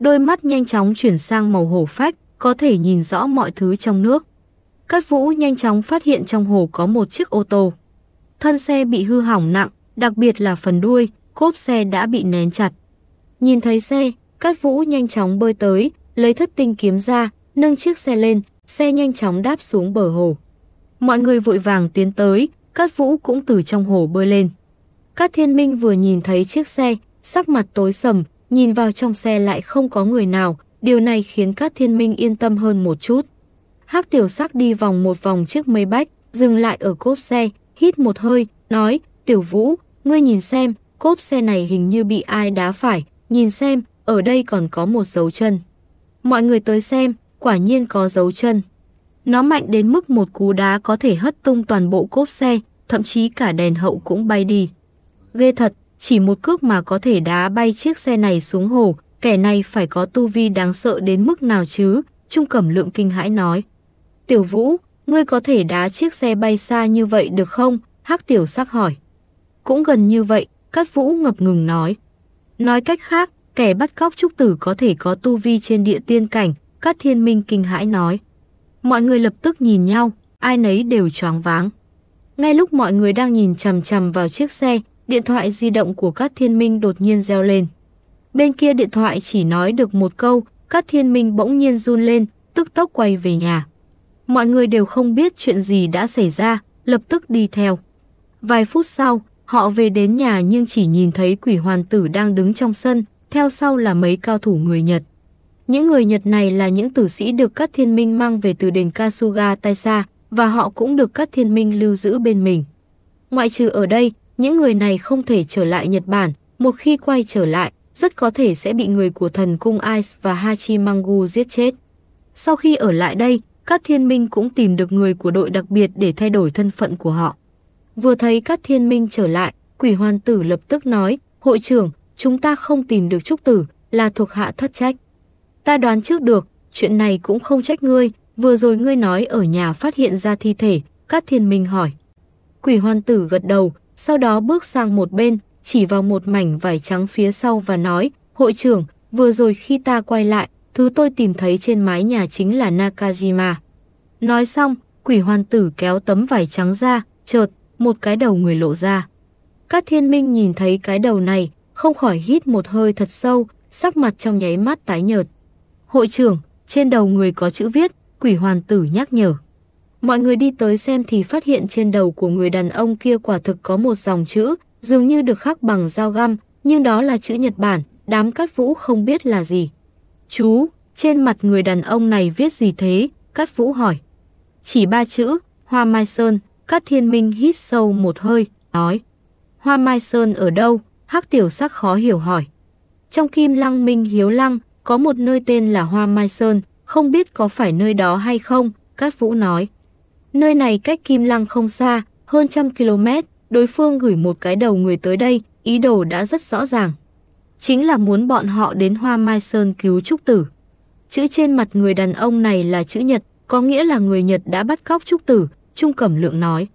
Đôi mắt nhanh chóng chuyển sang màu hổ phách, có thể nhìn rõ mọi thứ trong nước. Cát Vũ nhanh chóng phát hiện trong hồ có một chiếc ô tô. Thân xe bị hư hỏng nặng, đặc biệt là phần đuôi, cốp xe đã bị nén chặt. Nhìn thấy xe, Cát Vũ nhanh chóng bơi tới, lấy thất tinh kiếm ra, nâng chiếc xe lên, xe nhanh chóng đáp xuống bờ hồ. Mọi người vội vàng tiến tới, Cát Vũ cũng từ trong hồ bơi lên. Cát Thiên Minh vừa nhìn thấy chiếc xe, sắc mặt tối sầm, nhìn vào trong xe lại không có người nào, điều này khiến các Thiên Minh yên tâm hơn một chút. Hắc Tiểu Sắc đi vòng một vòng chiếc mây bách, dừng lại ở cốp xe, hít một hơi, nói, Tiểu Vũ, ngươi nhìn xem, cốp xe này hình như bị ai đá phải, nhìn xem, ở đây còn có một dấu chân. Mọi người tới xem, quả nhiên có dấu chân. Nó mạnh đến mức một cú đá có thể hất tung toàn bộ cốp xe, thậm chí cả đèn hậu cũng bay đi. Ghê thật, chỉ một cước mà có thể đá bay chiếc xe này xuống hồ, kẻ này phải có tu vi đáng sợ đến mức nào chứ, Trung Cẩm Lượng kinh hãi nói. Tiểu Vũ, ngươi có thể đá chiếc xe bay xa như vậy được không? Hắc Tiểu Sắc hỏi. Cũng gần như vậy, Cát Vũ ngập ngừng nói. Nói cách khác, kẻ bắt cóc trúc tử có thể có tu vi trên địa tiên cảnh, Cát Thiên Minh kinh hãi nói. Mọi người lập tức nhìn nhau, ai nấy đều choáng váng. Ngay lúc mọi người đang nhìn chằm chằm vào chiếc xe, điện thoại di động của các Thiên Minh đột nhiên reo lên. Bên kia điện thoại chỉ nói được một câu, các Thiên Minh bỗng nhiên run lên, tức tốc quay về nhà. Mọi người đều không biết chuyện gì đã xảy ra, lập tức đi theo. Vài phút sau, họ về đến nhà nhưng chỉ nhìn thấy quỷ hoàn tử đang đứng trong sân, theo sau là mấy cao thủ người Nhật. Những người Nhật này là những tử sĩ được các thiên minh mang về từ đền Kasuga Taisa và họ cũng được các thiên minh lưu giữ bên mình. Ngoại trừ ở đây, những người này không thể trở lại Nhật Bản, một khi quay trở lại, rất có thể sẽ bị người của thần cung Ice và Hachimangu giết chết. Sau khi ở lại đây, các thiên minh cũng tìm được người của đội đặc biệt để thay đổi thân phận của họ. Vừa thấy các thiên minh trở lại, quỷ hoàn tử lập tức nói, hội trưởng, chúng ta không tìm được trúc tử, là thuộc hạ thất trách. Ta đoán trước được, chuyện này cũng không trách ngươi, vừa rồi ngươi nói ở nhà phát hiện ra thi thể, các thiên minh hỏi. Quỷ hoàn tử gật đầu, sau đó bước sang một bên, chỉ vào một mảnh vải trắng phía sau và nói, hội trưởng, vừa rồi khi ta quay lại, thứ tôi tìm thấy trên mái nhà chính là Nakajima. Nói xong, quỷ hoàn tử kéo tấm vải trắng ra, chợt, một cái đầu người lộ ra. Các thiên minh nhìn thấy cái đầu này, không khỏi hít một hơi thật sâu, sắc mặt trong nháy mắt tái nhợt. Hội trưởng, trên đầu người có chữ viết, quỷ hoàn tử nhắc nhở. Mọi người đi tới xem thì phát hiện trên đầu của người đàn ông kia quả thực có một dòng chữ, dường như được khắc bằng dao găm, nhưng đó là chữ Nhật Bản, đám cát vũ không biết là gì. Chú, trên mặt người đàn ông này viết gì thế? Cát vũ hỏi. Chỉ ba chữ, Hoa Mai Sơn, Cát Thiên Minh hít sâu một hơi, nói. Hoa Mai Sơn ở đâu? Hắc tiểu sắc khó hiểu hỏi. Trong Kim Lăng Minh Hiếu Lăng, có một nơi tên là Hoa Mai Sơn, không biết có phải nơi đó hay không, Cát Vũ nói. Nơi này cách Kim Lăng không xa, hơn trăm km, đối phương gửi một cái đầu người tới đây, ý đồ đã rất rõ ràng. Chính là muốn bọn họ đến Hoa Mai Sơn cứu Trúc Tử. Chữ trên mặt người đàn ông này là chữ Nhật, có nghĩa là người Nhật đã bắt cóc Trúc Tử, Trung Cẩm Lượng nói.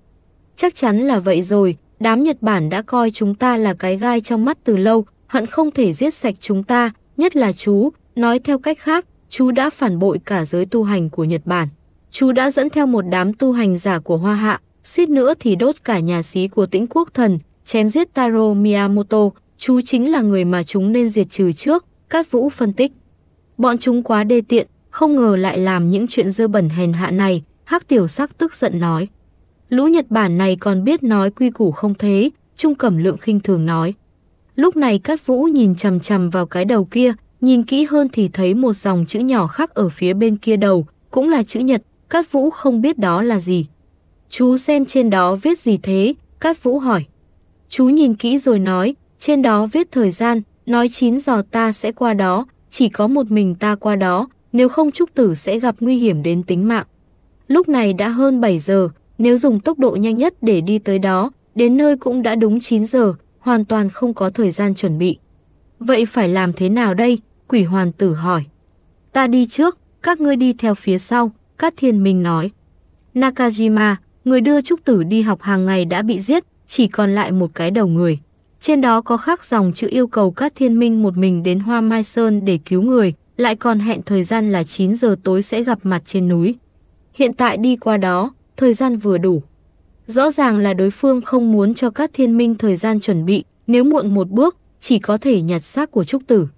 Chắc chắn là vậy rồi, đám Nhật Bản đã coi chúng ta là cái gai trong mắt từ lâu, hận không thể giết sạch chúng ta, nhất là chú, nói theo cách khác, chú đã phản bội cả giới tu hành của Nhật Bản. Chú đã dẫn theo một đám tu hành giả của Hoa Hạ, suýt nữa thì đốt cả nhà xí của tĩnh quốc thần, chém giết Taro Miyamoto, chú chính là người mà chúng nên diệt trừ trước, Cát Vũ phân tích. Bọn chúng quá đê tiện, không ngờ lại làm những chuyện dơ bẩn hèn hạ này, Hắc Tiểu Sắc tức giận nói. Lũ Nhật Bản này còn biết nói quy củ không thế, Trung Cẩm Lượng khinh thường nói. Lúc này Cát Vũ nhìn chằm chằm vào cái đầu kia, nhìn kỹ hơn thì thấy một dòng chữ nhỏ khác ở phía bên kia đầu, cũng là chữ Nhật, Cát Vũ không biết đó là gì. Chú xem trên đó viết gì thế? Cát Vũ hỏi. Chú nhìn kỹ rồi nói, trên đó viết thời gian, nói 9 giờ ta sẽ qua đó, chỉ có một mình ta qua đó, nếu không Trúc Tử sẽ gặp nguy hiểm đến tính mạng. Lúc này đã hơn 7 giờ, nếu dùng tốc độ nhanh nhất để đi tới đó, đến nơi cũng đã đúng 9 giờ, hoàn toàn không có thời gian chuẩn bị. Vậy phải làm thế nào đây? Quỷ hoàn tử hỏi. Ta đi trước, các ngươi đi theo phía sau, Cát Thiên Minh nói. Nakajima, người đưa Trúc Tử đi học hàng ngày đã bị giết, chỉ còn lại một cái đầu người. Trên đó có khắc dòng chữ yêu cầu Cát Thiên Minh một mình đến Hoa Mai Sơn để cứu người, lại còn hẹn thời gian là 9 giờ tối sẽ gặp mặt trên núi. Hiện tại đi qua đó, thời gian vừa đủ. Rõ ràng là đối phương không muốn cho Cát Thiên Minh thời gian chuẩn bị, nếu muộn một bước, chỉ có thể nhặt xác của Trúc Tử.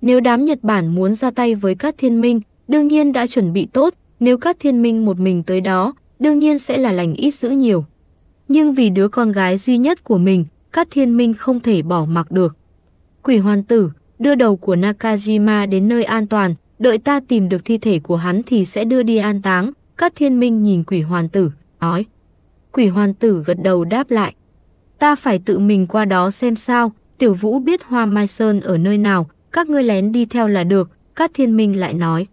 Nếu đám Nhật Bản muốn ra tay với Cát Thiên Minh, đương nhiên đã chuẩn bị tốt, nếu các Thiên Minh một mình tới đó, đương nhiên sẽ là lành ít dữ nhiều. Nhưng vì đứa con gái duy nhất của mình, các Thiên Minh không thể bỏ mặc được. Quỷ hoàn tử, đưa đầu của Nakajima đến nơi an toàn, đợi ta tìm được thi thể của hắn thì sẽ đưa đi an táng. các Thiên Minh nhìn quỷ hoàn tử, nói. Quỷ hoàn tử gật đầu đáp lại. Ta phải tự mình qua đó xem sao, tiểu vũ biết hoa mai sơn ở nơi nào, các ngươi lén đi theo là được, các Thiên Minh lại nói.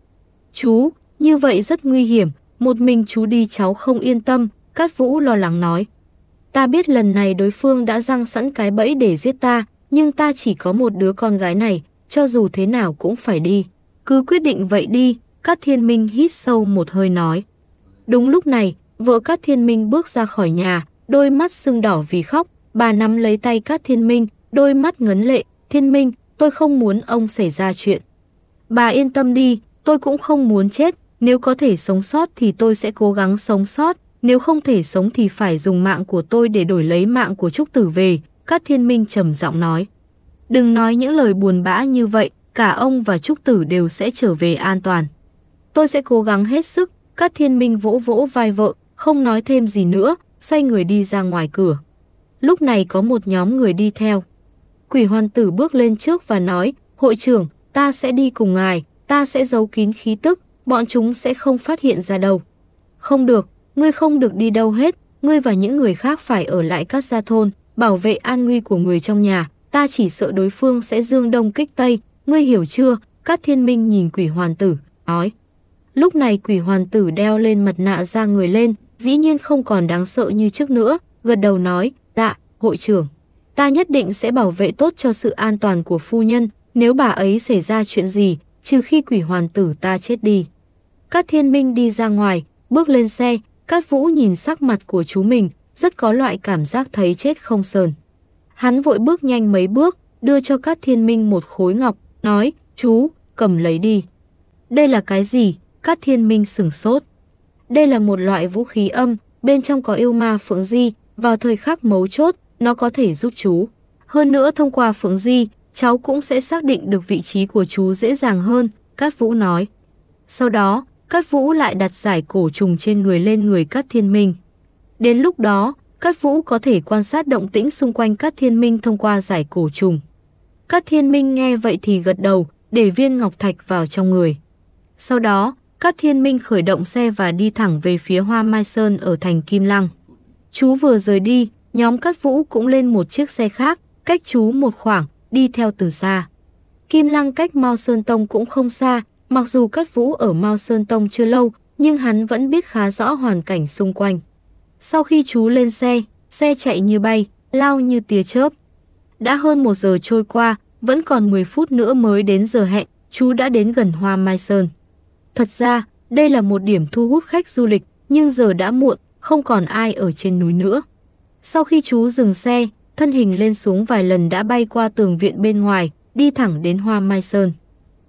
Chú, như vậy rất nguy hiểm, một mình chú đi cháu không yên tâm, Cát Vũ lo lắng nói. Ta biết lần này đối phương đã răng sẵn cái bẫy để giết ta, nhưng ta chỉ có một đứa con gái này, cho dù thế nào cũng phải đi. Cứ quyết định vậy đi, Cát Thiên Minh hít sâu một hơi nói. Đúng lúc này, vợ Cát Thiên Minh bước ra khỏi nhà, đôi mắt sưng đỏ vì khóc, bà nắm lấy tay Cát Thiên Minh, đôi mắt ngấn lệ, Thiên Minh, tôi không muốn ông xảy ra chuyện. Bà yên tâm đi, tôi cũng không muốn chết, nếu có thể sống sót thì tôi sẽ cố gắng sống sót, nếu không thể sống thì phải dùng mạng của tôi để đổi lấy mạng của Trúc Tử về, Cát Thiên Minh trầm giọng nói. Đừng nói những lời buồn bã như vậy, cả ông và Trúc Tử đều sẽ trở về an toàn. Tôi sẽ cố gắng hết sức, Cát Thiên Minh vỗ vỗ vai vợ, không nói thêm gì nữa, xoay người đi ra ngoài cửa. Lúc này có một nhóm người đi theo. Quỷ hoàn tử bước lên trước và nói, hội trưởng, ta sẽ đi cùng ngài, ta sẽ giấu kín khí tức, bọn chúng sẽ không phát hiện ra đâu. Không được, ngươi không được đi đâu hết, ngươi và những người khác phải ở lại các gia thôn, bảo vệ an nguy của người trong nhà, ta chỉ sợ đối phương sẽ dương đông kích tây, ngươi hiểu chưa? các Thiên Minh nhìn quỷ hoàn tử, nói. Lúc này quỷ hoàn tử đeo lên mặt nạ ra người lên, dĩ nhiên không còn đáng sợ như trước nữa, gật đầu nói, dạ, hội trưởng. Ta nhất định sẽ bảo vệ tốt cho sự an toàn của phu nhân, nếu bà ấy xảy ra chuyện gì, trừ khi quỷ hoàn tử ta chết đi. Cát Thiên Minh đi ra ngoài, bước lên xe, Cát Vũ nhìn sắc mặt của chú mình, rất có loại cảm giác thấy chết không sờn. Hắn vội bước nhanh mấy bước, đưa cho Cát Thiên Minh một khối ngọc, nói, chú, cầm lấy đi. Đây là cái gì? Cát Thiên Minh sửng sốt. Đây là một loại vũ khí âm, bên trong có yêu ma phượng di, vào thời khắc mấu chốt, nó có thể giúp chú. Hơn nữa thông qua phượng di, cháu cũng sẽ xác định được vị trí của chú dễ dàng hơn, Cát Vũ nói. Sau đó, Cát Vũ lại đặt giải cổ trùng trên người lên người Cát Thiên Minh. Đến lúc đó, Cát Vũ có thể quan sát động tĩnh xung quanh Cát Thiên Minh thông qua giải cổ trùng. Cát Thiên Minh nghe vậy thì gật đầu, để viên ngọc thạch vào trong người. Sau đó, Cát Thiên Minh khởi động xe và đi thẳng về phía Hoa Mai Sơn ở thành Kim Lăng. Chú vừa rời đi, nhóm Cát Vũ cũng lên một chiếc xe khác, cách chú một khoảng, đi theo từ xa. Kim Lăng cách Mao Sơn Tông cũng không xa, mặc dù Cát Vũ ở Mao Sơn Tông chưa lâu, nhưng hắn vẫn biết khá rõ hoàn cảnh xung quanh. Sau khi chú lên xe, xe chạy như bay, lao như tia chớp. Đã hơn một giờ trôi qua, vẫn còn 10 phút nữa mới đến giờ hẹn, chú đã đến gần Hoa Mai Sơn. Thật ra, đây là một điểm thu hút khách du lịch, nhưng giờ đã muộn, không còn ai ở trên núi nữa. Sau khi chú dừng xe, thân hình lên xuống vài lần đã bay qua tường viện bên ngoài, đi thẳng đến Hoa Mai Sơn.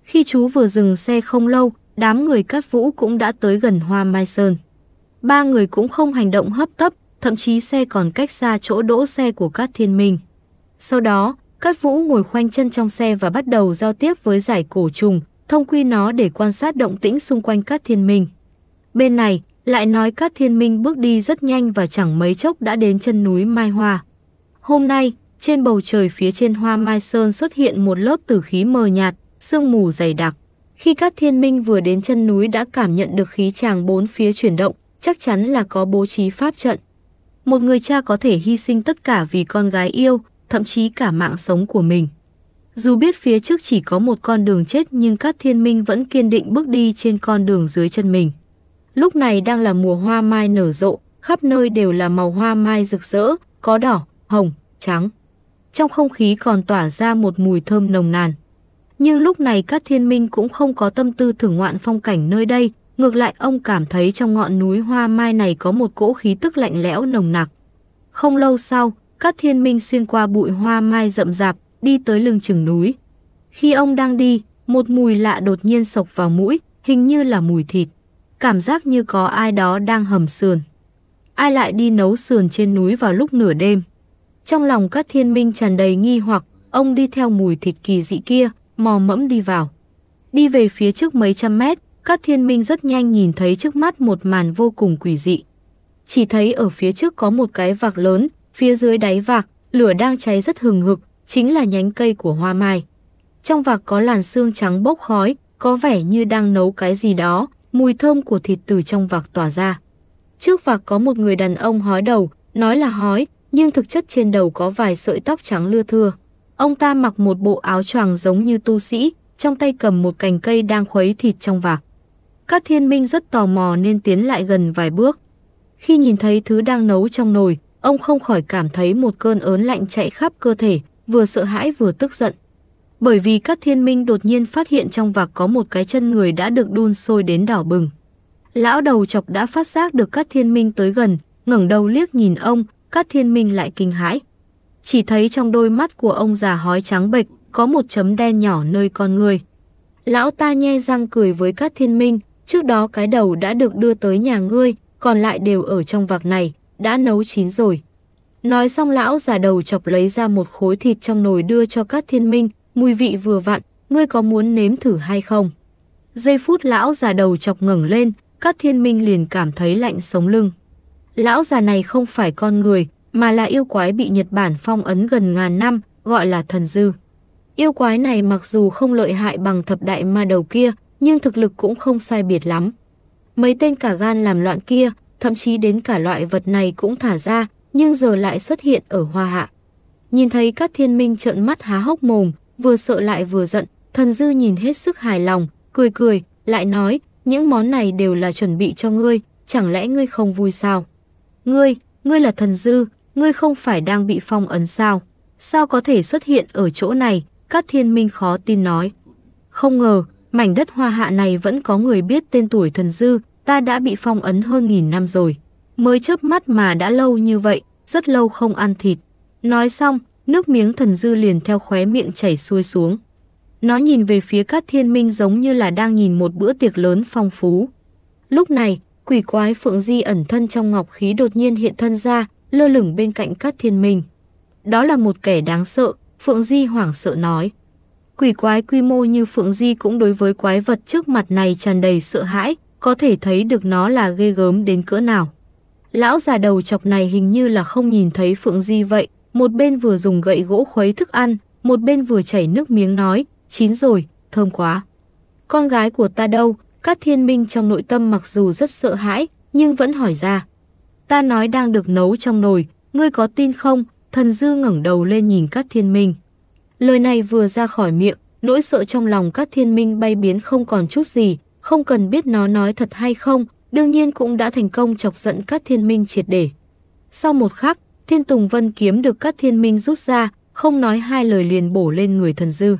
Khi chú vừa dừng xe không lâu, đám người cát vũ cũng đã tới gần Hoa Mai Sơn. Ba người cũng không hành động hấp tấp, thậm chí xe còn cách xa chỗ đỗ xe của Cát Thiên Minh. Sau đó, Cát Vũ ngồi khoanh chân trong xe và bắt đầu giao tiếp với giải cổ trùng, thông quy nó để quan sát động tĩnh xung quanh Cát Thiên Minh. Bên này, lại nói Cát Thiên Minh bước đi rất nhanh và chẳng mấy chốc đã đến chân núi Mai Hoa. Hôm nay, trên bầu trời phía trên hoa Mai Sơn xuất hiện một lớp tử khí mờ nhạt, sương mù dày đặc. Khi các Thiên Minh vừa đến chân núi đã cảm nhận được khí tràng bốn phía chuyển động, chắc chắn là có bố trí pháp trận. Một người cha có thể hy sinh tất cả vì con gái yêu, thậm chí cả mạng sống của mình. Dù biết phía trước chỉ có một con đường chết nhưng các Thiên Minh vẫn kiên định bước đi trên con đường dưới chân mình. Lúc này đang là mùa hoa mai nở rộ, khắp nơi đều là màu hoa mai rực rỡ, có đỏ, hồng, trắng. Trong không khí còn tỏa ra một mùi thơm nồng nàn. Nhưng lúc này các Thiên Minh cũng không có tâm tư thưởng ngoạn phong cảnh nơi đây, ngược lại ông cảm thấy trong ngọn núi hoa mai này có một cỗ khí tức lạnh lẽo nồng nặc. Không lâu sau, các Thiên Minh xuyên qua bụi hoa mai rậm rạp, đi tới lưng chừng núi. Khi ông đang đi, một mùi lạ đột nhiên sộc vào mũi, hình như là mùi thịt. Cảm giác như có ai đó đang hầm sườn. Ai lại đi nấu sườn trên núi vào lúc nửa đêm. Trong lòng các thiên minh tràn đầy nghi hoặc, ông đi theo mùi thịt kỳ dị kia, mò mẫm đi vào. Đi về phía trước mấy trăm mét, các thiên minh rất nhanh nhìn thấy trước mắt một màn vô cùng quỷ dị. Chỉ thấy ở phía trước có một cái vạc lớn, phía dưới đáy vạc, lửa đang cháy rất hừng hực, chính là nhánh cây của hoa mai. Trong vạc có làn xương trắng bốc khói, có vẻ như đang nấu cái gì đó, mùi thơm của thịt từ trong vạc tỏa ra. Trước vạc có một người đàn ông hói đầu, nói là hói, nhưng thực chất trên đầu có vài sợi tóc trắng lưa thưa. Ông ta mặc một bộ áo choàng giống như tu sĩ, trong tay cầm một cành cây đang khuấy thịt trong vạc. Các thiên minh rất tò mò nên tiến lại gần vài bước. Khi nhìn thấy thứ đang nấu trong nồi, ông không khỏi cảm thấy một cơn ớn lạnh chạy khắp cơ thể, vừa sợ hãi vừa tức giận. Bởi vì các thiên minh đột nhiên phát hiện trong vạc có một cái chân người đã được đun sôi đến đỏ bừng. Lão đầu chọc đã phát giác được các thiên minh tới gần, ngẩng đầu liếc nhìn ông, các thiên minh lại kinh hãi. Chỉ thấy trong đôi mắt của ông già hói trắng bệch có một chấm đen nhỏ nơi con người. Lão ta nhe răng cười với các thiên minh, trước đó cái đầu đã được đưa tới nhà ngươi, còn lại đều ở trong vạc này, đã nấu chín rồi. Nói xong lão già đầu chọc lấy ra một khối thịt trong nồi đưa cho các thiên minh, mùi vị vừa vặn, ngươi có muốn nếm thử hay không? Giây phút lão già đầu chọc ngẩng lên, các thiên minh liền cảm thấy lạnh sống lưng. Lão già này không phải con người, mà là yêu quái bị Nhật Bản phong ấn gần ngàn năm, gọi là thần dư. Yêu quái này mặc dù không lợi hại bằng thập đại ma đầu kia, nhưng thực lực cũng không sai biệt lắm. Mấy tên cả gan làm loạn kia, thậm chí đến cả loại vật này cũng thả ra, nhưng giờ lại xuất hiện ở hoa hạ. Nhìn thấy các thiên minh trợn mắt há hốc mồm, vừa sợ lại vừa giận, thần dư nhìn hết sức hài lòng, cười cười, lại nói, những món này đều là chuẩn bị cho ngươi, chẳng lẽ ngươi không vui sao? Ngươi, ngươi là thần dư, ngươi không phải đang bị phong ấn sao? Sao có thể xuất hiện ở chỗ này? Các thiên minh khó tin nói. Không ngờ, mảnh đất hoa hạ này vẫn có người biết tên tuổi thần dư, ta đã bị phong ấn hơn nghìn năm rồi. Mới chớp mắt mà đã lâu như vậy, rất lâu không ăn thịt. Nói xong, nước miếng thần dư liền theo khóe miệng chảy xuôi xuống. Nó nhìn về phía các thiên minh giống như là đang nhìn một bữa tiệc lớn phong phú. Lúc này, quỷ quái Phượng Di ẩn thân trong ngọc khí đột nhiên hiện thân ra, lơ lửng bên cạnh các thiên minh. Đó là một kẻ đáng sợ, Phượng Di hoảng sợ nói. Quỷ quái quy mô như Phượng Di cũng đối với quái vật trước mặt này tràn đầy sợ hãi, có thể thấy được nó là ghê gớm đến cỡ nào. Lão già đầu chọc này hình như là không nhìn thấy Phượng Di vậy, một bên vừa dùng gậy gỗ khuấy thức ăn, một bên vừa chảy nước miếng nói, chín rồi, thơm quá. Con gái của ta đâu? Các thiên minh trong nội tâm mặc dù rất sợ hãi, nhưng vẫn hỏi ra. Ta nói đang được nấu trong nồi, ngươi có tin không? Thần dư ngẩng đầu lên nhìn các thiên minh. Lời này vừa ra khỏi miệng, nỗi sợ trong lòng các thiên minh bay biến không còn chút gì, không cần biết nó nói thật hay không, đương nhiên cũng đã thành công chọc giận các thiên minh triệt để. Sau một khắc, thiên tùng vân kiếm được các thiên minh rút ra, không nói hai lời liền bổ lên người thần dư.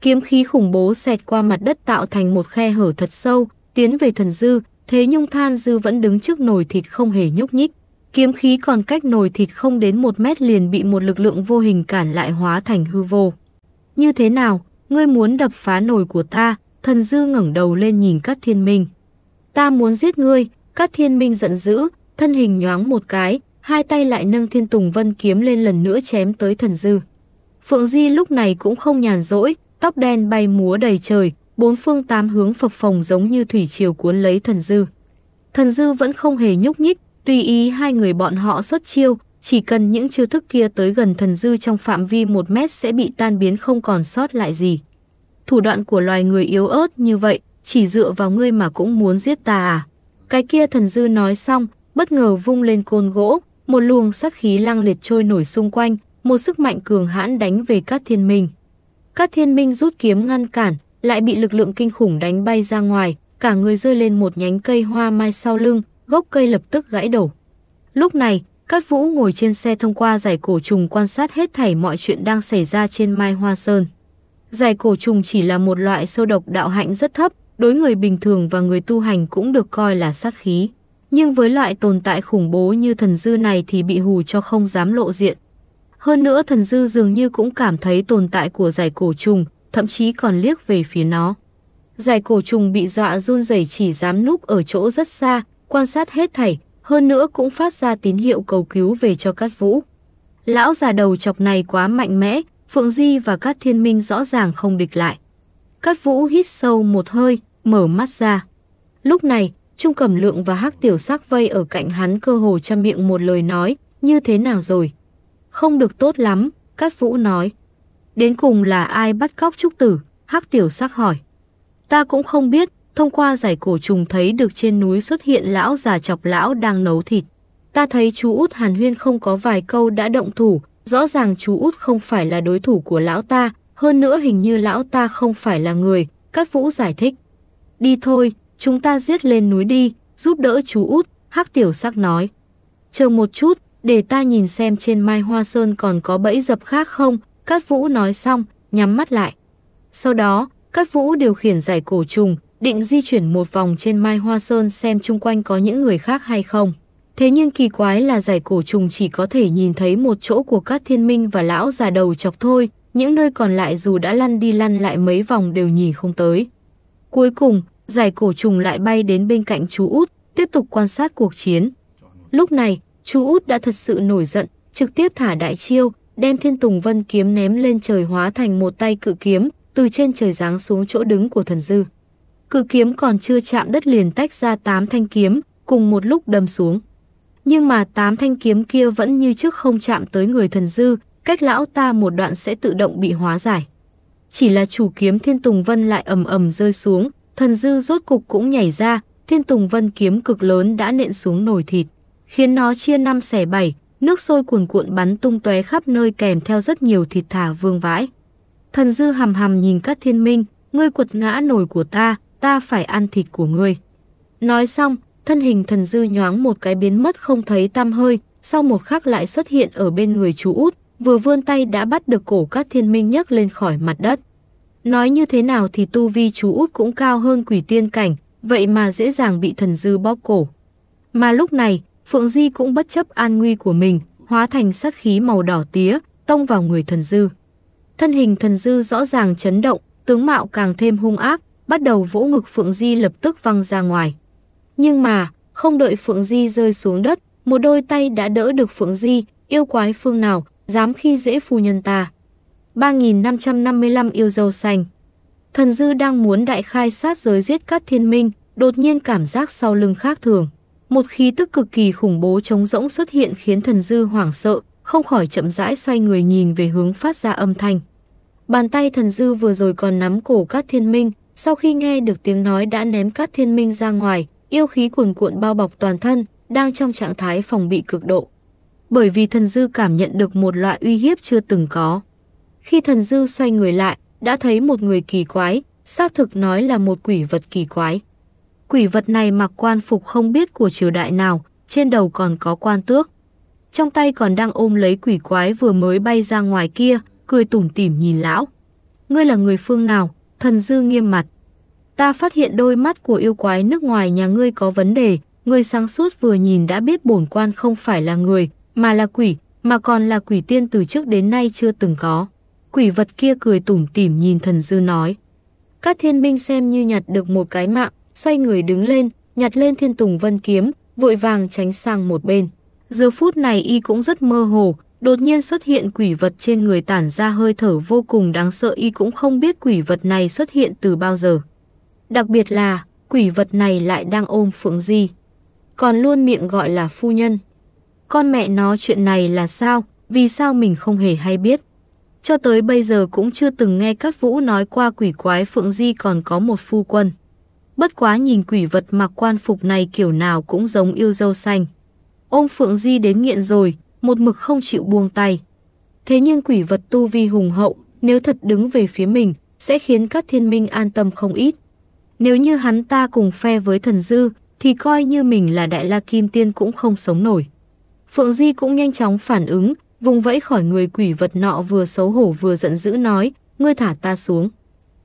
Kiếm khí khủng bố xẹt qua mặt đất tạo thành một khe hở thật sâu, tiến về thần dư, thế nhung than dư vẫn đứng trước nồi thịt không hề nhúc nhích. Kiếm khí còn cách nồi thịt không đến một mét liền bị một lực lượng vô hình cản lại hóa thành hư vô. Như thế nào, ngươi muốn đập phá nồi của ta, thần dư ngẩng đầu lên nhìn các thiên minh. Ta muốn giết ngươi, các thiên minh giận dữ, thân hình nhoáng một cái, hai tay lại nâng thiên tùng vân kiếm lên lần nữa chém tới thần dư. Phượng Di lúc này cũng không nhàn rỗi, tóc đen bay múa đầy trời, bốn phương tám hướng phập phồng giống như thủy triều cuốn lấy thần dư. Thần dư vẫn không hề nhúc nhích, tùy ý hai người bọn họ xuất chiêu, chỉ cần những chiêu thức kia tới gần thần dư trong phạm vi một mét sẽ bị tan biến không còn sót lại gì. Thủ đoạn của loài người yếu ớt như vậy, chỉ dựa vào ngươi mà cũng muốn giết ta à? Cái kia thần dư nói xong, bất ngờ vung lên côn gỗ, một luồng sát khí lang liệt trôi nổi xung quanh, một sức mạnh cường hãn đánh về các thiên minh. Các thiên minh rút kiếm ngăn cản, lại bị lực lượng kinh khủng đánh bay ra ngoài, cả người rơi lên một nhánh cây hoa mai sau lưng, gốc cây lập tức gãy đổ. Lúc này, Cát Vũ ngồi trên xe thông qua giải cổ trùng quan sát hết thảy mọi chuyện đang xảy ra trên Mai Hoa Sơn. Giải cổ trùng chỉ là một loại sâu độc đạo hạnh rất thấp, đối người bình thường và người tu hành cũng được coi là sát khí. Nhưng với loại tồn tại khủng bố như thần dư này thì bị hù cho không dám lộ diện. Hơn nữa thần dư dường như cũng cảm thấy tồn tại của giải cổ trùng, thậm chí còn liếc về phía nó. Giải cổ trùng bị dọa run rẩy chỉ dám núp ở chỗ rất xa, quan sát hết thảy, hơn nữa cũng phát ra tín hiệu cầu cứu về cho Cát Vũ. Lão già đầu chọc này quá mạnh mẽ, Phượng Di và các thiên minh rõ ràng không địch lại. Cát Vũ hít sâu một hơi, mở mắt ra. Lúc này, Trung Cẩm Lượng và Hắc Tiểu Sắc vây ở cạnh hắn cơ hồ chăm miệng một lời nói, như thế nào rồi? Không được tốt lắm, Cát Vũ nói. Đến cùng là ai bắt cóc Trúc Tử? Hắc Tiểu Sắc hỏi. Ta cũng không biết, thông qua giải cổ trùng thấy được trên núi xuất hiện lão già chọc lão đang nấu thịt. Ta thấy chú út Hàn Huyên không có vài câu đã động thủ, rõ ràng chú út không phải là đối thủ của lão ta, hơn nữa hình như lão ta không phải là người, Cát Vũ giải thích. Đi thôi, chúng ta giết lên núi đi, giúp đỡ chú út, Hắc Tiểu Sắc nói. Chờ một chút, để ta nhìn xem trên Mai Hoa Sơn còn có bẫy dập khác không, Cát Vũ nói xong, nhắm mắt lại. Sau đó, Cát Vũ điều khiển giải cổ trùng, định di chuyển một vòng trên Mai Hoa Sơn xem chung quanh có những người khác hay không. Thế nhưng kỳ quái là giải cổ trùng chỉ có thể nhìn thấy một chỗ của các thiên minh và lão già đầu chọc thôi, những nơi còn lại dù đã lăn đi lăn lại mấy vòng đều nhìn không tới. Cuối cùng, giải cổ trùng lại bay đến bên cạnh chú út, tiếp tục quan sát cuộc chiến. Lúc này, chú út đã thật sự nổi giận, trực tiếp thả đại chiêu, đem thiên tùng vân kiếm ném lên trời hóa thành một tay cự kiếm, từ trên trời giáng xuống chỗ đứng của thần dư. Cự kiếm còn chưa chạm đất liền tách ra tám thanh kiếm, cùng một lúc đâm xuống. Nhưng mà tám thanh kiếm kia vẫn như trước không chạm tới người thần dư, cách lão ta một đoạn sẽ tự động bị hóa giải. Chỉ là chủ kiếm Thiên Tùng Vân lại ầm ầm rơi xuống, thần dư rốt cục cũng nhảy ra, Thiên Tùng Vân kiếm cực lớn đã nện xuống nồi thịt, khiến nó chia năm xẻ bảy, nước sôi cuồn cuộn bắn tung tóe khắp nơi kèm theo rất nhiều thịt thả vương vãi. Thần dư hầm hầm nhìn các thiên minh, ngươi quật ngã nồi của ta, ta phải ăn thịt của ngươi. Nói xong, thân hình thần dư nhoáng một cái biến mất không thấy tăm hơi, sau một khắc lại xuất hiện ở bên người chú út, vừa vươn tay đã bắt được cổ các thiên minh nhấc lên khỏi mặt đất. Nói như thế nào thì tu vi chú út cũng cao hơn quỷ tiên cảnh, vậy mà dễ dàng bị thần dư bóp cổ. Mà lúc này, Phượng Di cũng bất chấp an nguy của mình, hóa thành sát khí màu đỏ tía, tông vào người thần dư. Thân hình thần dư rõ ràng chấn động, tướng mạo càng thêm hung ác, bắt đầu vỗ ngực Phượng Di lập tức văng ra ngoài. Nhưng mà, không đợi Phượng Di rơi xuống đất, một đôi tay đã đỡ được Phượng Di, yêu quái phương nào, dám khi dễ phu nhân ta. 3555 yêu dâu xanh Thần dư đang muốn đại khai sát giới giết các thiên minh, đột nhiên cảm giác sau lưng khác thường. Một khí tức cực kỳ khủng bố trống rỗng xuất hiện khiến thần dư hoảng sợ, không khỏi chậm rãi xoay người nhìn về hướng phát ra âm thanh. Bàn tay thần dư vừa rồi còn nắm cổ các thiên minh, sau khi nghe được tiếng nói đã ném các thiên minh ra ngoài, yêu khí cuồn cuộn bao bọc toàn thân, đang trong trạng thái phòng bị cực độ. Bởi vì thần dư cảm nhận được một loại uy hiếp chưa từng có. Khi thần dư xoay người lại, đã thấy một người kỳ quái, xác thực nói là một quỷ vật kỳ quái. Quỷ vật này mặc quan phục không biết của triều đại nào, trên đầu còn có quan tước. Trong tay còn đang ôm lấy quỷ quái vừa mới bay ra ngoài kia, cười tủm tỉm nhìn lão. Ngươi là người phương nào? Thần dư nghiêm mặt. Ta phát hiện đôi mắt của yêu quái nước ngoài nhà ngươi có vấn đề, ngươi sáng suốt vừa nhìn đã biết bổn quan không phải là người, mà là quỷ, mà còn là quỷ tiên từ trước đến nay chưa từng có. Quỷ vật kia cười tủm tỉm nhìn thần dư nói. Các thiên minh xem như nhặt được một cái mạng, xoay người đứng lên, nhặt lên thiên tùng vân kiếm, vội vàng tránh sang một bên. Giờ phút này y cũng rất mơ hồ, đột nhiên xuất hiện quỷ vật trên người tản ra hơi thở vô cùng đáng sợ y cũng không biết quỷ vật này xuất hiện từ bao giờ. Đặc biệt là, quỷ vật này lại đang ôm Phượng Di. Còn luôn miệng gọi là phu nhân. Con mẹ nó chuyện này là sao, vì sao mình không hề hay biết. Cho tới bây giờ cũng chưa từng nghe các vũ nói qua quỷ quái Phượng Di còn có một phu quân. Bất quá nhìn quỷ vật mặc quan phục này kiểu nào cũng giống yêu dâu xanh. Ôm Phượng Di đến nghiện rồi, một mực không chịu buông tay. Thế nhưng quỷ vật tu vi hùng hậu, nếu thật đứng về phía mình, sẽ khiến các thiên minh an tâm không ít. Nếu như hắn ta cùng phe với thần dư, thì coi như mình là đại la kim tiên cũng không sống nổi. Phượng Di cũng nhanh chóng phản ứng, vùng vẫy khỏi người quỷ vật nọ vừa xấu hổ vừa giận dữ nói, ngươi thả ta xuống.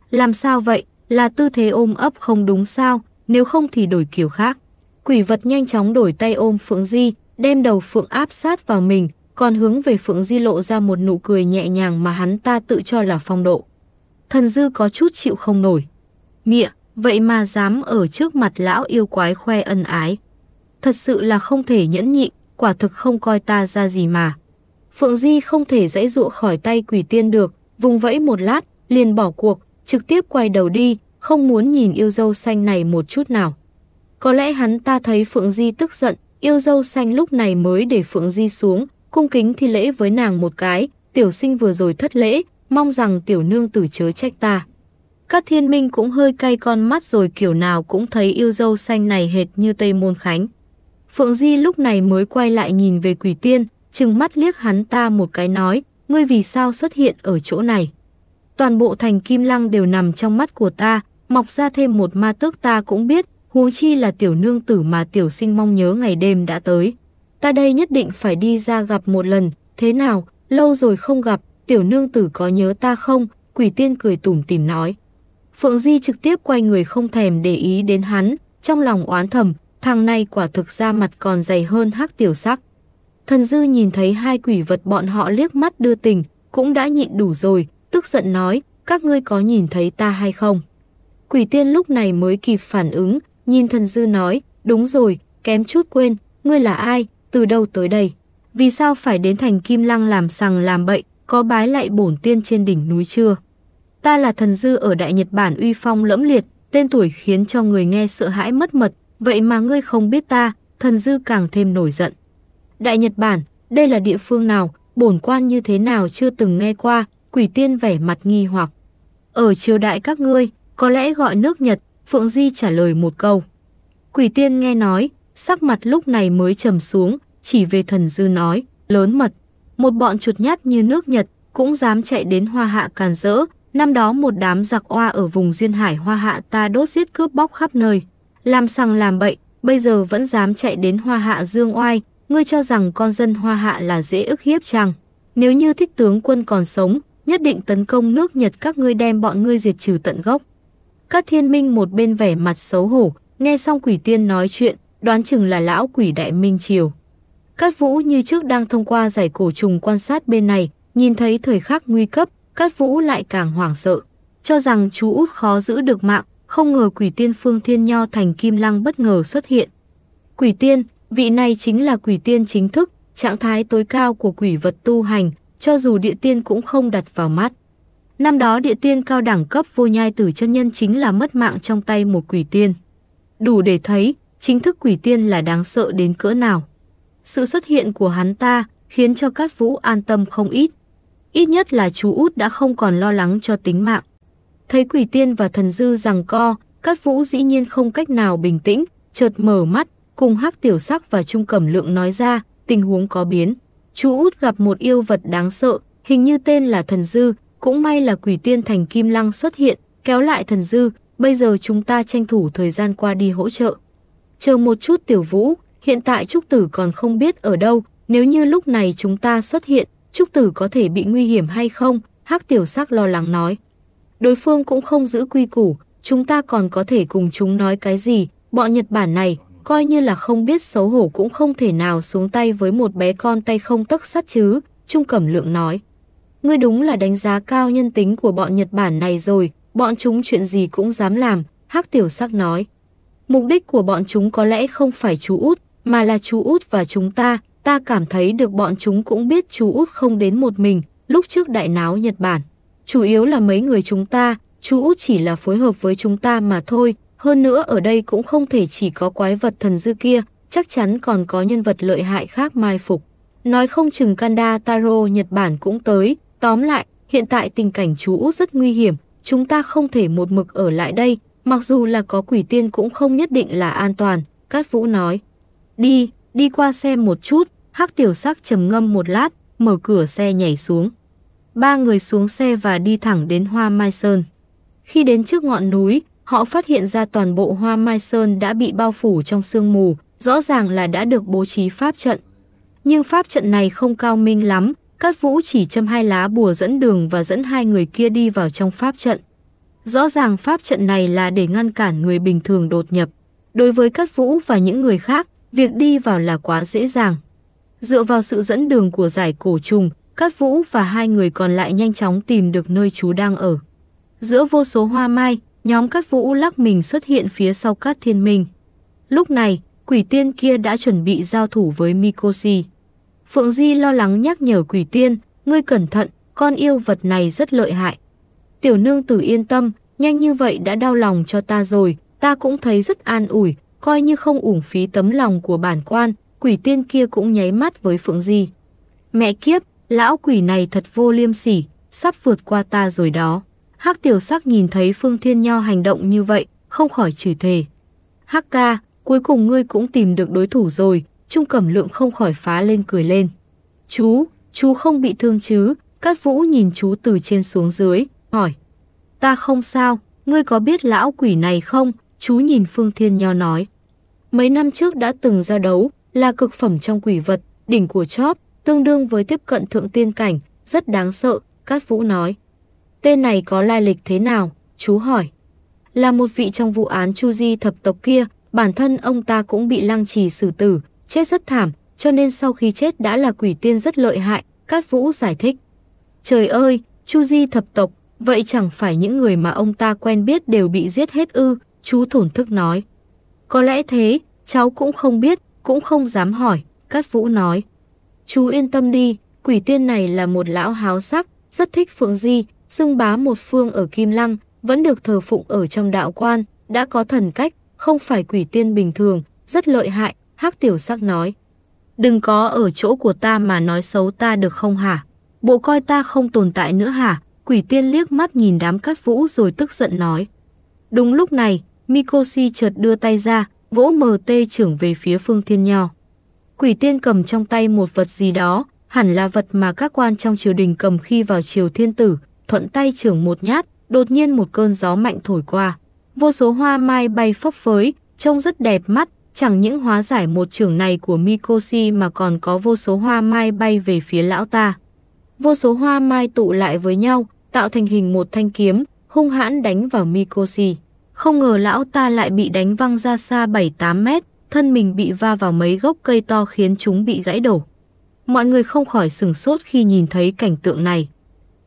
Làm sao vậy, là tư thế ôm ấp không đúng sao, nếu không thì đổi kiểu khác. Quỷ vật nhanh chóng đổi tay ôm Phượng Di, đem đầu Phượng áp sát vào mình, còn hướng về Phượng Di lộ ra một nụ cười nhẹ nhàng mà hắn ta tự cho là phong độ. Thần dư có chút chịu không nổi. Mịa, vậy mà dám ở trước mặt lão yêu quái khoe ân ái. Thật sự là không thể nhẫn nhịn, quả thực không coi ta ra gì mà. Phượng Di không thể dãy dụa khỏi tay quỷ tiên được, vùng vẫy một lát, liền bỏ cuộc, trực tiếp quay đầu đi, không muốn nhìn yêu dâu xanh này một chút nào. Có lẽ hắn ta thấy Phượng Di tức giận, yêu dâu xanh lúc này mới để Phượng Di xuống, cung kính thi lễ với nàng một cái, tiểu sinh vừa rồi thất lễ, mong rằng tiểu nương tử chớ trách ta. Các thiên minh cũng hơi cay con mắt rồi kiểu nào cũng thấy yêu dâu xanh này hệt như Tây Môn Khánh. Phượng Di lúc này mới quay lại nhìn về quỷ tiên, chừng mắt liếc hắn ta một cái nói, ngươi vì sao xuất hiện ở chỗ này. Toàn bộ thành kim lăng đều nằm trong mắt của ta, mọc ra thêm một ma tước ta cũng biết, huống chi là tiểu nương tử mà tiểu sinh mong nhớ ngày đêm đã tới. Ta đây nhất định phải đi ra gặp một lần, thế nào, lâu rồi không gặp, tiểu nương tử có nhớ ta không? Quỷ tiên cười tủm tìm nói. Phượng Di trực tiếp quay người không thèm để ý đến hắn, trong lòng oán thầm, thằng này quả thực ra mặt còn dày hơn hắc tiểu sắc. Thần dư nhìn thấy hai quỷ vật bọn họ liếc mắt đưa tình, cũng đã nhịn đủ rồi, tức giận nói, các ngươi có nhìn thấy ta hay không? Quỷ tiên lúc này mới kịp phản ứng, nhìn thần dư nói, đúng rồi, kém chút quên, ngươi là ai, từ đâu tới đây? Vì sao phải đến thành Kim Lăng làm sằng làm bậy, có bái lại bổn tiên trên đỉnh núi chưa? Ta là thần dư ở Đại Nhật Bản uy phong lẫm liệt, tên tuổi khiến cho người nghe sợ hãi mất mật, vậy mà ngươi không biết ta, thần dư càng thêm nổi giận. Đại Nhật Bản, đây là địa phương nào, bổn quan như thế nào chưa từng nghe qua, quỷ tiên vẻ mặt nghi hoặc. Ở triều đại các ngươi, có lẽ gọi nước Nhật, Phượng Di trả lời một câu. Quỷ tiên nghe nói, sắc mặt lúc này mới trầm xuống, chỉ về thần dư nói, lớn mật. Một bọn chuột nhát như nước Nhật cũng dám chạy đến hoa hạ càn rỡ, năm đó một đám giặc oa ở vùng duyên hải hoa hạ ta đốt giết cướp bóc khắp nơi. Làm sằng làm bậy, bây giờ vẫn dám chạy đến hoa hạ dương oai, ngươi cho rằng con dân hoa hạ là dễ ức hiếp chăng? Nếu như thích tướng quân còn sống, nhất định tấn công nước Nhật các ngươi đem bọn ngươi diệt trừ tận gốc. Các thiên minh một bên vẻ mặt xấu hổ, nghe xong quỷ tiên nói chuyện, đoán chừng là lão quỷ đại minh triều. Cát Vũ như trước đang thông qua giải cổ trùng quan sát bên này, nhìn thấy thời khắc nguy cấp, Cát Vũ lại càng hoảng sợ, cho rằng chú út khó giữ được mạng, không ngờ quỷ tiên Phương Thiên Nho thành Kim Lăng bất ngờ xuất hiện. Quỷ tiên, vị này chính là quỷ tiên chính thức, trạng thái tối cao của quỷ vật tu hành, cho dù địa tiên cũng không đặt vào mắt. Năm đó địa tiên cao đẳng cấp vô nhai tử chân nhân chính là mất mạng trong tay một quỷ tiên. Đủ để thấy, chính thức quỷ tiên là đáng sợ đến cỡ nào. Sự xuất hiện của hắn ta khiến cho Cát Vũ an tâm không ít. Ít nhất là chú út đã không còn lo lắng cho tính mạng. Thấy quỷ tiên và thần dư rằng co, Cát Vũ dĩ nhiên không cách nào bình tĩnh, chợt mở mắt, cùng hắc tiểu sắc và trung cẩm lượng nói ra, tình huống có biến. Chú út gặp một yêu vật đáng sợ, hình như tên là thần dư, cũng may là quỷ tiên thành kim lăng xuất hiện, kéo lại thần dư, bây giờ chúng ta tranh thủ thời gian qua đi hỗ trợ. Chờ một chút tiểu vũ, hiện tại Trúc Tử còn không biết ở đâu, nếu như lúc này chúng ta xuất hiện, Trúc Tử có thể bị nguy hiểm hay không? Hắc tiểu sắc lo lắng nói. Đối phương cũng không giữ quy củ, chúng ta còn có thể cùng chúng nói cái gì, bọn Nhật Bản này, coi như là không biết xấu hổ cũng không thể nào xuống tay với một bé con tay không tấc sắt chứ, Trung Cẩm Lượng nói. Ngươi đúng là đánh giá cao nhân tính của bọn Nhật Bản này rồi, bọn chúng chuyện gì cũng dám làm, Hắc Tiểu Sắc nói. Mục đích của bọn chúng có lẽ không phải chú út, mà là chú út và chúng ta, ta cảm thấy được bọn chúng cũng biết chú út không đến một mình, lúc trước đại náo Nhật Bản. Chủ yếu là mấy người chúng ta, chú út chỉ là phối hợp với chúng ta mà thôi, hơn nữa ở đây cũng không thể chỉ có quái vật thần dư kia, chắc chắn còn có nhân vật lợi hại khác mai phục. Nói không chừng Kanda Taro Nhật Bản cũng tới, tóm lại, hiện tại tình cảnh chú út rất nguy hiểm, chúng ta không thể một mực ở lại đây, mặc dù là có quỷ tiên cũng không nhất định là an toàn, Cát Vũ nói. Đi, đi qua xe một chút, Hắc Tiểu Sắc trầm ngâm một lát, mở cửa xe nhảy xuống. Ba người xuống xe và đi thẳng đến Hoa Mai Sơn. Khi đến trước ngọn núi, họ phát hiện ra toàn bộ Hoa Mai Sơn đã bị bao phủ trong sương mù, rõ ràng là đã được bố trí pháp trận. Nhưng pháp trận này không cao minh lắm, Cát Vũ chỉ châm hai lá bùa dẫn đường và dẫn hai người kia đi vào trong pháp trận. Rõ ràng pháp trận này là để ngăn cản người bình thường đột nhập. Đối với Cát Vũ và những người khác, việc đi vào là quá dễ dàng. Dựa vào sự dẫn đường của giải cổ trùng, Cát Vũ và hai người còn lại nhanh chóng tìm được nơi chú đang ở. Giữa vô số hoa mai, nhóm Cát Vũ lắc mình xuất hiện phía sau Cát Thiên Minh. Lúc này, quỷ tiên kia đã chuẩn bị giao thủ với Mikoshi. Phượng Di lo lắng nhắc nhở quỷ tiên, ngươi cẩn thận, con yêu vật này rất lợi hại. Tiểu nương tử yên tâm, nhanh như vậy đã đau lòng cho ta rồi, ta cũng thấy rất an ủi, coi như không uổng phí tấm lòng của bản quan, quỷ tiên kia cũng nháy mắt với Phượng Di. Mẹ kiếp, lão quỷ này thật vô liêm sỉ, sắp vượt qua ta rồi đó. Hắc tiểu sắc nhìn thấy Phương Thiên Nho hành động như vậy, không khỏi chửi thề. Hắc ca, cuối cùng ngươi cũng tìm được đối thủ rồi, Trung Cẩm Lượng không khỏi phá lên cười lên. Chú, chú không bị thương chứ? Cát Vũ nhìn chú từ trên xuống dưới, hỏi. Ta không sao, ngươi có biết lão quỷ này không? Chú nhìn Phương Thiên Nho nói. Mấy năm trước đã từng giao đấu, là cực phẩm trong quỷ vật, đỉnh của chóp, tương đương với tiếp cận thượng tiên cảnh, rất đáng sợ, Cát Vũ nói. Tên này có lai lịch thế nào? Chú hỏi. Là một vị trong vụ án Chu Di thập tộc kia, bản thân ông ta cũng bị lăng trì xử tử, chết rất thảm, cho nên sau khi chết đã là quỷ tiên rất lợi hại, Cát Vũ giải thích. Trời ơi, Chu Di thập tộc, vậy chẳng phải những người mà ông ta quen biết đều bị giết hết ư, chú thổn thức nói. Có lẽ thế, cháu cũng không biết, cũng không dám hỏi, Cát Vũ nói. Chú yên tâm đi, quỷ tiên này là một lão háo sắc, rất thích Phượng Di, xưng bá một phương ở Kim Lăng, vẫn được thờ phụng ở trong đạo quan, đã có thần cách, không phải quỷ tiên bình thường, rất lợi hại, Hắc Tiểu Sắc nói. Đừng có ở chỗ của ta mà nói xấu ta được không hả? Bộ coi ta không tồn tại nữa hả? Quỷ tiên liếc mắt nhìn đám cát vũ rồi tức giận nói. Đúng lúc này, Mikoshi chợt đưa tay ra, vỗ MT trưởng về phía Phương Thiên Nho. Quỷ tiên cầm trong tay một vật gì đó, hẳn là vật mà các quan trong triều đình cầm khi vào triều thiên tử, thuận tay trưởng một nhát, đột nhiên một cơn gió mạnh thổi qua. Vô số hoa mai bay phấp phới, trông rất đẹp mắt, chẳng những hóa giải một trưởng này của Mikoshi mà còn có vô số hoa mai bay về phía lão ta. Vô số hoa mai tụ lại với nhau, tạo thành hình một thanh kiếm, hung hãn đánh vào Mikoshi. Không ngờ lão ta lại bị đánh văng ra xa 7-8 mét, thân mình bị va vào mấy gốc cây to khiến chúng bị gãy đổ. Mọi người không khỏi sừng sốt khi nhìn thấy cảnh tượng này.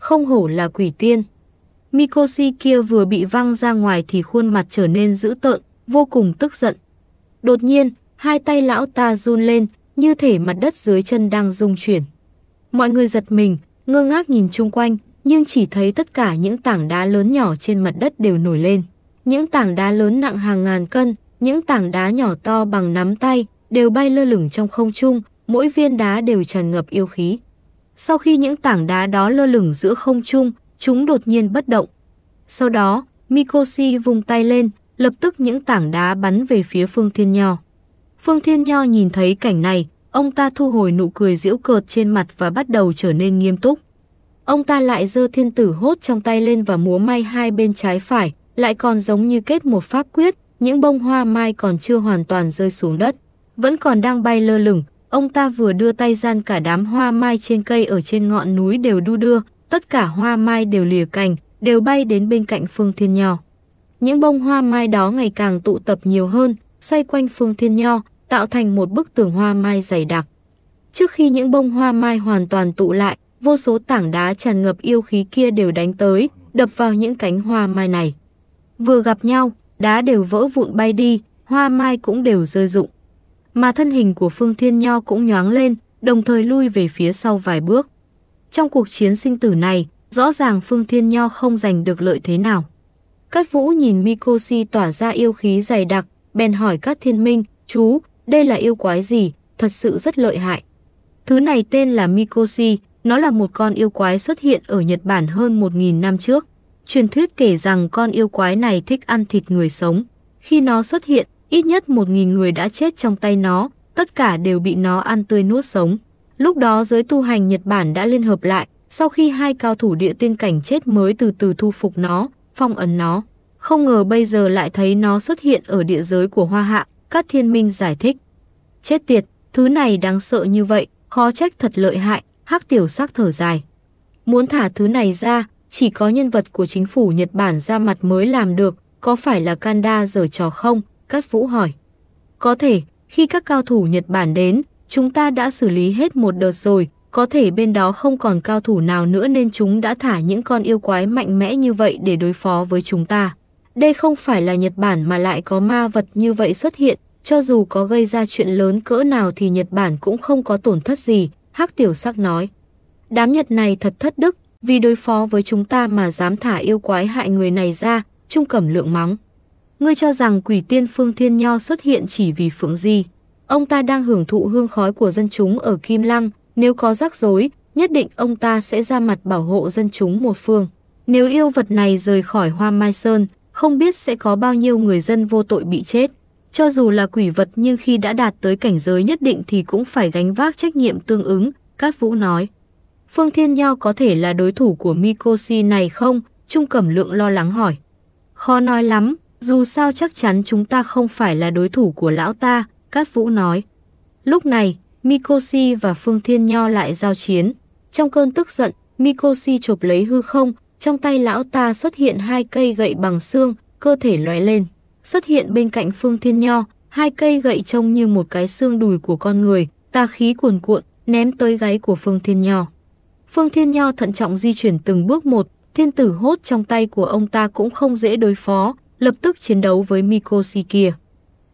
Không hổ là quỷ tiên. Mikoshi kia vừa bị văng ra ngoài thì khuôn mặt trở nên dữ tợn, vô cùng tức giận. Đột nhiên, hai tay lão ta run lên, như thể mặt đất dưới chân đang rung chuyển. Mọi người giật mình, ngơ ngác nhìn chung quanh, nhưng chỉ thấy tất cả những tảng đá lớn nhỏ trên mặt đất đều nổi lên. Những tảng đá lớn nặng hàng ngàn cân, những tảng đá nhỏ to bằng nắm tay đều bay lơ lửng trong không trung, mỗi viên đá đều tràn ngập yêu khí. Sau khi những tảng đá đó lơ lửng giữa không trung, chúng đột nhiên bất động. Sau đó, Mikoshi vung tay lên, lập tức những tảng đá bắn về phía Phương Thiên Nho. Phương Thiên Nho nhìn thấy cảnh này, ông ta thu hồi nụ cười giễu cợt trên mặt và bắt đầu trở nên nghiêm túc. Ông ta lại giơ thiên tử hốt trong tay lên và múa may hai bên trái phải, lại còn giống như kết một pháp quyết, những bông hoa mai còn chưa hoàn toàn rơi xuống đất, vẫn còn đang bay lơ lửng. Ông ta vừa đưa tay gian cả đám hoa mai trên cây ở trên ngọn núi đều đu đưa, tất cả hoa mai đều lìa cành, đều bay đến bên cạnh Phương Thiên Nho. Những bông hoa mai đó ngày càng tụ tập nhiều hơn, xoay quanh Phương Thiên Nho, tạo thành một bức tường hoa mai dày đặc. Trước khi những bông hoa mai hoàn toàn tụ lại, vô số tảng đá tràn ngập yêu khí kia đều đánh tới, đập vào những cánh hoa mai này. Vừa gặp nhau, đá đều vỡ vụn bay đi, hoa mai cũng đều rơi rụng. Mà thân hình của Phương Thiên Nho cũng nhoáng lên, đồng thời lui về phía sau vài bước. Trong cuộc chiến sinh tử này, rõ ràng Phương Thiên Nho không giành được lợi thế nào. Cát Vũ nhìn Mikoshi tỏa ra yêu khí dày đặc, bèn hỏi Cát Thiên Minh, chú, đây là yêu quái gì, thật sự rất lợi hại. Thứ này tên là Mikoshi, nó là một con yêu quái xuất hiện ở Nhật Bản hơn 1.000 năm trước. Truyền thuyết kể rằng con yêu quái này thích ăn thịt người sống. Khi nó xuất hiện, ít nhất 1.000 người đã chết trong tay nó, tất cả đều bị nó ăn tươi nuốt sống. Lúc đó giới tu hành Nhật Bản đã liên hợp lại, sau khi hai cao thủ địa tiên cảnh chết mới từ từ thu phục nó, phong ấn nó. Không ngờ bây giờ lại thấy nó xuất hiện ở địa giới của Hoa Hạ, các thiên minh giải thích. Chết tiệt, thứ này đáng sợ như vậy, khó trách thật lợi hại, hắc tiểu sắc thở dài. Muốn thả thứ này ra, chỉ có nhân vật của chính phủ Nhật Bản ra mặt mới làm được, có phải là Kanda giở trò không? Cát Vũ hỏi. Có thể, khi các cao thủ Nhật Bản đến, chúng ta đã xử lý hết một đợt rồi, có thể bên đó không còn cao thủ nào nữa nên chúng đã thả những con yêu quái mạnh mẽ như vậy để đối phó với chúng ta. Đây không phải là Nhật Bản mà lại có ma vật như vậy xuất hiện, cho dù có gây ra chuyện lớn cỡ nào thì Nhật Bản cũng không có tổn thất gì, Hắc Tiểu Sắc nói. Đám Nhật này thật thất đức, vì đối phó với chúng ta mà dám thả yêu quái hại người này ra, Trung Cẩm Lượng mắng. Ngươi cho rằng quỷ tiên Phương Thiên Nho xuất hiện chỉ vì Phượng Di. Ông ta đang hưởng thụ hương khói của dân chúng ở Kim Lăng, nếu có rắc rối, nhất định ông ta sẽ ra mặt bảo hộ dân chúng một phương. Nếu yêu vật này rời khỏi Hoa Mai Sơn, không biết sẽ có bao nhiêu người dân vô tội bị chết. Cho dù là quỷ vật nhưng khi đã đạt tới cảnh giới nhất định thì cũng phải gánh vác trách nhiệm tương ứng, Cát Vũ nói. Phương Thiên Nho có thể là đối thủ của Mikoshi này không? Trung Cẩm Lượng lo lắng hỏi. Khó nói lắm, dù sao chắc chắn chúng ta không phải là đối thủ của lão ta, Cát Vũ nói. Lúc này, Mikoshi và Phương Thiên Nho lại giao chiến. Trong cơn tức giận, Mikoshi chộp lấy hư không, trong tay lão ta xuất hiện hai cây gậy bằng xương, cơ thể lóe lên. Xuất hiện bên cạnh Phương Thiên Nho, hai cây gậy trông như một cái xương đùi của con người, tà khí cuồn cuộn, ném tới gáy của Phương Thiên Nho. Phương Thiên Nho thận trọng di chuyển từng bước một, thiên tử hốt trong tay của ông ta cũng không dễ đối phó, lập tức chiến đấu với Mikoshi kia.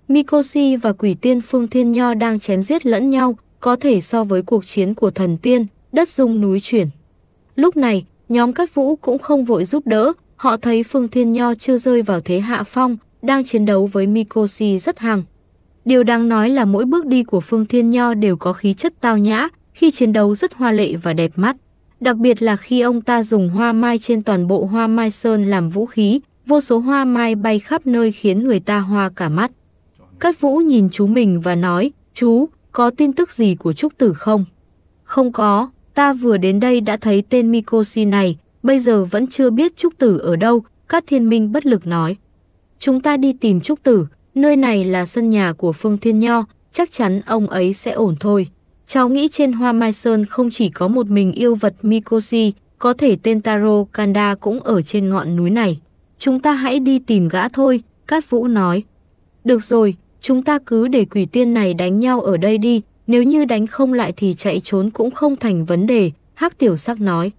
Mikoshi và quỷ tiên Phương Thiên Nho đang chém giết lẫn nhau, có thể so với cuộc chiến của thần tiên, đất rung núi chuyển. Lúc này, nhóm Cát Vũ cũng không vội giúp đỡ, họ thấy Phương Thiên Nho chưa rơi vào thế hạ phong, đang chiến đấu với Mikoshi rất hăng. Điều đáng nói là mỗi bước đi của Phương Thiên Nho đều có khí chất tao nhã, khi chiến đấu rất hoa lệ và đẹp mắt. Đặc biệt là khi ông ta dùng hoa mai trên toàn bộ hoa mai sơn làm vũ khí, vô số hoa mai bay khắp nơi khiến người ta hoa cả mắt. Cát Vũ nhìn chú mình và nói, chú, có tin tức gì của Trúc Tử không? Không có, ta vừa đến đây đã thấy tên Mikoshi này, bây giờ vẫn chưa biết Trúc Tử ở đâu, Cát Thiên Minh bất lực nói. Chúng ta đi tìm Trúc Tử, nơi này là sân nhà của Phương Thiên Nho, chắc chắn ông ấy sẽ ổn thôi. Cháu nghĩ trên Hoa Mai Sơn không chỉ có một mình yêu vật Mikoshi, có thể tên Taro Kanda cũng ở trên ngọn núi này. Chúng ta hãy đi tìm gã thôi, Cát Vũ nói. Được rồi, chúng ta cứ để quỷ tiên này đánh nhau ở đây đi, nếu như đánh không lại thì chạy trốn cũng không thành vấn đề, Hắc Tiểu Sắc nói.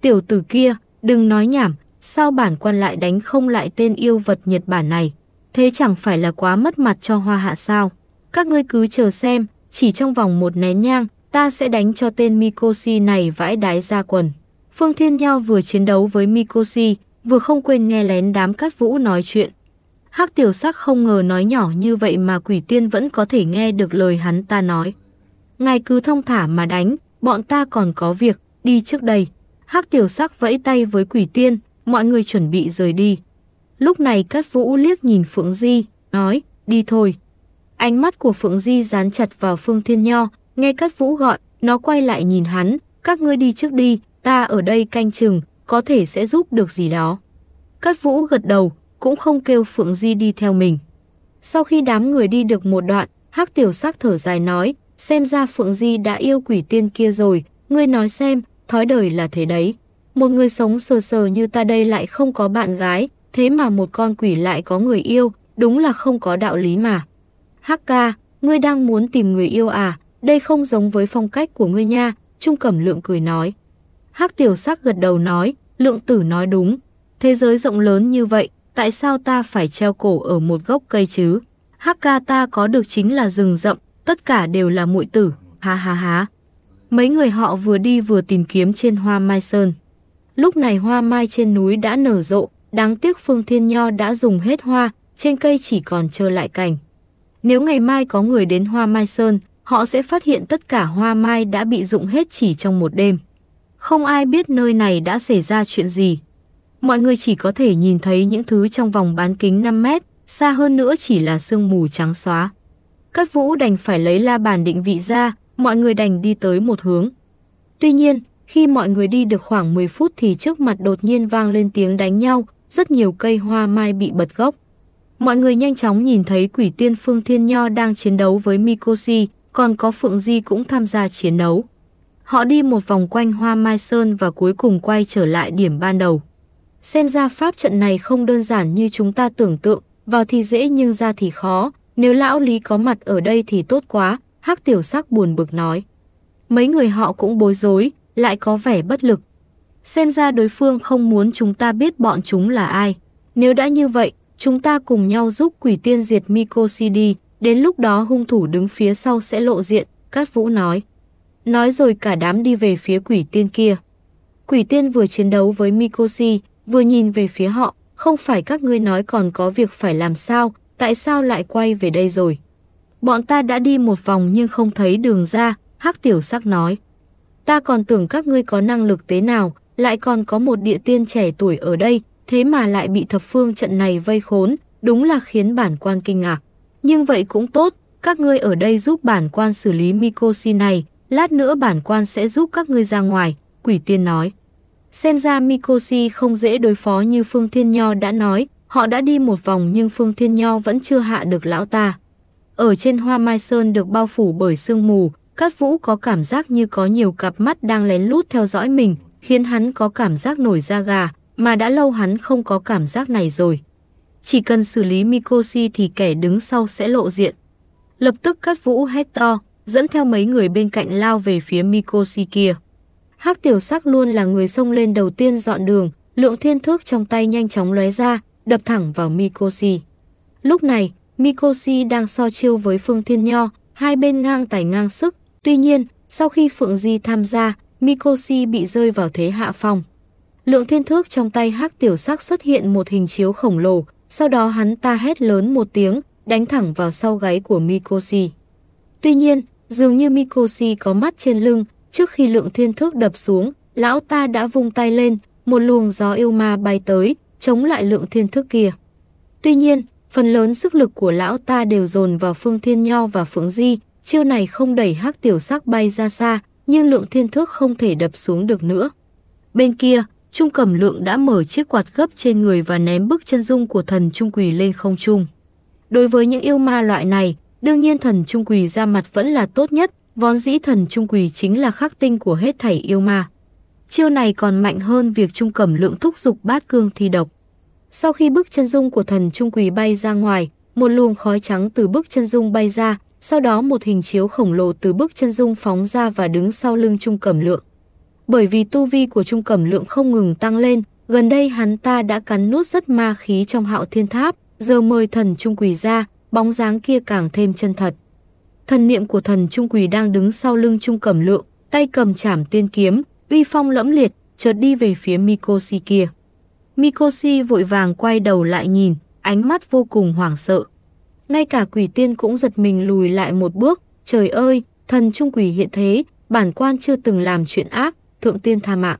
Tiểu tử kia, đừng nói nhảm, sao bản quan lại đánh không lại tên yêu vật Nhật Bản này? Thế chẳng phải là quá mất mặt cho hoa hạ sao? Các ngươi cứ chờ xem, chỉ trong vòng một nén nhang, ta sẽ đánh cho tên Mikoshi này vãi đái ra quần. Phương Thiên Nho vừa chiến đấu với Mikoshi, vừa không quên nghe lén đám cát vũ nói chuyện. Hắc tiểu sắc không ngờ nói nhỏ như vậy mà quỷ tiên vẫn có thể nghe được lời hắn ta nói. Ngài cứ thông thả mà đánh, bọn ta còn có việc, đi trước đây. Hắc tiểu sắc vẫy tay với quỷ tiên, mọi người chuẩn bị rời đi. Lúc này Cát Vũ liếc nhìn Phượng Di, nói, đi thôi. Ánh mắt của Phượng Di dán chặt vào Phương Thiên Nho, nghe Cát Vũ gọi, nó quay lại nhìn hắn, các ngươi đi trước đi, ta ở đây canh chừng, có thể sẽ giúp được gì đó. Cát Vũ gật đầu, cũng không kêu Phượng Di đi theo mình. Sau khi đám người đi được một đoạn, Hắc Tiểu Sắc thở dài nói, xem ra Phượng Di đã yêu quỷ tiên kia rồi, ngươi nói xem, thói đời là thế đấy. Một người sống sờ sờ như ta đây lại không có bạn gái, thế mà một con quỷ lại có người yêu, đúng là không có đạo lý mà. Hắc ca, ngươi đang muốn tìm người yêu à, đây không giống với phong cách của ngươi nha, Trung Cẩm Lượng cười nói. Hắc tiểu sắc gật đầu nói, Lượng tử nói đúng. Thế giới rộng lớn như vậy, tại sao ta phải treo cổ ở một gốc cây chứ? Hắc ca ta có được chính là rừng rậm, tất cả đều là muội tử, ha ha ha. Mấy người họ vừa đi vừa tìm kiếm trên hoa mai sơn. Lúc này hoa mai trên núi đã nở rộ, đáng tiếc Phương Thiên Nho đã dùng hết hoa, trên cây chỉ còn trơ lại cành. Nếu ngày mai có người đến hoa mai sơn, họ sẽ phát hiện tất cả hoa mai đã bị dụng hết chỉ trong một đêm. Không ai biết nơi này đã xảy ra chuyện gì. Mọi người chỉ có thể nhìn thấy những thứ trong vòng bán kính 5 mét, xa hơn nữa chỉ là sương mù trắng xóa. Cát Vũ đành phải lấy la bàn định vị ra, mọi người đành đi tới một hướng. Tuy nhiên, khi mọi người đi được khoảng 10 phút thì trước mặt đột nhiên vang lên tiếng đánh nhau, rất nhiều cây hoa mai bị bật gốc. Mọi người nhanh chóng nhìn thấy quỷ tiên Phương Thiên Nho đang chiến đấu với Mikoshi, còn có Phượng Di cũng tham gia chiến đấu. Họ đi một vòng quanh Hoa Mai Sơn và cuối cùng quay trở lại điểm ban đầu. Xem ra pháp trận này không đơn giản như chúng ta tưởng tượng, vào thì dễ nhưng ra thì khó, nếu lão Lý có mặt ở đây thì tốt quá, Hắc Tiểu Sắc buồn bực nói. Mấy người họ cũng bối rối, lại có vẻ bất lực. Xem ra đối phương không muốn chúng ta biết bọn chúng là ai. Nếu đã như vậy, chúng ta cùng nhau giúp quỷ tiên diệt Mikoshi đi, đến lúc đó hung thủ đứng phía sau sẽ lộ diện, Cát Vũ nói. Nói rồi cả đám đi về phía quỷ tiên kia. Quỷ tiên vừa chiến đấu với Mikoshi, vừa nhìn về phía họ, không phải các ngươi nói còn có việc phải làm sao, tại sao lại quay về đây rồi? Bọn ta đã đi một vòng nhưng không thấy đường ra, Hắc Tiểu Sắc nói. Ta còn tưởng các ngươi có năng lực thế nào, lại còn có một địa tiên trẻ tuổi ở đây, thế mà lại bị thập phương trận này vây khốn, đúng là khiến bản quan kinh ngạc. Nhưng vậy cũng tốt, các ngươi ở đây giúp bản quan xử lý Mikoshi này, lát nữa bản quan sẽ giúp các ngươi ra ngoài, quỷ tiên nói. Xem ra Mikoshi không dễ đối phó như Phương Thiên Nho đã nói, họ đã đi một vòng nhưng Phương Thiên Nho vẫn chưa hạ được lão ta. Ở trên hoa mai sơn được bao phủ bởi sương mù, Cát Vũ có cảm giác như có nhiều cặp mắt đang lén lút theo dõi mình, khiến hắn có cảm giác nổi da gà, mà đã lâu hắn không có cảm giác này rồi. Chỉ cần xử lý Mikoshi thì kẻ đứng sau sẽ lộ diện. Lập tức Cát vũ hét to, dẫn theo mấy người bên cạnh lao về phía Mikoshi kia. Hắc tiểu sắc luôn là người xông lên đầu tiên dọn đường, lượng thiên thước trong tay nhanh chóng lóe ra, đập thẳng vào Mikoshi. Lúc này, Mikoshi đang so chiêu với Phương Thiên Nho, hai bên ngang tài ngang sức. Tuy nhiên, sau khi Phượng Di tham gia, Mikoshi bị rơi vào thế hạ phong. Lượng thiên thước trong tay hắc tiểu sắc xuất hiện một hình chiếu khổng lồ, sau đó hắn ta hét lớn một tiếng, đánh thẳng vào sau gáy của Mikoshi. Tuy nhiên, dường như Mikoshi có mắt trên lưng, trước khi lượng thiên thước đập xuống, lão ta đã vung tay lên, một luồng gió yêu ma bay tới, chống lại lượng thiên thước kia. Tuy nhiên, phần lớn sức lực của lão ta đều dồn vào Phương Thiên Nho và Phượng Di, chiêu này không đẩy hắc tiểu sắc bay ra xa, nhưng lượng thiên thước không thể đập xuống được nữa. Bên kia, Trung Cẩm Lượng đã mở chiếc quạt gấp trên người và ném bức chân dung của thần Trung Quỳ lên không trung. Đối với những yêu ma loại này, đương nhiên thần Trung Quỳ ra mặt vẫn là tốt nhất, vón dĩ thần Trung Quỳ chính là khắc tinh của hết thảy yêu ma. Chiêu này còn mạnh hơn việc Trung Cẩm Lượng thúc dục bát cương thi độc. Sau khi bức chân dung của thần Trung Quỳ bay ra ngoài, một luồng khói trắng từ bức chân dung bay ra, sau đó một hình chiếu khổng lồ từ bức chân dung phóng ra và đứng sau lưng Trung Cẩm Lượng. Bởi vì tu vi của Trung Cẩm Lượng không ngừng tăng lên, gần đây hắn ta đã cắn nuốt rất ma khí trong hạo thiên tháp, giờ mời thần Trung Quỳ ra, bóng dáng kia càng thêm chân thật. Thần niệm của thần Trung Quỳ đang đứng sau lưng Trung Cẩm Lượng, tay cầm chảm tiên kiếm, uy phong lẫm liệt, chợt đi về phía Mikoshi kia. Mikoshi vội vàng quay đầu lại nhìn, ánh mắt vô cùng hoảng sợ. Ngay cả quỷ tiên cũng giật mình lùi lại một bước, trời ơi, thần trung quỷ hiện thế, bản quan chưa từng làm chuyện ác, thượng tiên tha mạng.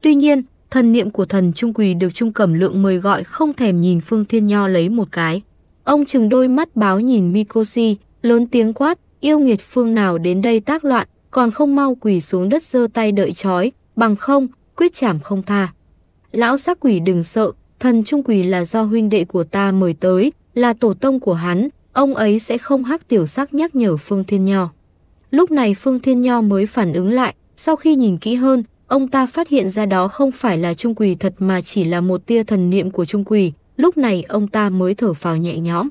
Tuy nhiên, thần niệm của thần trung quỷ được trung cẩm lượng mời gọi không thèm nhìn Phương Thiên Nho lấy một cái. Ông chừng đôi mắt báo nhìn Mikoshi, lớn tiếng quát, yêu nghiệt phương nào đến đây tác loạn, còn không mau quỳ xuống đất giơ tay đợi chói, bằng không, quyết chảm không tha. Lão sắc quỷ đừng sợ, thần trung quỷ là do huynh đệ của ta mời tới, là tổ tông của hắn, ông ấy sẽ không hắc tiểu sắc nhắc nhở Phương Thiên Nho. Lúc này Phương Thiên Nho mới phản ứng lại, sau khi nhìn kỹ hơn, ông ta phát hiện ra đó không phải là trung quỷ thật mà chỉ là một tia thần niệm của trung quỷ, lúc này ông ta mới thở phào nhẹ nhõm.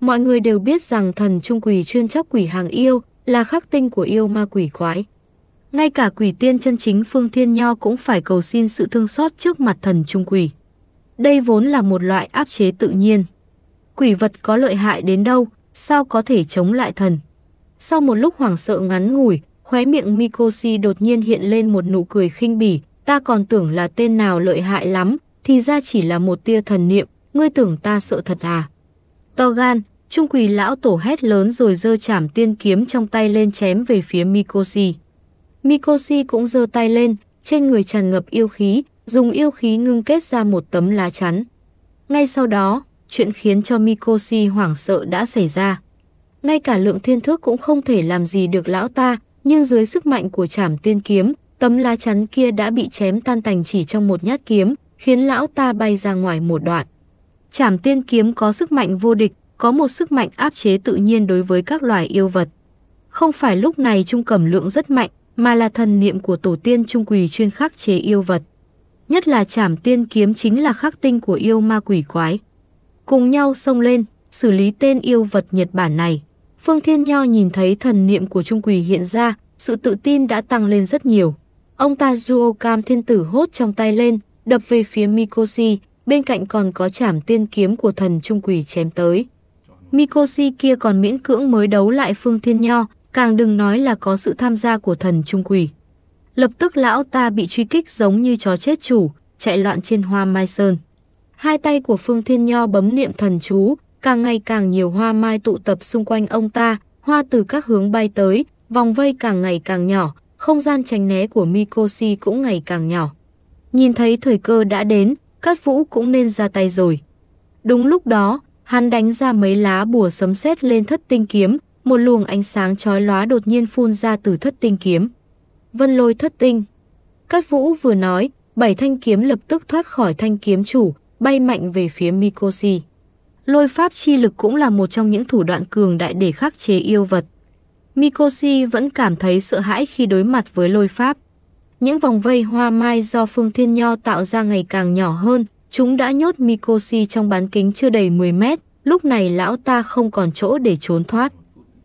Mọi người đều biết rằng thần trung quỷ chuyên chấp quỷ hàng yêu, là khắc tinh của yêu ma quỷ quái. Ngay cả quỷ tiên chân chính Phương Thiên Nho cũng phải cầu xin sự thương xót trước mặt thần trung quỷ. Đây vốn là một loại áp chế tự nhiên. Quỷ vật có lợi hại đến đâu, sao có thể chống lại thần? Sau một lúc hoảng sợ ngắn ngủi, khóe miệng Mikoshi đột nhiên hiện lên một nụ cười khinh bỉ, ta còn tưởng là tên nào lợi hại lắm, thì ra chỉ là một tia thần niệm, ngươi tưởng ta sợ thật à? To gan, Trung quỳ lão tổ hét lớn rồi giơ chảm tiên kiếm trong tay lên chém về phía Mikoshi. Mikoshi cũng giơ tay lên, trên người tràn ngập yêu khí, dùng yêu khí ngưng kết ra một tấm lá chắn. Ngay sau đó, chuyện khiến cho Mikoshi hoảng sợ đã xảy ra. Ngay cả lượng thiên thước cũng không thể làm gì được lão ta, nhưng dưới sức mạnh của chảm tiên kiếm, tấm lá chắn kia đã bị chém tan tành chỉ trong một nhát kiếm, khiến lão ta bay ra ngoài một đoạn. Trảm tiên kiếm có sức mạnh vô địch, có một sức mạnh áp chế tự nhiên đối với các loài yêu vật. Không phải lúc này trung cầm lượng rất mạnh, mà là thần niệm của tổ tiên trung quỳ chuyên khắc chế yêu vật. Nhất là trảm tiên kiếm chính là khắc tinh của yêu ma quỷ quái. Cùng nhau xông lên, xử lý tên yêu vật Nhật Bản này. Phương Thiên Nho nhìn thấy thần niệm của trung quỳ hiện ra, sự tự tin đã tăng lên rất nhiều. Ông ta duo cam thiên tử hốt trong tay lên, đập về phía Mikoshi, bên cạnh còn có trảm tiên kiếm của thần trung quỷ chém tới. Mikoshi kia còn miễn cưỡng mới đấu lại Phương Thiên Nho, càng đừng nói là có sự tham gia của thần trung quỷ. Lập tức lão ta bị truy kích giống như chó chết chủ, chạy loạn trên hoa mai sơn. Hai tay của Phương Thiên Nho bấm niệm thần chú, càng ngày càng nhiều hoa mai tụ tập xung quanh ông ta, hoa từ các hướng bay tới, vòng vây càng ngày càng nhỏ, không gian tránh né của Mikoshi cũng ngày càng nhỏ. Nhìn thấy thời cơ đã đến, Cát Vũ cũng nên ra tay rồi. Đúng lúc đó, hắn đánh ra mấy lá bùa sấm sét lên thất tinh kiếm, một luồng ánh sáng chói lóa đột nhiên phun ra từ thất tinh kiếm. Vân lôi thất tinh. Cát Vũ vừa nói, bảy thanh kiếm lập tức thoát khỏi thanh kiếm chủ, bay mạnh về phía Mikoshi. Lôi pháp chi lực cũng là một trong những thủ đoạn cường đại để khắc chế yêu vật. Mikoshi vẫn cảm thấy sợ hãi khi đối mặt với lôi pháp những vòng vây hoa mai do Phương Thiên Nho tạo ra ngày càng nhỏ hơn, chúng đã nhốt Mikoshi trong bán kính chưa đầy 10 mét, lúc này lão ta không còn chỗ để trốn thoát.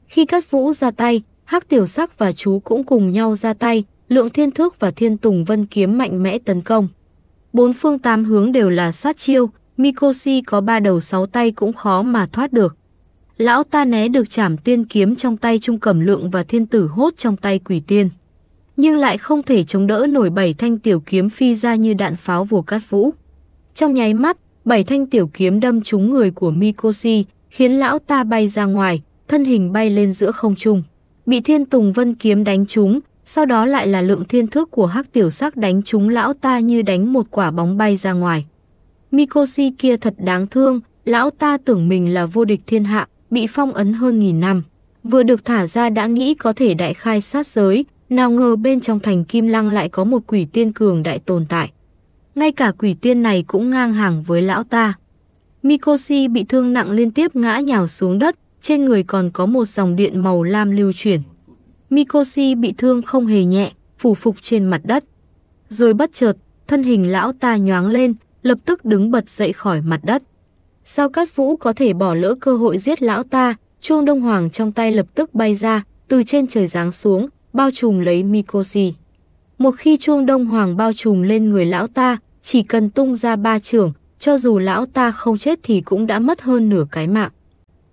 Khi Cát Vũ ra tay, Hắc Tiểu Sắc và chú cũng cùng nhau ra tay, Lượng Thiên Thước và Thiên Tùng Vân kiếm mạnh mẽ tấn công. Bốn phương tám hướng đều là sát chiêu, Mikoshi có ba đầu sáu tay cũng khó mà thoát được. Lão ta né được chảm tiên kiếm trong tay Trung Cẩm Lượng và Thiên Tử Hốt trong tay Quỷ Tiên. Nhưng lại không thể chống đỡ nổi bảy thanh tiểu kiếm phi ra như đạn pháo vùa cát vũ. Trong nháy mắt, bảy thanh tiểu kiếm đâm trúng người của Mikoshi, khiến lão ta bay ra ngoài, thân hình bay lên giữa không trung. Bị Thiên Tùng Vân kiếm đánh trúng, sau đó lại là lượng thiên thức của hắc tiểu sắc đánh trúng lão ta như đánh một quả bóng bay ra ngoài. Mikoshi kia thật đáng thương, lão ta tưởng mình là vô địch thiên hạ, bị phong ấn hơn nghìn năm. Vừa được thả ra đã nghĩ có thể đại khai sát giới, nào ngờ bên trong thành Kim Lăng lại có một quỷ tiên cường đại tồn tại. Ngay cả quỷ tiên này cũng ngang hàng với lão ta. Mikoshi bị thương nặng liên tiếp ngã nhào xuống đất, trên người còn có một dòng điện màu lam lưu chuyển. Mikoshi bị thương không hề nhẹ, phủ phục trên mặt đất. Rồi bất chợt, thân hình lão ta nhoáng lên, lập tức đứng bật dậy khỏi mặt đất. Sao Cát Vũ có thể bỏ lỡ cơ hội giết lão ta, chuông đông hoàng trong tay lập tức bay ra, từ trên trời giáng xuống, bao trùm lấy Mikoshi. Một khi chuông đông hoàng bao trùm lên người lão ta, chỉ cần tung ra ba trường, cho dù lão ta không chết thì cũng đã mất hơn nửa cái mạng.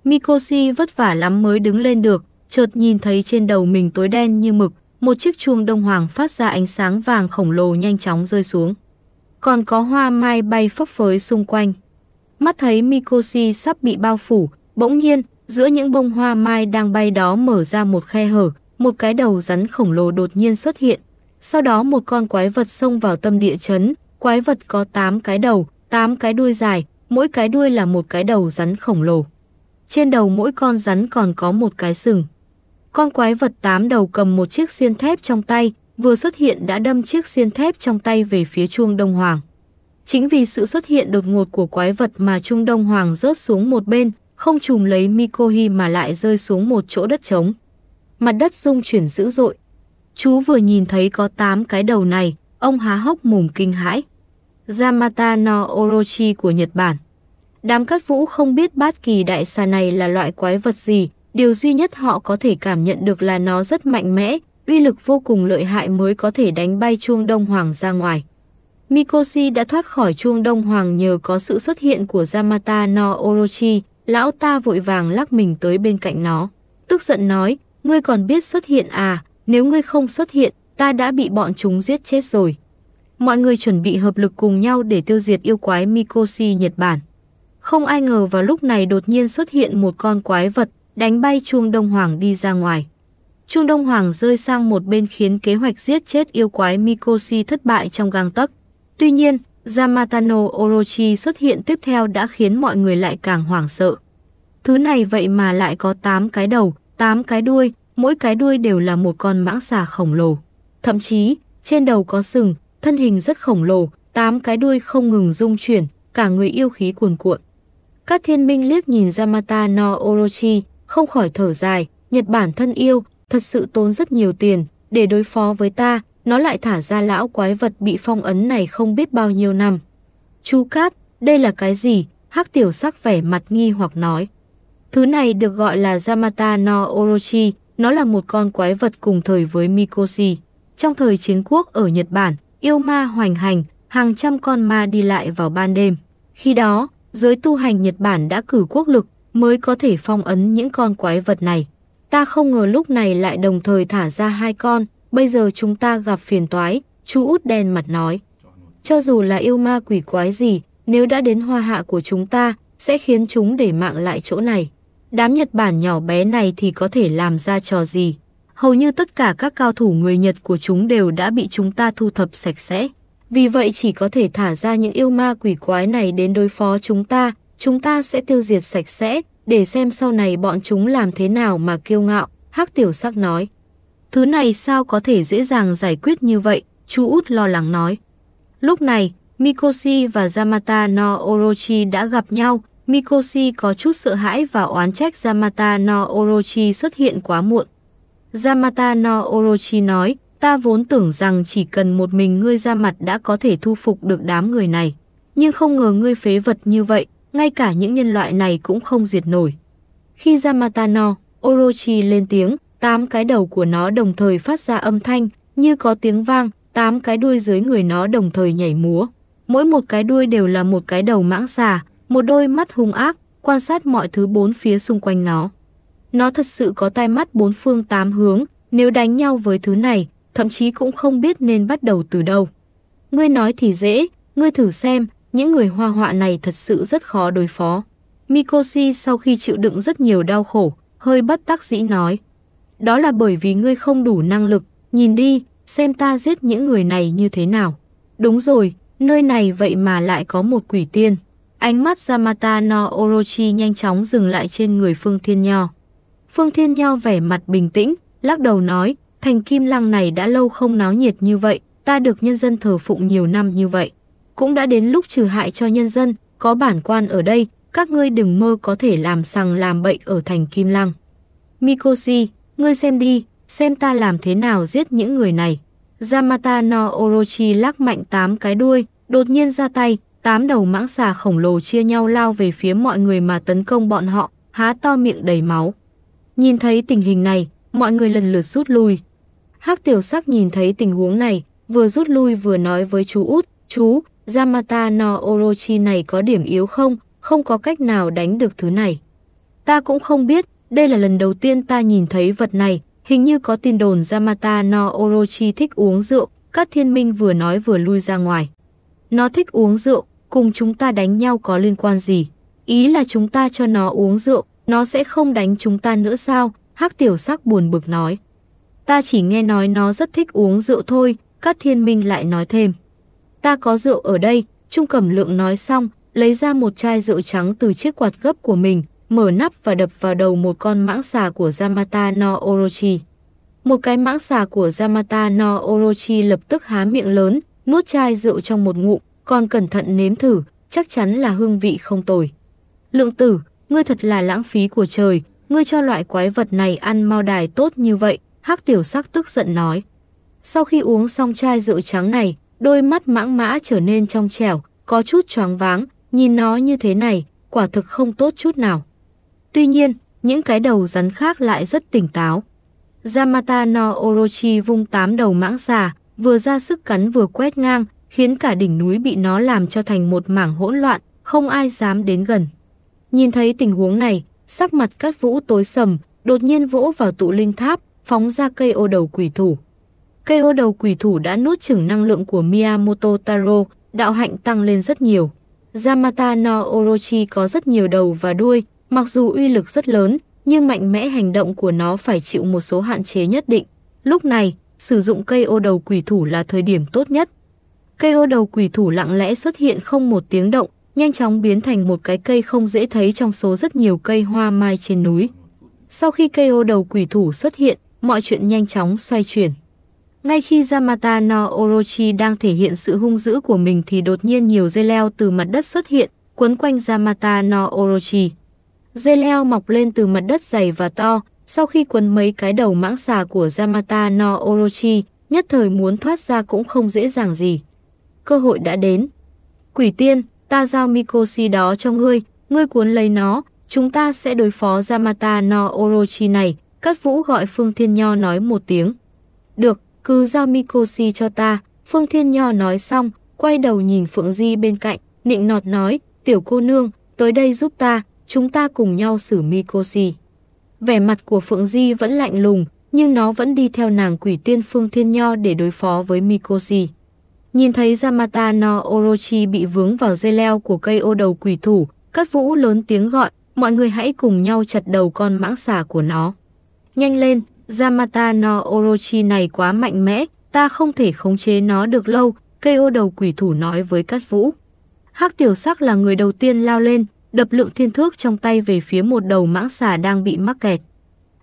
Mikoshi vất vả lắm mới đứng lên được, chợt nhìn thấy trên đầu mình tối đen như mực, một chiếc chuông đông hoàng phát ra ánh sáng vàng khổng lồ nhanh chóng rơi xuống. Còn có hoa mai bay phấp phới xung quanh. Mắt thấy Mikoshi sắp bị bao phủ, bỗng nhiên, giữa những bông hoa mai đang bay đó mở ra một khe hở, một cái đầu rắn khổng lồ đột nhiên xuất hiện. Sau đó một con quái vật xông vào tâm địa chấn, quái vật có 8 cái đầu, 8 cái đuôi dài, mỗi cái đuôi là một cái đầu rắn khổng lồ. Trên đầu mỗi con rắn còn có một cái sừng. Con quái vật tám đầu cầm một chiếc xiên thép trong tay, vừa xuất hiện đã đâm chiếc xiên thép trong tay về phía chuông Đông Hoàng. Chính vì sự xuất hiện đột ngột của quái vật mà Trung Đông Hoàng rớt xuống một bên, không trùm lấy Mikohi mà lại rơi xuống một chỗ đất trống. Mặt đất rung chuyển dữ dội. Chú vừa nhìn thấy có 8 cái đầu này, ông há hốc mồm kinh hãi. Yamata no Orochi của Nhật Bản. Đám cát vũ không biết bát kỳ đại xà này là loại quái vật gì, điều duy nhất họ có thể cảm nhận được là nó rất mạnh mẽ, uy lực vô cùng lợi hại mới có thể đánh bay chuông Đông Hoàng ra ngoài. Mikoshi đã thoát khỏi chuông Đông Hoàng nhờ có sự xuất hiện của Yamata no Orochi, lão ta vội vàng lắc mình tới bên cạnh nó. Tức giận nói, ngươi còn biết xuất hiện à, nếu ngươi không xuất hiện, ta đã bị bọn chúng giết chết rồi. Mọi người chuẩn bị hợp lực cùng nhau để tiêu diệt yêu quái Mikoshi Nhật Bản. Không ai ngờ vào lúc này đột nhiên xuất hiện một con quái vật, đánh bay chuông Đông Hoàng đi ra ngoài. Chuông Đông Hoàng rơi sang một bên khiến kế hoạch giết chết yêu quái Mikoshi thất bại trong gang tấc. Tuy nhiên, Yamatano Orochi xuất hiện tiếp theo đã khiến mọi người lại càng hoảng sợ. Thứ này vậy mà lại có 8 cái đầu, 8 cái đuôi, mỗi cái đuôi đều là một con mãng xà khổng lồ. Thậm chí, trên đầu có sừng, thân hình rất khổng lồ, 8 cái đuôi không ngừng rung chuyển, cả người yêu khí cuồn cuộn. Các thiên minh liếc nhìn Yamata no Orochi, không khỏi thở dài, Nhật Bản thân yêu, thật sự tốn rất nhiều tiền, để đối phó với ta, nó lại thả ra lão quái vật bị phong ấn này không biết bao nhiêu năm. Chú Cát, đây là cái gì? Hắc tiểu sắc vẻ mặt nghi hoặc nói. Thứ này được gọi là Yamata no Orochi, nó là một con quái vật cùng thời với Mikoshi. Trong thời chiến quốc ở Nhật Bản, yêu ma hoành hành, hàng trăm con ma đi lại vào ban đêm. Khi đó, giới tu hành Nhật Bản đã cử quốc lực mới có thể phong ấn những con quái vật này. Ta không ngờ lúc này lại đồng thời thả ra hai con, bây giờ chúng ta gặp phiền toái, chú út đen mặt nói. Cho dù là yêu ma quỷ quái gì, nếu đã đến hoa hạ của chúng ta, sẽ khiến chúng để mạng lại chỗ này. Đám Nhật Bản nhỏ bé này thì có thể làm ra trò gì? Hầu như tất cả các cao thủ người Nhật của chúng đều đã bị chúng ta thu thập sạch sẽ. Vì vậy chỉ có thể thả ra những yêu ma quỷ quái này đến đối phó chúng ta, chúng ta sẽ tiêu diệt sạch sẽ, để xem sau này bọn chúng làm thế nào mà kiêu ngạo, Hắc Tiểu Sắc nói. Thứ này sao có thể dễ dàng giải quyết như vậy, chú út lo lắng nói. Lúc này, Mikoshi và Yamata no Orochi đã gặp nhau, Mikoshi có chút sợ hãi và oán trách Yamata no Orochi xuất hiện quá muộn. Yamata no Orochi nói, ta vốn tưởng rằng chỉ cần một mình ngươi ra mặt đã có thể thu phục được đám người này. Nhưng không ngờ ngươi phế vật như vậy, ngay cả những nhân loại này cũng không diệt nổi. Khi Yamata no Orochi lên tiếng, tám cái đầu của nó đồng thời phát ra âm thanh, như có tiếng vang, tám cái đuôi dưới người nó đồng thời nhảy múa. Mỗi một cái đuôi đều là một cái đầu mãng xà, một đôi mắt hung ác, quan sát mọi thứ bốn phía xung quanh nó. Nó thật sự có tai mắt bốn phương tám hướng, nếu đánh nhau với thứ này, thậm chí cũng không biết nên bắt đầu từ đâu. Ngươi nói thì dễ, ngươi thử xem, những người hoa họa này thật sự rất khó đối phó. Mikoshi sau khi chịu đựng rất nhiều đau khổ, hơi bất đắc dĩ nói. Đó là bởi vì ngươi không đủ năng lực, nhìn đi, xem ta giết những người này như thế nào. Đúng rồi, nơi này vậy mà lại có một quỷ tiên. Ánh mắt Yamata no Orochi nhanh chóng dừng lại trên người Phương Thiên Nho. Phương Thiên Nho vẻ mặt bình tĩnh, lắc đầu nói, thành kim lăng này đã lâu không náo nhiệt như vậy, ta được nhân dân thờ phụng nhiều năm như vậy. Cũng đã đến lúc trừ hại cho nhân dân, có bản quan ở đây, các ngươi đừng mơ có thể làm sằng làm bậy ở thành kim lăng. Mikoshi, ngươi xem đi, xem ta làm thế nào giết những người này. Yamata no Orochi lắc mạnh tám cái đuôi, đột nhiên ra tay, tám đầu mãng xà khổng lồ chia nhau lao về phía mọi người mà tấn công bọn họ, há to miệng đầy máu. Nhìn thấy tình hình này, mọi người lần lượt rút lui. Hắc tiểu sắc nhìn thấy tình huống này, vừa rút lui vừa nói với chú út, chú, Yamata no Orochi này có điểm yếu không, không có cách nào đánh được thứ này. Ta cũng không biết, đây là lần đầu tiên ta nhìn thấy vật này, hình như có tin đồn Yamata no Orochi thích uống rượu, các thiên minh vừa nói vừa lui ra ngoài. Nó thích uống rượu, cùng chúng ta đánh nhau có liên quan gì? Ý là chúng ta cho nó uống rượu, nó sẽ không đánh chúng ta nữa sao? Hắc tiểu sắc buồn bực nói. Ta chỉ nghe nói nó rất thích uống rượu thôi, các thiên minh lại nói thêm. Ta có rượu ở đây, Trung Cẩm Lượng nói xong, lấy ra một chai rượu trắng từ chiếc quạt gấp của mình, mở nắp và đập vào đầu một con mãng xà của Yamata no Orochi. Một cái mãng xà của Yamata no Orochi lập tức há miệng lớn, nuốt chai rượu trong một ngụm, còn cẩn thận nếm thử, chắc chắn là hương vị không tồi. Lượng tử, ngươi thật là lãng phí của trời, ngươi cho loại quái vật này ăn mau đài tốt như vậy, hắc tiểu sắc tức giận nói. Sau khi uống xong chai rượu trắng này, đôi mắt mãng mã trở nên trong trẻo, có chút choáng váng, nhìn nó như thế này, quả thực không tốt chút nào. Tuy nhiên, những cái đầu rắn khác lại rất tỉnh táo. Yamata no Orochi vung tám đầu mãng xà, vừa ra sức cắn vừa quét ngang, khiến cả đỉnh núi bị nó làm cho thành một mảng hỗn loạn, không ai dám đến gần. Nhìn thấy tình huống này, sắc mặt cát vũ tối sầm, đột nhiên vỗ vào tụ linh tháp, phóng ra cây ô đầu quỷ thủ. Cây ô đầu quỷ thủ đã nuốt chửng năng lượng của Miyamoto Taro, đạo hạnh tăng lên rất nhiều. Yamata no Orochi có rất nhiều đầu và đuôi, mặc dù uy lực rất lớn, nhưng mạnh mẽ hành động của nó phải chịu một số hạn chế nhất định. Lúc này, sử dụng cây ô đầu quỷ thủ là thời điểm tốt nhất. Cây ô đầu quỷ thủ lặng lẽ xuất hiện không một tiếng động, nhanh chóng biến thành một cái cây không dễ thấy trong số rất nhiều cây hoa mai trên núi. Sau khi cây ô đầu quỷ thủ xuất hiện, mọi chuyện nhanh chóng xoay chuyển. Ngay khi Yamata no Orochi đang thể hiện sự hung dữ của mình thì đột nhiên nhiều dây leo từ mặt đất xuất hiện, quấn quanh Yamata no Orochi. Dây leo mọc lên từ mặt đất dày và to, sau khi quấn mấy cái đầu mãng xà của Yamata no Orochi, nhất thời muốn thoát ra cũng không dễ dàng gì. Cơ hội đã đến. Quỷ tiên, ta giao Mikoshi đó cho ngươi, ngươi cuốn lấy nó, chúng ta sẽ đối phó Yamata no Orochi này, Cát Vũ gọi Phương Thiên Nho nói một tiếng. Được, cứ giao Mikoshi cho ta, Phương Thiên Nho nói xong, quay đầu nhìn Phượng Di bên cạnh, nịnh nọt nói, tiểu cô nương, tới đây giúp ta, chúng ta cùng nhau xử Mikoshi. Vẻ mặt của Phượng Di vẫn lạnh lùng, nhưng nó vẫn đi theo nàng quỷ tiên Phương Thiên Nho để đối phó với Mikoshi. Nhìn thấy Yamata no Orochi bị vướng vào dây leo của cây ô đầu quỷ thủ, Cát Vũ lớn tiếng gọi, mọi người hãy cùng nhau chặt đầu con mãng xà của nó. Nhanh lên, Yamata no Orochi này quá mạnh mẽ, ta không thể khống chế nó được lâu, cây ô đầu quỷ thủ nói với Cát Vũ. Hắc tiểu sắc là người đầu tiên lao lên, đập lượng thiên thước trong tay về phía một đầu mãng xà đang bị mắc kẹt.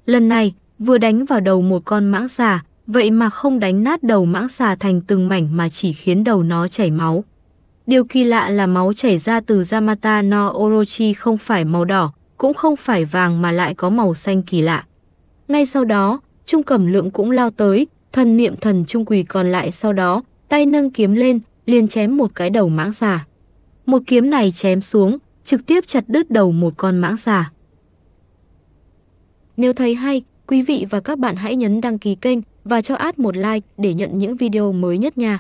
Lần này, vừa đánh vào đầu một con mãng xà, vậy mà không đánh nát đầu mãng xà thành từng mảnh mà chỉ khiến đầu nó chảy máu. Điều kỳ lạ là máu chảy ra từ Yamata no Orochi không phải màu đỏ, cũng không phải vàng mà lại có màu xanh kỳ lạ. Ngay sau đó, Trung Cẩm Lượng cũng lao tới, thần niệm thần trung quỳ còn lại sau đó, tay nâng kiếm lên, liền chém một cái đầu mãng xà. Một kiếm này chém xuống, trực tiếp chặt đứt đầu một con mãng xà. Nếu thấy hay, quý vị và các bạn hãy nhấn đăng ký kênh và cho ad một like để nhận những video mới nhất nha.